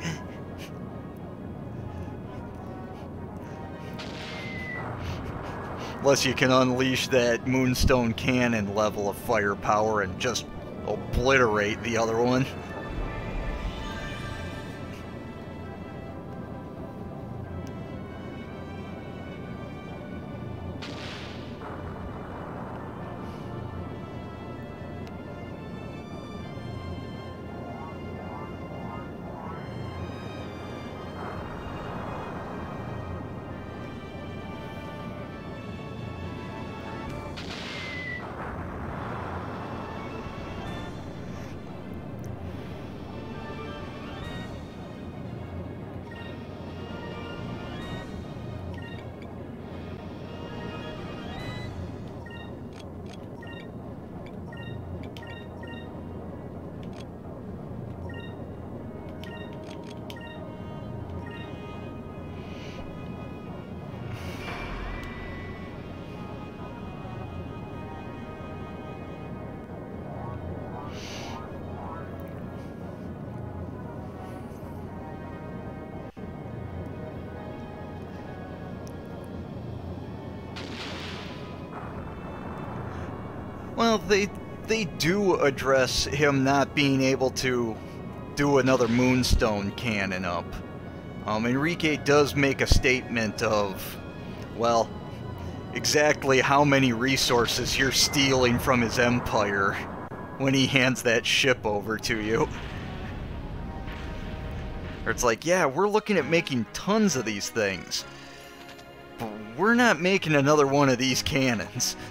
Unless you can unleash that Moonstone Cannon level of firepower and just obliterate the other one. Well, they they do address him not being able to do another Moonstone cannon up. Um, Enrique does make a statement of, well, exactly how many resources you're stealing from his empire when he hands that ship over to you. Or it's like, yeah, we're looking at making tons of these things. But we're not making another one of these cannons. [LAUGHS]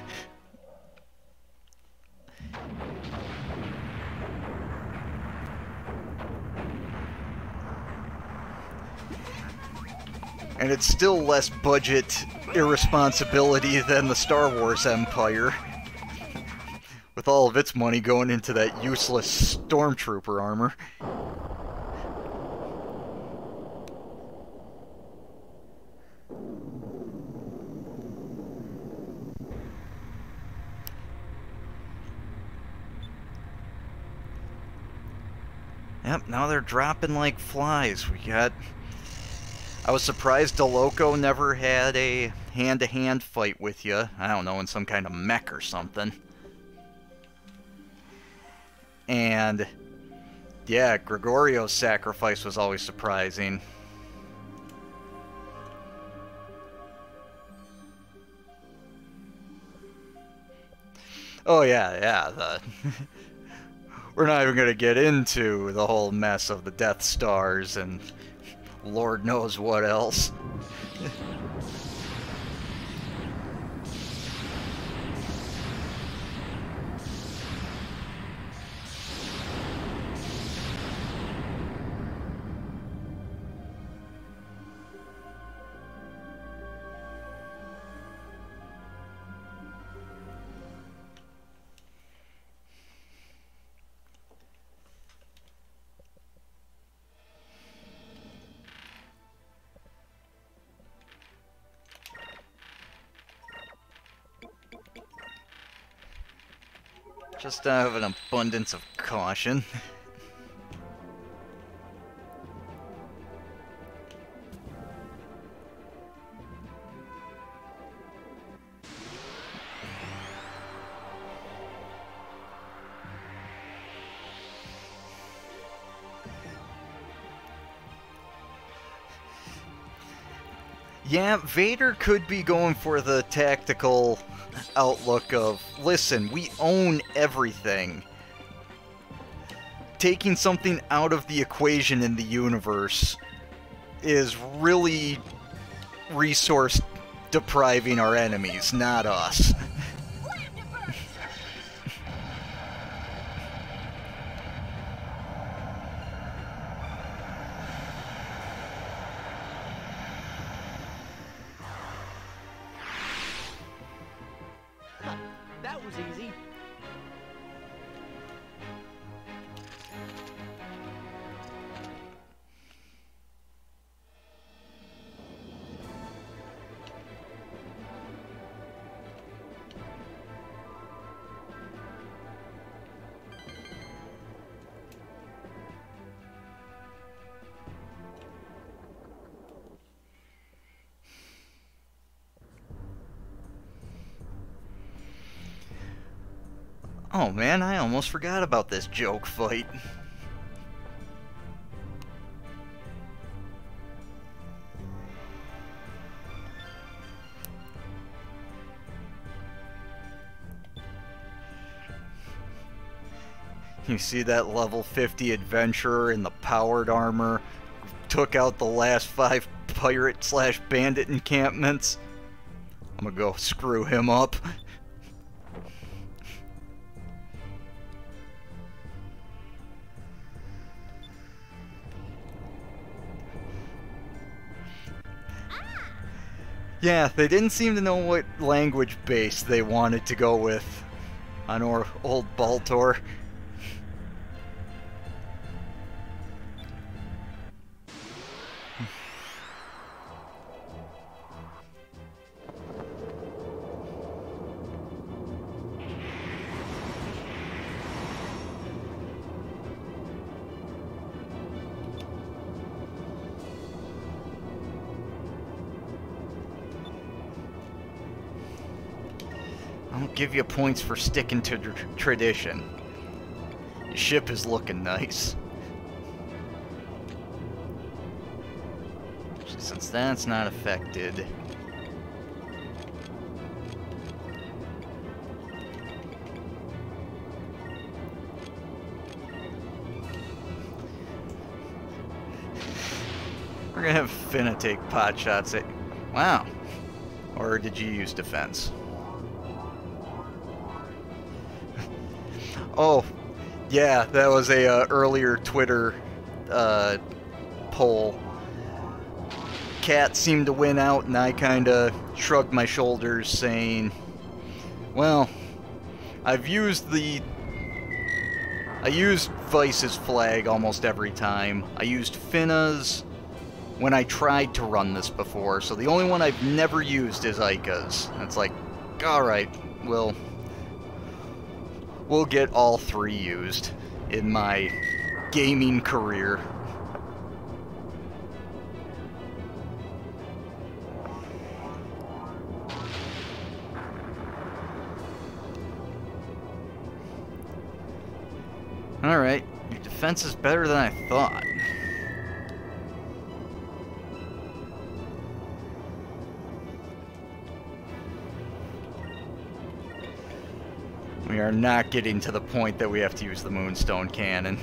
And it's still less budget irresponsibility than the Star Wars Empire. With all of its money going into that useless stormtrooper armor. Yep, now they're dropping like flies. We got... I was surprised De Loco never had a hand-to-hand fight with you. I don't know, in some kind of mech or something. And... Yeah, Gregorio's sacrifice was always surprising. Oh yeah, yeah, the... [LAUGHS] We're not even going to get into the whole mess of the Death Stars and Lord knows what else. To have an abundance of caution. [LAUGHS] Yeah, Vader could be going for the tactical outlook of, listen, we own everything. Taking something out of the equation in the universe is really resource depriving our enemies, not us. Oh man, I almost forgot about this joke fight. [LAUGHS] You see that level 50 adventurer in the powered armor took out the last five [LAUGHS] pirate slash bandit encampments? I'm gonna go screw him up. Yeah, they didn't seem to know what language base they wanted to go with on or old Baltor. Give you points for sticking to tr- tradition. Your ship is looking nice. Since that's not affected. We're gonna have Fina take pot shots at. Wow. Or did you use defense? Oh, yeah, that was a uh, earlier Twitter uh, poll. Cat seemed to win out, and I kind of shrugged my shoulders, saying, "Well, I've used the I used Vyse's flag almost every time. I used Fina's when I tried to run this before, so the only one I've never used is Aika's. And It's like, alright, we'll, we'll get all three used in my gaming career. Alright, your defense is better than I thought. Are not getting to the point that we have to use the Moonstone Cannon.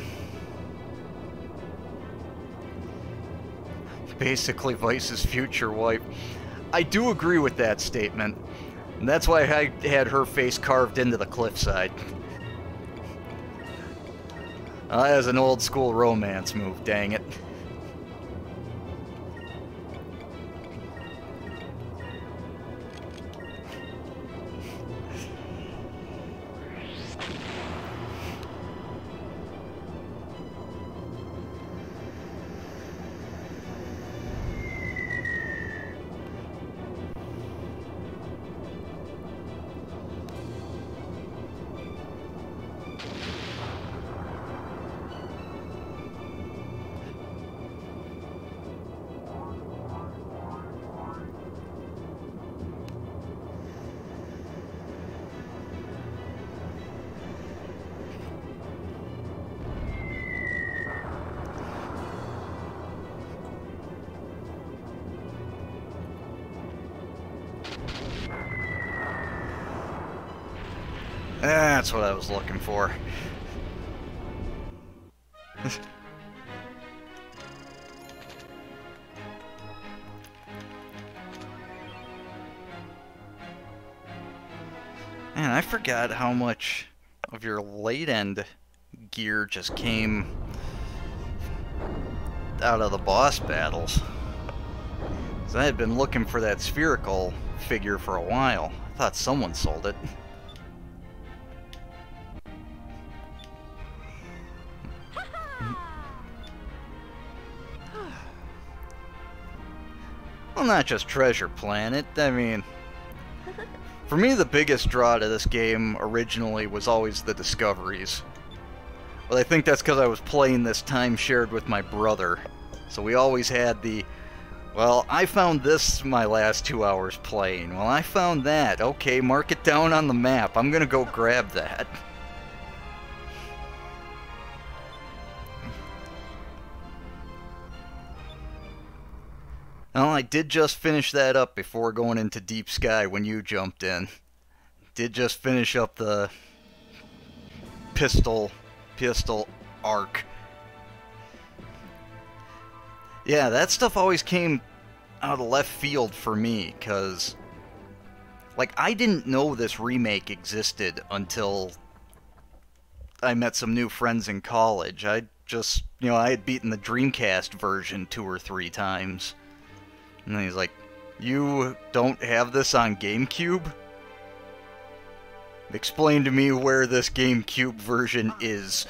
Basically, Vyse's future wife. I do agree with that statement. And that's why I had her face carved into the cliffside. Uh, as an old school romance move, dang it. I was looking for. [LAUGHS] Man, I forgot how much of your late end gear just came out of the boss battles. I had been looking for that spherical figure for a while. I thought someone sold it. [LAUGHS] not just Treasure Planet. I mean, for me, the biggest draw to this game originally was always the discoveries. But I think that's because I was playing this time shared with my brother. So we always had the, well, I found this my last two hours playing. Well, I found that. Okay, mark it down on the map. I'm gonna go grab that. I did just finish that up before going into Deep Sky when you jumped in. Did just finish up the Piastol Piastol arc. Yeah, that stuff always came out of the left field for me cuz like I didn't know this remake existed until I met some new friends in college. I just, you know, I had beaten the Dreamcast version two or three times. And he's like, You don't have this on GameCube? Explain to me where this GameCube version is.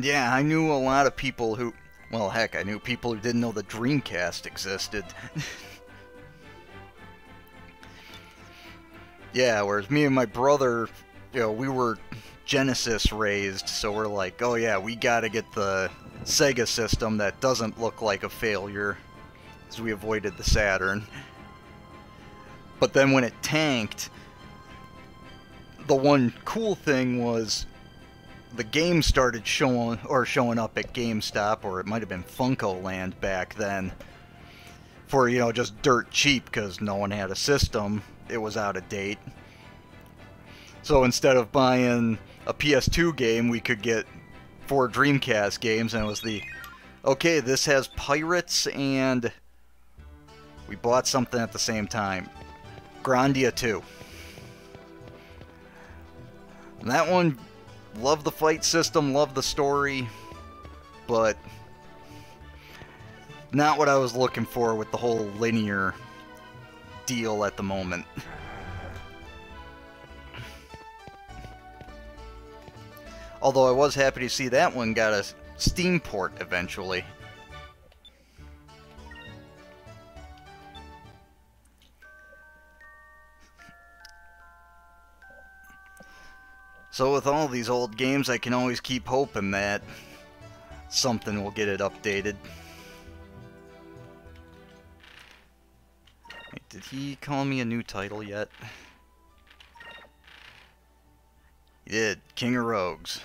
Yeah, I knew a lot of people who, well, heck, I knew people who didn't know the Dreamcast existed. [LAUGHS] yeah, whereas me and my brother, you know, we were Genesis raised, so we're like, oh yeah, we gotta get the Sega system that doesn't look like a failure, as we avoided the Saturn. But then when it tanked, the one cool thing was the game started showing or showing up at GameStop, or it might have been Funco Land back then, for you know just dirt cheap because no one had a system. It was out of date. So instead of buying a PS2 game, we could get four Dreamcast games, and it was the okay. This has pirates, and we bought something at the same time. Grandia 2. And that one love the fight system, love the story, but not what I was looking for with the whole linear deal at the moment. Although I was happy to see that one got a Steam port eventually. So with all these old games, I can always keep hoping that something will get it updated. Wait, did he call me a new title yet? He did. King of Rogues.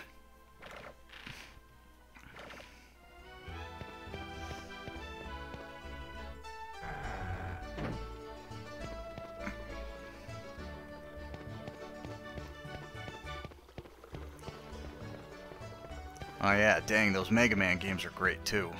Dang, those Mega Man games are great too.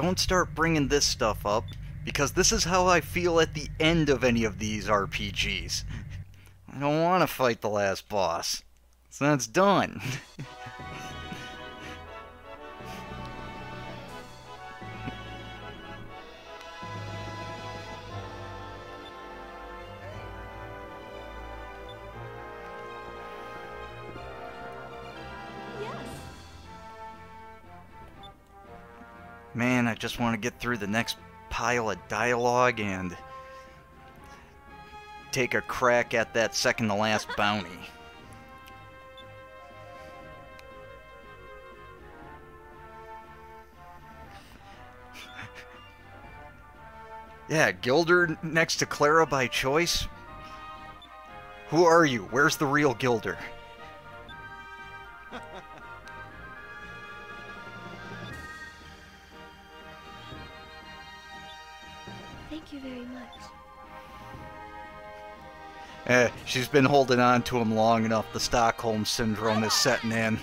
Don't start bringing this stuff up, because this is how I feel at the end of any of these RPGs. I don't want to fight the last boss. So that's done. [LAUGHS] just want to get through the next pile of dialogue and take a crack at that second to last [LAUGHS] bounty. [LAUGHS] yeah, Gilder next to Clara by choice? Who are you? Where's the real Gilder? Eh, she's been holding on to him long enough. The Stockholm Syndrome is setting in.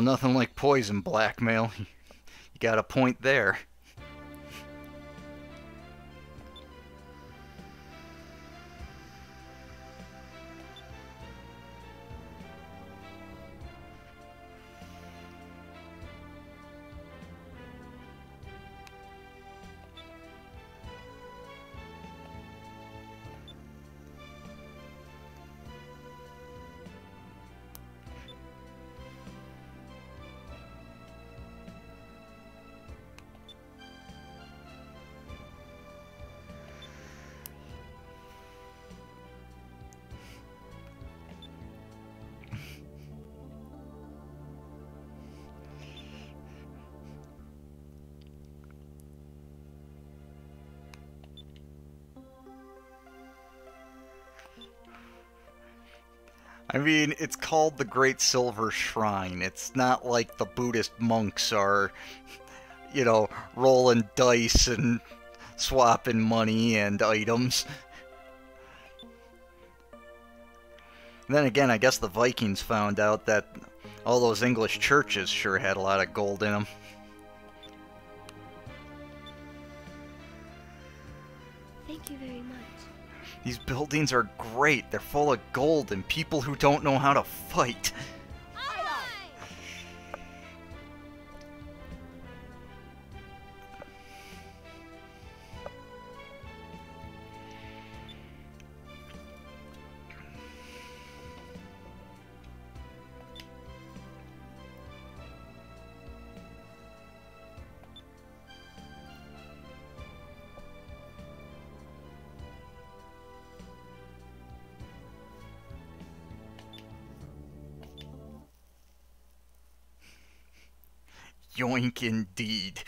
Nothing like poison blackmail. [LAUGHS] You got a point there. I mean, it's called the Great Silver Shrine. It's not like the Buddhist monks are, you know, rolling dice and swapping money and items. Then again, I guess the Vikings found out that all those English churches sure had a lot of gold in them. These buildings are great. They're full of gold and people who don't know how to fight. [LAUGHS] indeed.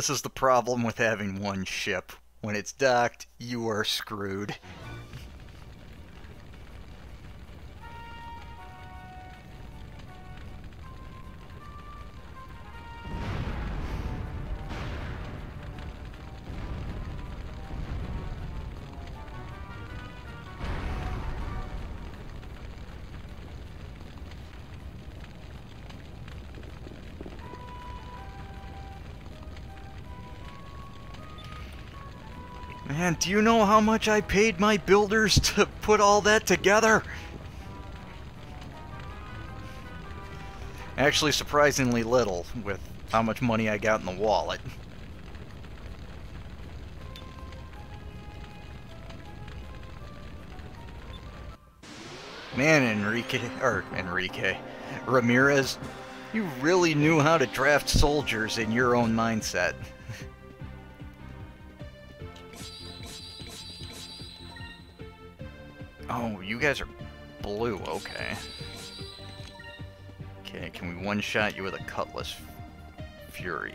This is the problem with having one ship. When it's docked, you are screwed. Do you know how much I paid my builders to put all that together? Actually, surprisingly little with how much money I got in the wallet. Man, Enrique, or Enrique, Ramirez, you really knew how to draft soldiers in your own mindset. Guys are blue, okay. Okay, can we one-shot you with a Cutlass Fury?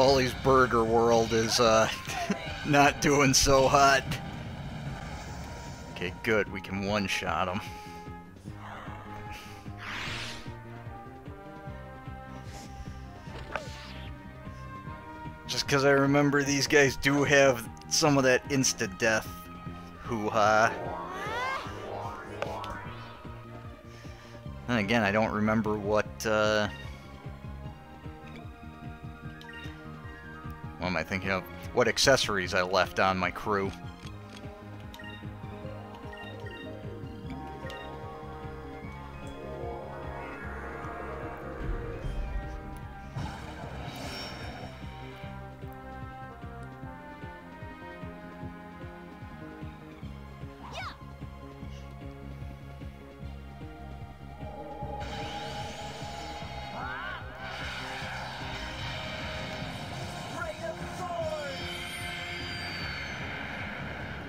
Paulie's Burger World is uh, [LAUGHS] not doing so hot. Okay, good. We can one-shot him. Just because I remember these guys do have some of that insta-death hoo-ha. And again, I don't remember what, uh... thinking of? What accessories I left on my crew.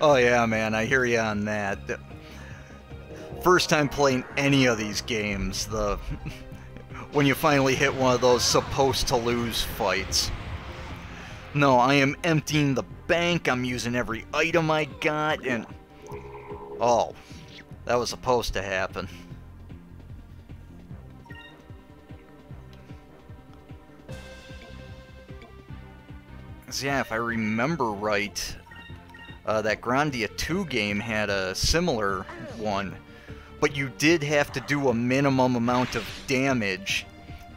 Oh yeah, man, I hear you on that. First time playing any of these games, the [LAUGHS] when you finally hit one of those supposed to lose fights. No, I am emptying the bank, I'm using every item I got, and... Oh, that was supposed to happen. So yeah, if I remember right, uh, that Grandia 2 game had a similar one, but you did have to do a minimum amount of damage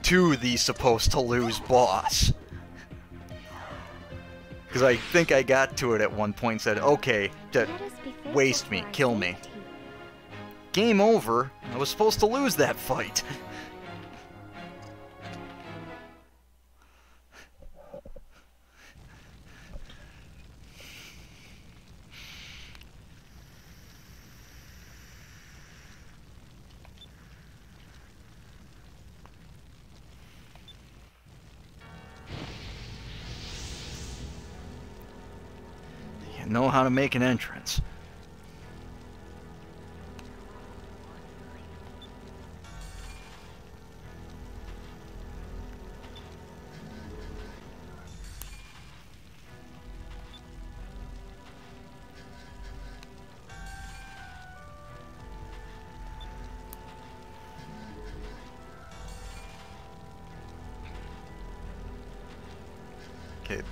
to the supposed to lose boss. Because I think I got to it at one point and said, okay, d- Let us be thankful waste me, kill me. game over. I was supposed to lose that fight. [LAUGHS] how to make an entrance.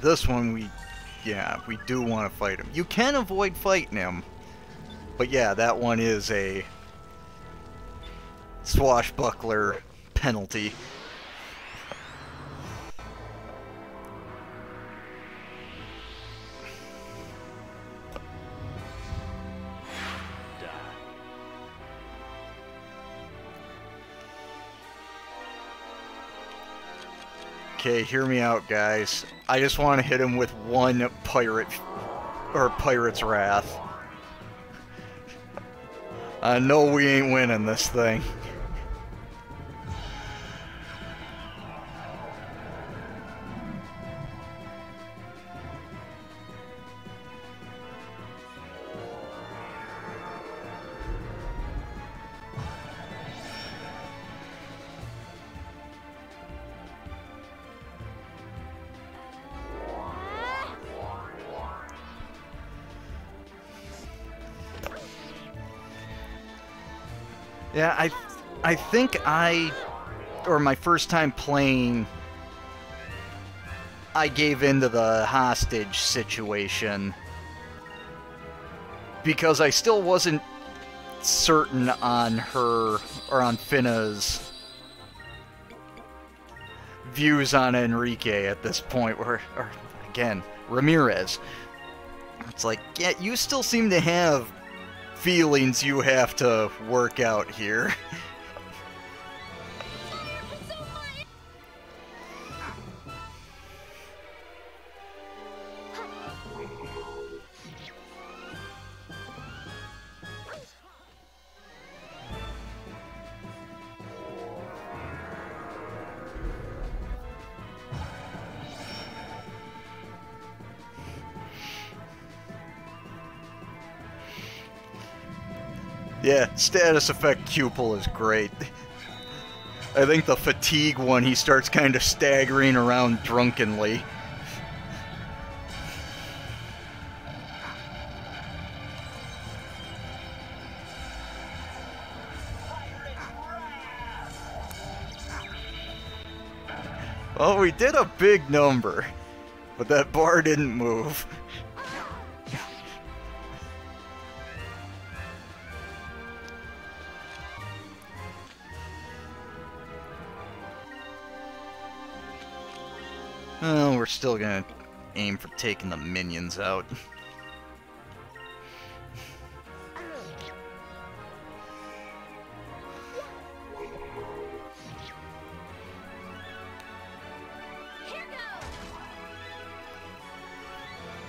This one we, yeah, we do want to fight him. You can avoid fighting him, but yeah, that one is a swashbuckler penalty. Okay, hear me out, guys. I just want to hit him with one pirate or pirate's wrath. I know we ain't winning this thing. I think I or my first time playing I gave into the hostage situation because I still wasn't certain on her or on Fina's views on Enrique at this point where or again, Ramirez. It's like, yeah, you still seem to have feelings you have to work out here. [LAUGHS] status effect Cupil is great. I think the fatigue one, he starts kind of staggering around drunkenly. Well, we did a big number, but that bar didn't move. We're still gonna aim for taking the minions out. [LAUGHS]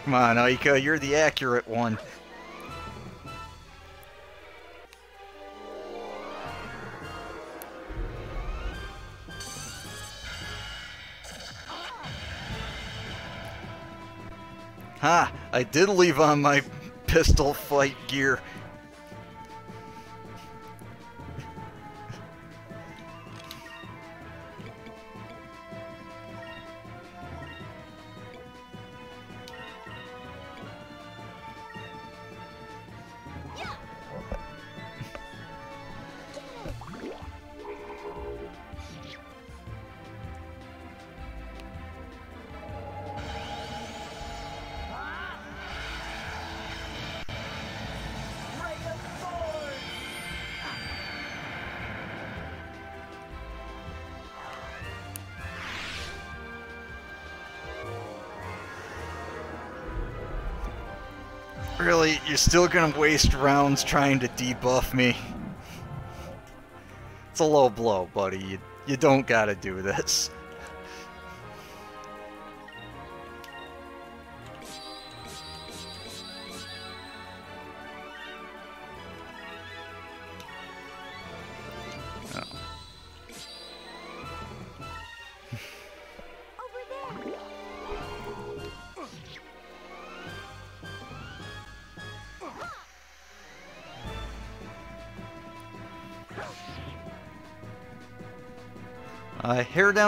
Come on, Aika, you're the accurate one. I did leave on my Piastol fight gear. You're still gonna waste rounds trying to debuff me? It's a low blow, buddy. You, you don't gotta do this.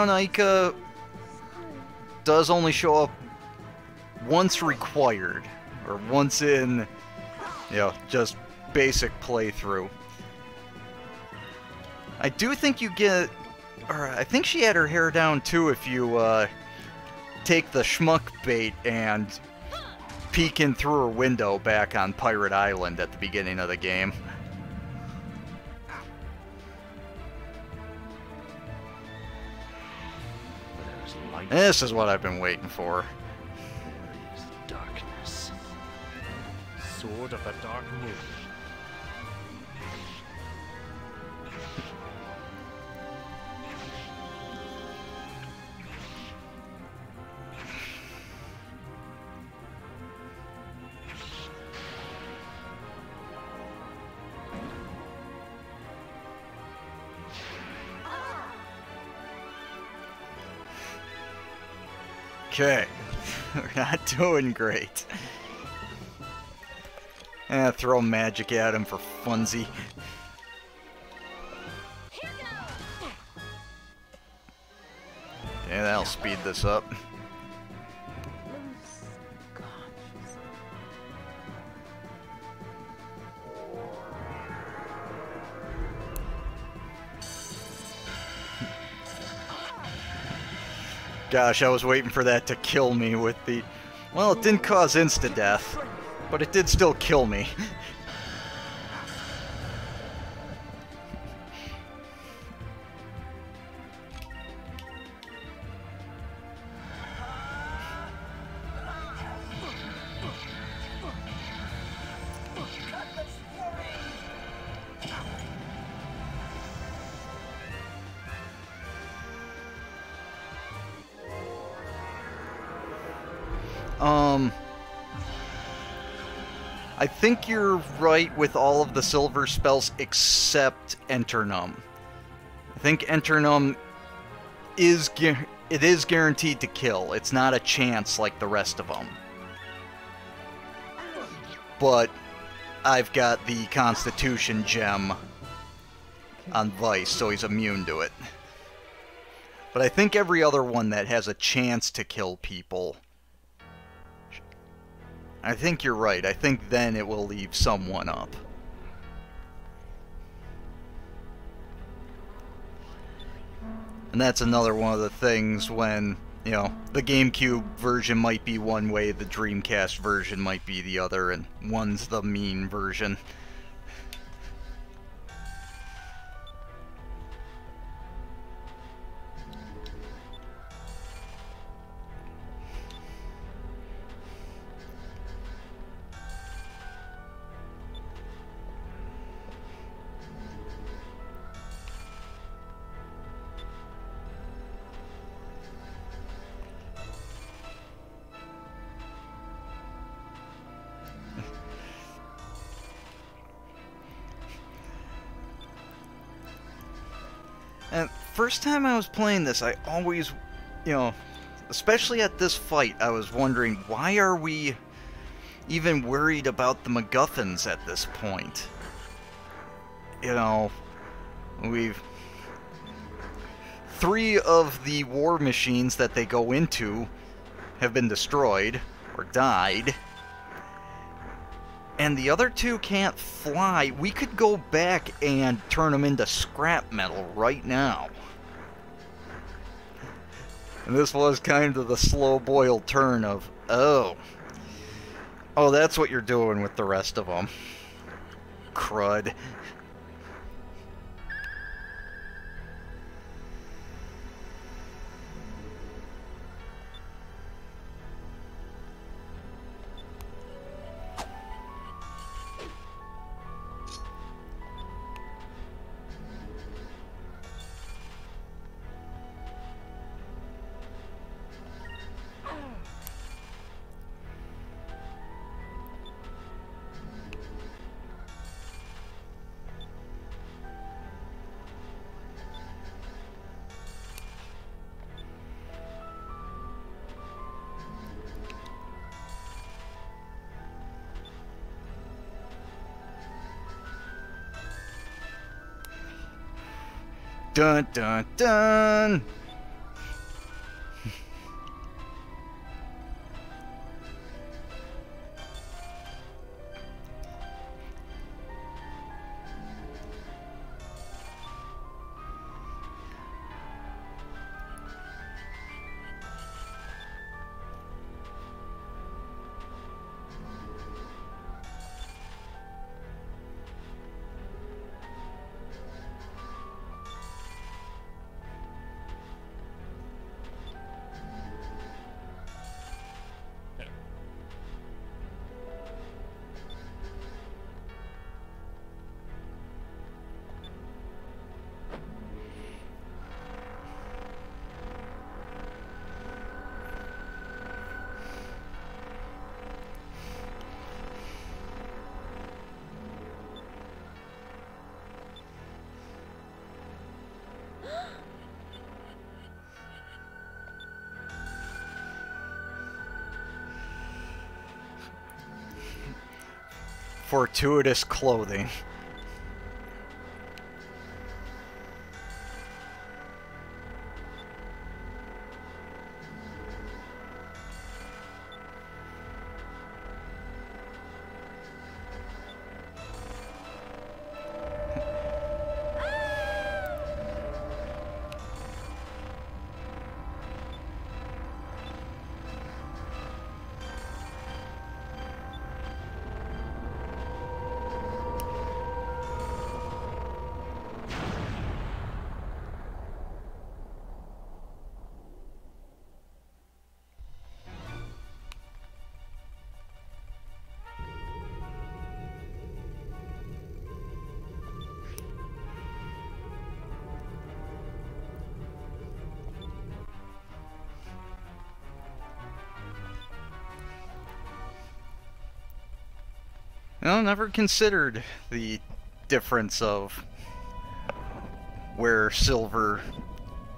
Down does only show up once required, or once in, you know, just basic playthrough. I do think you get, or I think she had her hair down too if you uh, take the schmuck bait and peek in through her window back on Pirate Island at the beginning of the game. This is what I've been waiting for. Darkness. Sword of the Dark Moon. Okay. [LAUGHS] We're not doing great. Eh, throw magic at him for funsy. Okay, that'll speed this up. Gosh, I was waiting for that to kill me with the... Well, it didn't cause insta-death, but it did still kill me. [LAUGHS] think you're right with all of the silver spells except Eternum. I think Eternum is it is guaranteed to kill. It's not a chance like the rest of them. But I've got the Constitution gem on Vyse, so he's immune to it. But I think every other one that has a chance to kill people I think you're right. I think then it will leave someone up. And that's another one of the things when, you know, the GameCube version might be one way, the Dreamcast version might be the other, and one's the mean version. First time I was playing this, I always, you know, especially at this fight, I was wondering why are we even worried about the MacGuffins at this point? You know, we've three of the war machines that they go into have been destroyed or died. And the other two can't fly. We could go back and turn them into scrap metal right now. And this was kind of the slow boiled turn of, oh. Oh, that's what you're doing with the rest of them. Crud. Dun dun dun! Fortuitous clothing. No, never considered the difference of where silver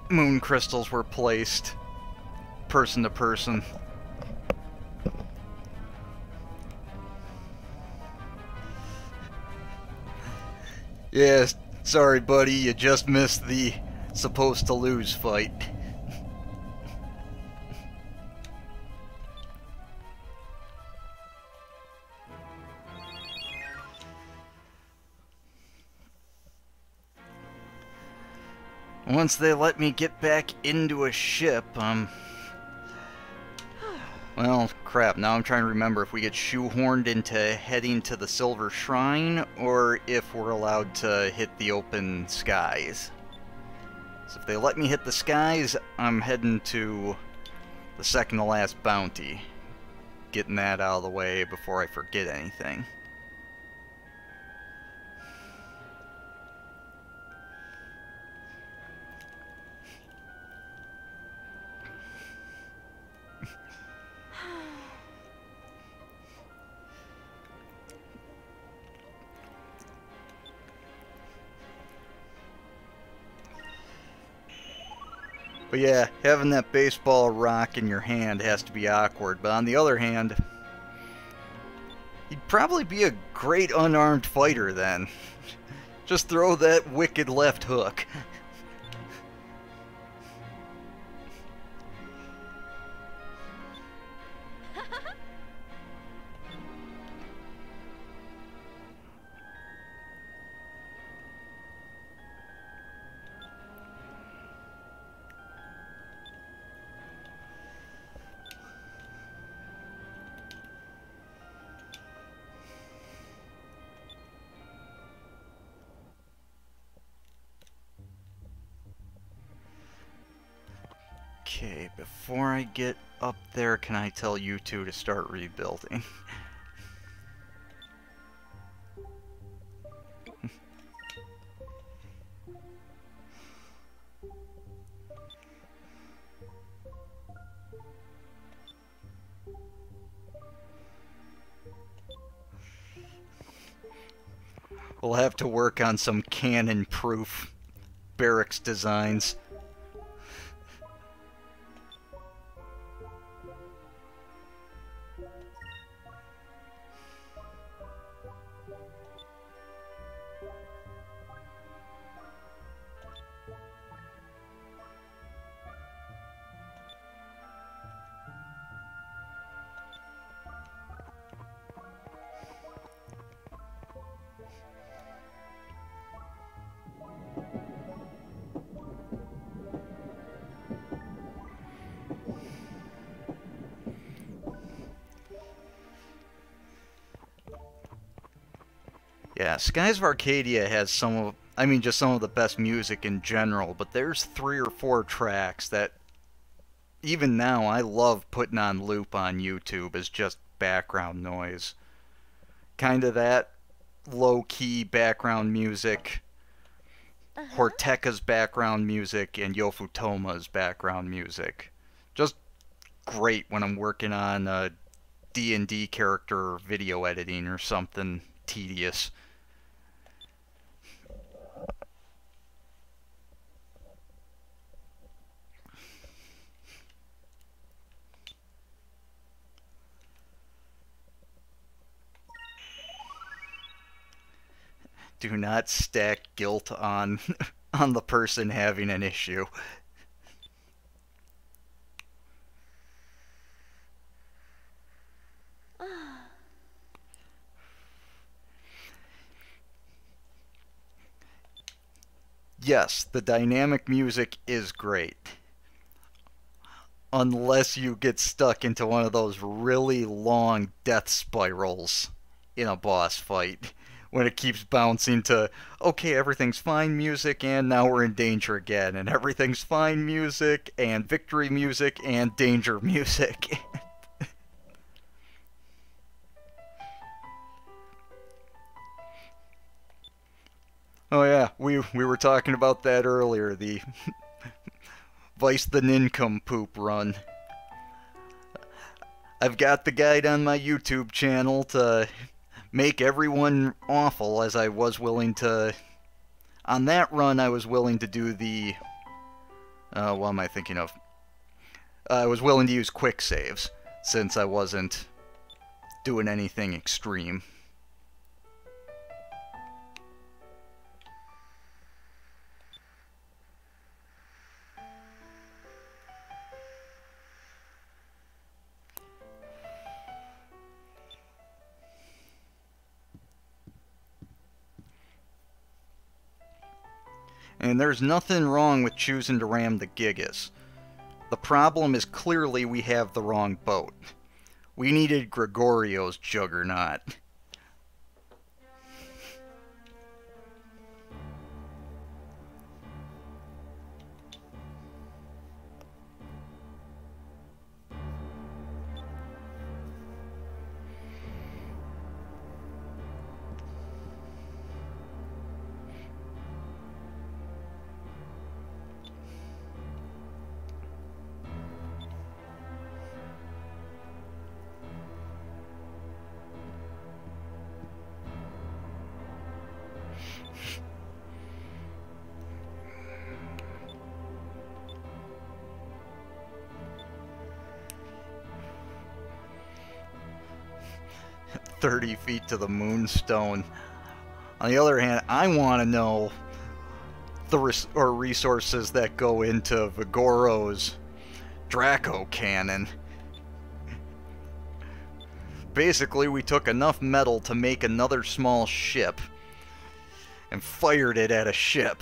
moon crystals were placed person to person. Yes, sorry buddy, you just missed the supposed to lose fight. Once they let me get back into a ship, um... Well, crap, now I'm trying to remember if we get shoehorned into heading to the Silver Shrine, or if we're allowed to hit the open skies. So if they let me hit the skies, I'm heading to the second to last bounty. Getting that out of the way before I forget anything. Yeah, having that baseball rock in your hand has to be awkward. But on the other hand, you'd probably be a great unarmed fighter then. [LAUGHS] Just throw that wicked left hook. [LAUGHS] get up there, can I tell you two to start rebuilding? [LAUGHS] we'll have to work on some cannon-proof barracks designs. Skies of Arcadia has some of, I mean, just some of the best music in general, but there's three or four tracks that, even now, I love putting on loop on YouTube as just background noise. Kind of that low key background music, Uh-huh. Horteka's background music, and Yafutoma's background music. Just great when I'm working on a D&D character video editing or something tedious. Do not stack guilt on [LAUGHS] on the person having an issue. Yes, the dynamic music is great. Unless you get stuck into one of those really long death spirals in a boss fight. When it keeps bouncing to, okay, everything's fine music, and now we're in danger again, and everything's fine music, and victory music, and danger [LAUGHS] music. Oh yeah, we we were talking about that earlier. The [LAUGHS] Vyse the Nincompoop run. I've got the guide on my YouTube channel to make everyone awful, as I was willing to. On that run, I was willing to do the. Uh, what am I thinking of? I was willing to use quick saves since I wasn't doing anything extreme. And there's nothing wrong with choosing to ram the Gigas. The problem is clearly we have the wrong boat. We needed Gregorio's Juggernaut. Thirty feet to the moonstone. On the other hand, I want to know the res- or resources that go into Vigoro's Draco cannon. Basically, we took enough metal to make another small ship and fired it at a ship.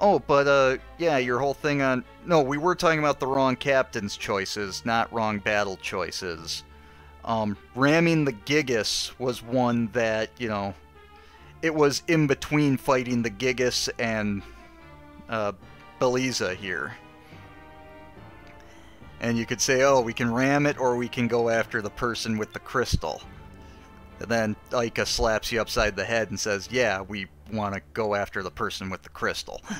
Oh, but uh, yeah, your whole thing on no, we were talking about the wrong captain's choices, not wrong battle choices. Um, ramming the Gigas was one that you know, it was in between fighting the Gigas and uh, Belleza here. And you could say, oh, we can ram it, or we can go after the person with the crystal. And then Aika slaps you upside the head and says, yeah, we want to go after the person with the crystal. [LAUGHS]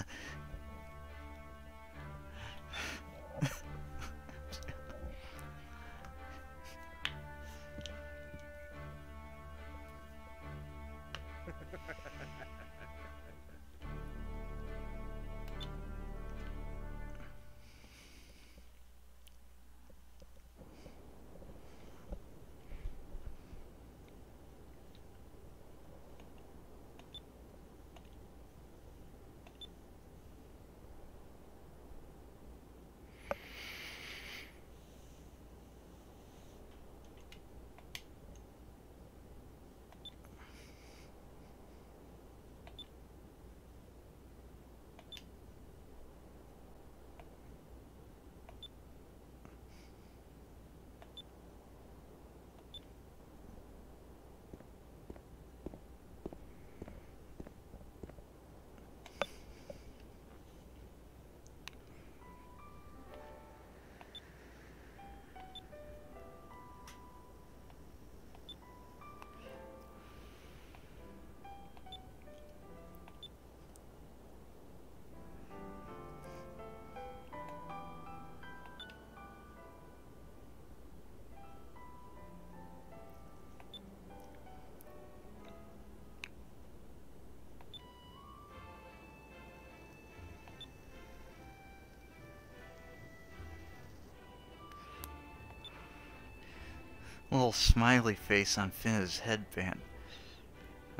Little smiley face on Fina's headband.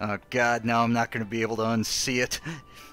Oh god, now I'm not going to be able to unsee it. [LAUGHS]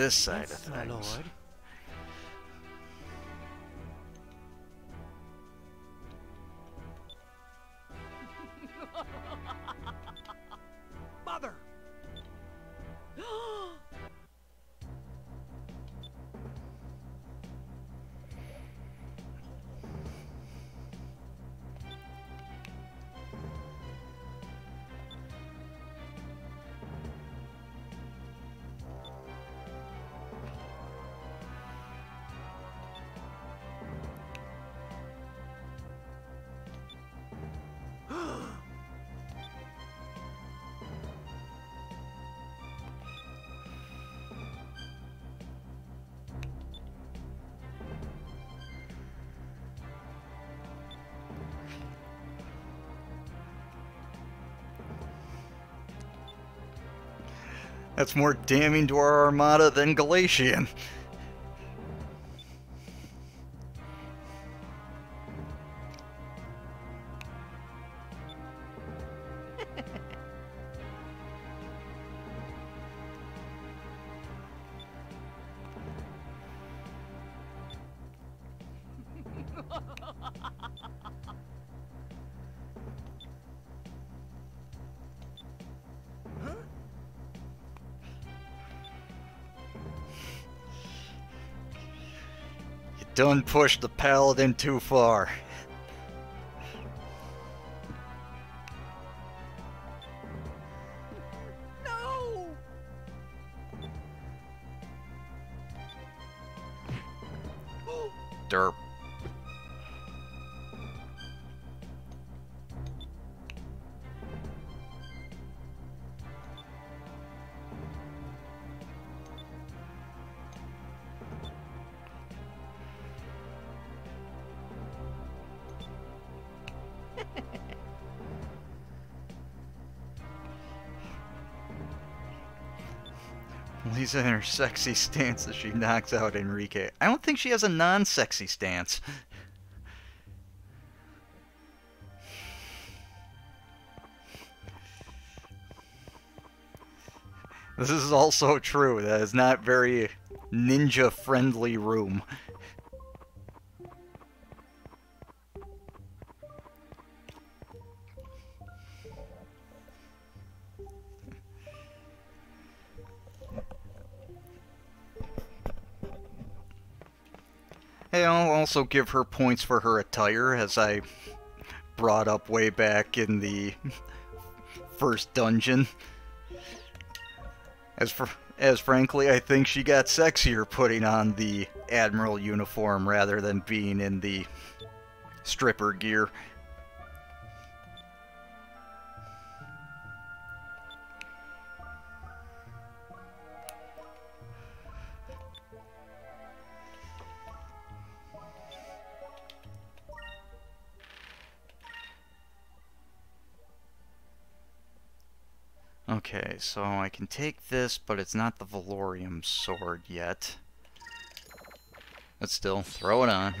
this side Yes, of my things. lord. That's more damning to our armada than Galcian. You done pushed the paladin too far. Lisa in her sexy stance as she knocks out Enrique. I don't think she has a non-sexy stance. This is also true. That is not very ninja-friendly room. Also give her points for her attire, as I brought up way back in the [LAUGHS] first dungeon. As for, as frankly, I think she got sexier putting on the admiral uniform rather than being in the stripper gear. Okay, so I can take this, but it's not the Valorium sword yet. But still, throw it on.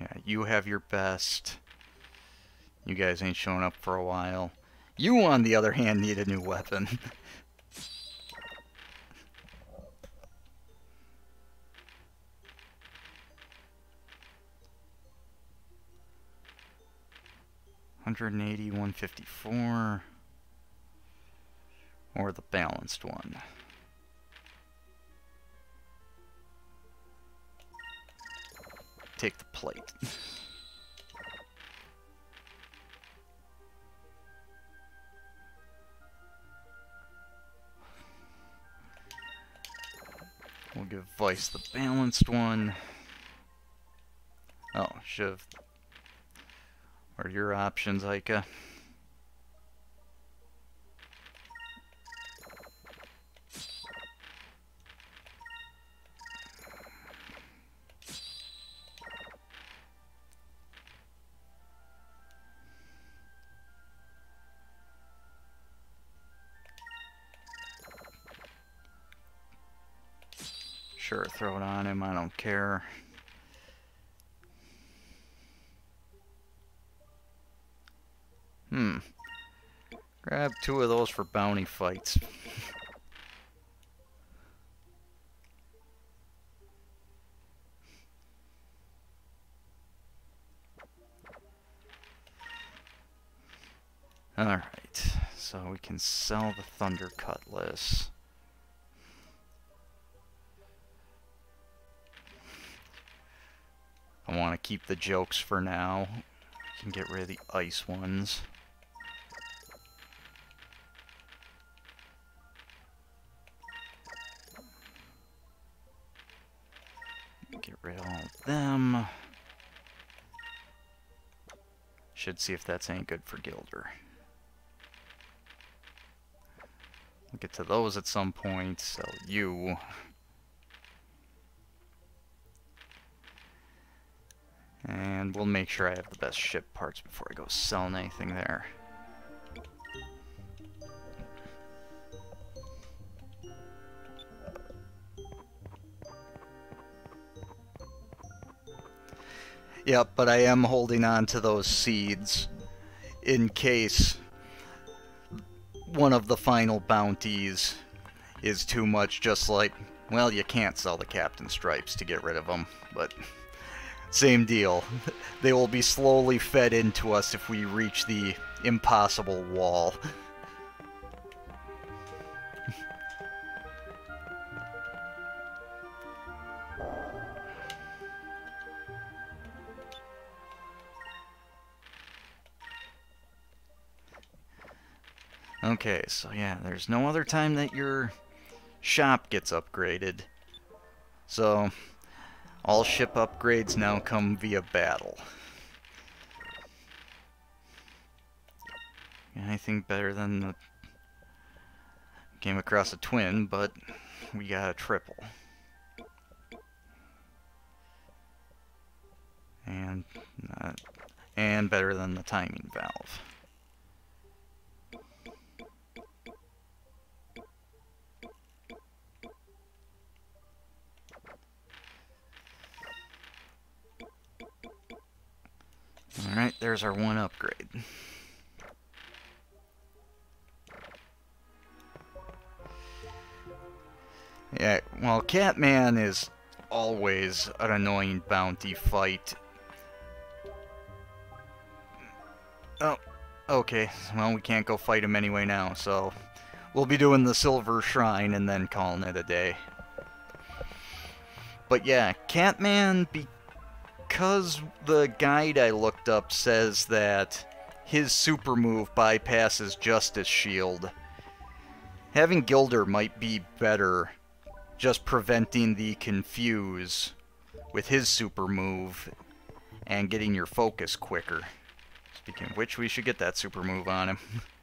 Yeah, you have your best. You guys ain't shown up for a while. You, on the other hand, need a new weapon. [LAUGHS] 180, 154, or the balanced one. Take the plate. [LAUGHS] we'll give Vyse the balanced one. Oh, should have are your options, Aika? Sure, throw it on him, I don't care. Hmm. Grab two of those for bounty fights. Alright, so we can sell the Thunder Cutlass. I want to keep the jokes for now. We Can get rid of the ice ones. Should see if that's any good for Gilder. We'll get to those at some point. Sell you. And we'll make sure I have the best ship parts before I go selling anything there. Yep, but I am holding on to those seeds in case one of the final bounties is too much, just like, well, you can't sell the Captain Stripes to get rid of them, but same deal. [LAUGHS] They will be slowly fed into us if we reach the impossible wall. [LAUGHS] Okay, so yeah, there's no other time that your shop gets upgraded. So, all ship upgrades now come via battle. Anything better than the... Came across a twin, but we got a triple. And, not, and better than the timing valve. Alright, there's our one upgrade. Yeah, well, Catman is always an annoying bounty fight. Oh, okay. Well, we can't go fight him anyway now, so... We'll be doing the Silver Shrine and then calling it a day. But yeah, Catman, because the guide I looked up says that his super move bypasses Justice Shield, having Gilder might be better just preventing the confuse with his super move and getting your focus quicker. Speaking of which, we should get that super move on him. [LAUGHS]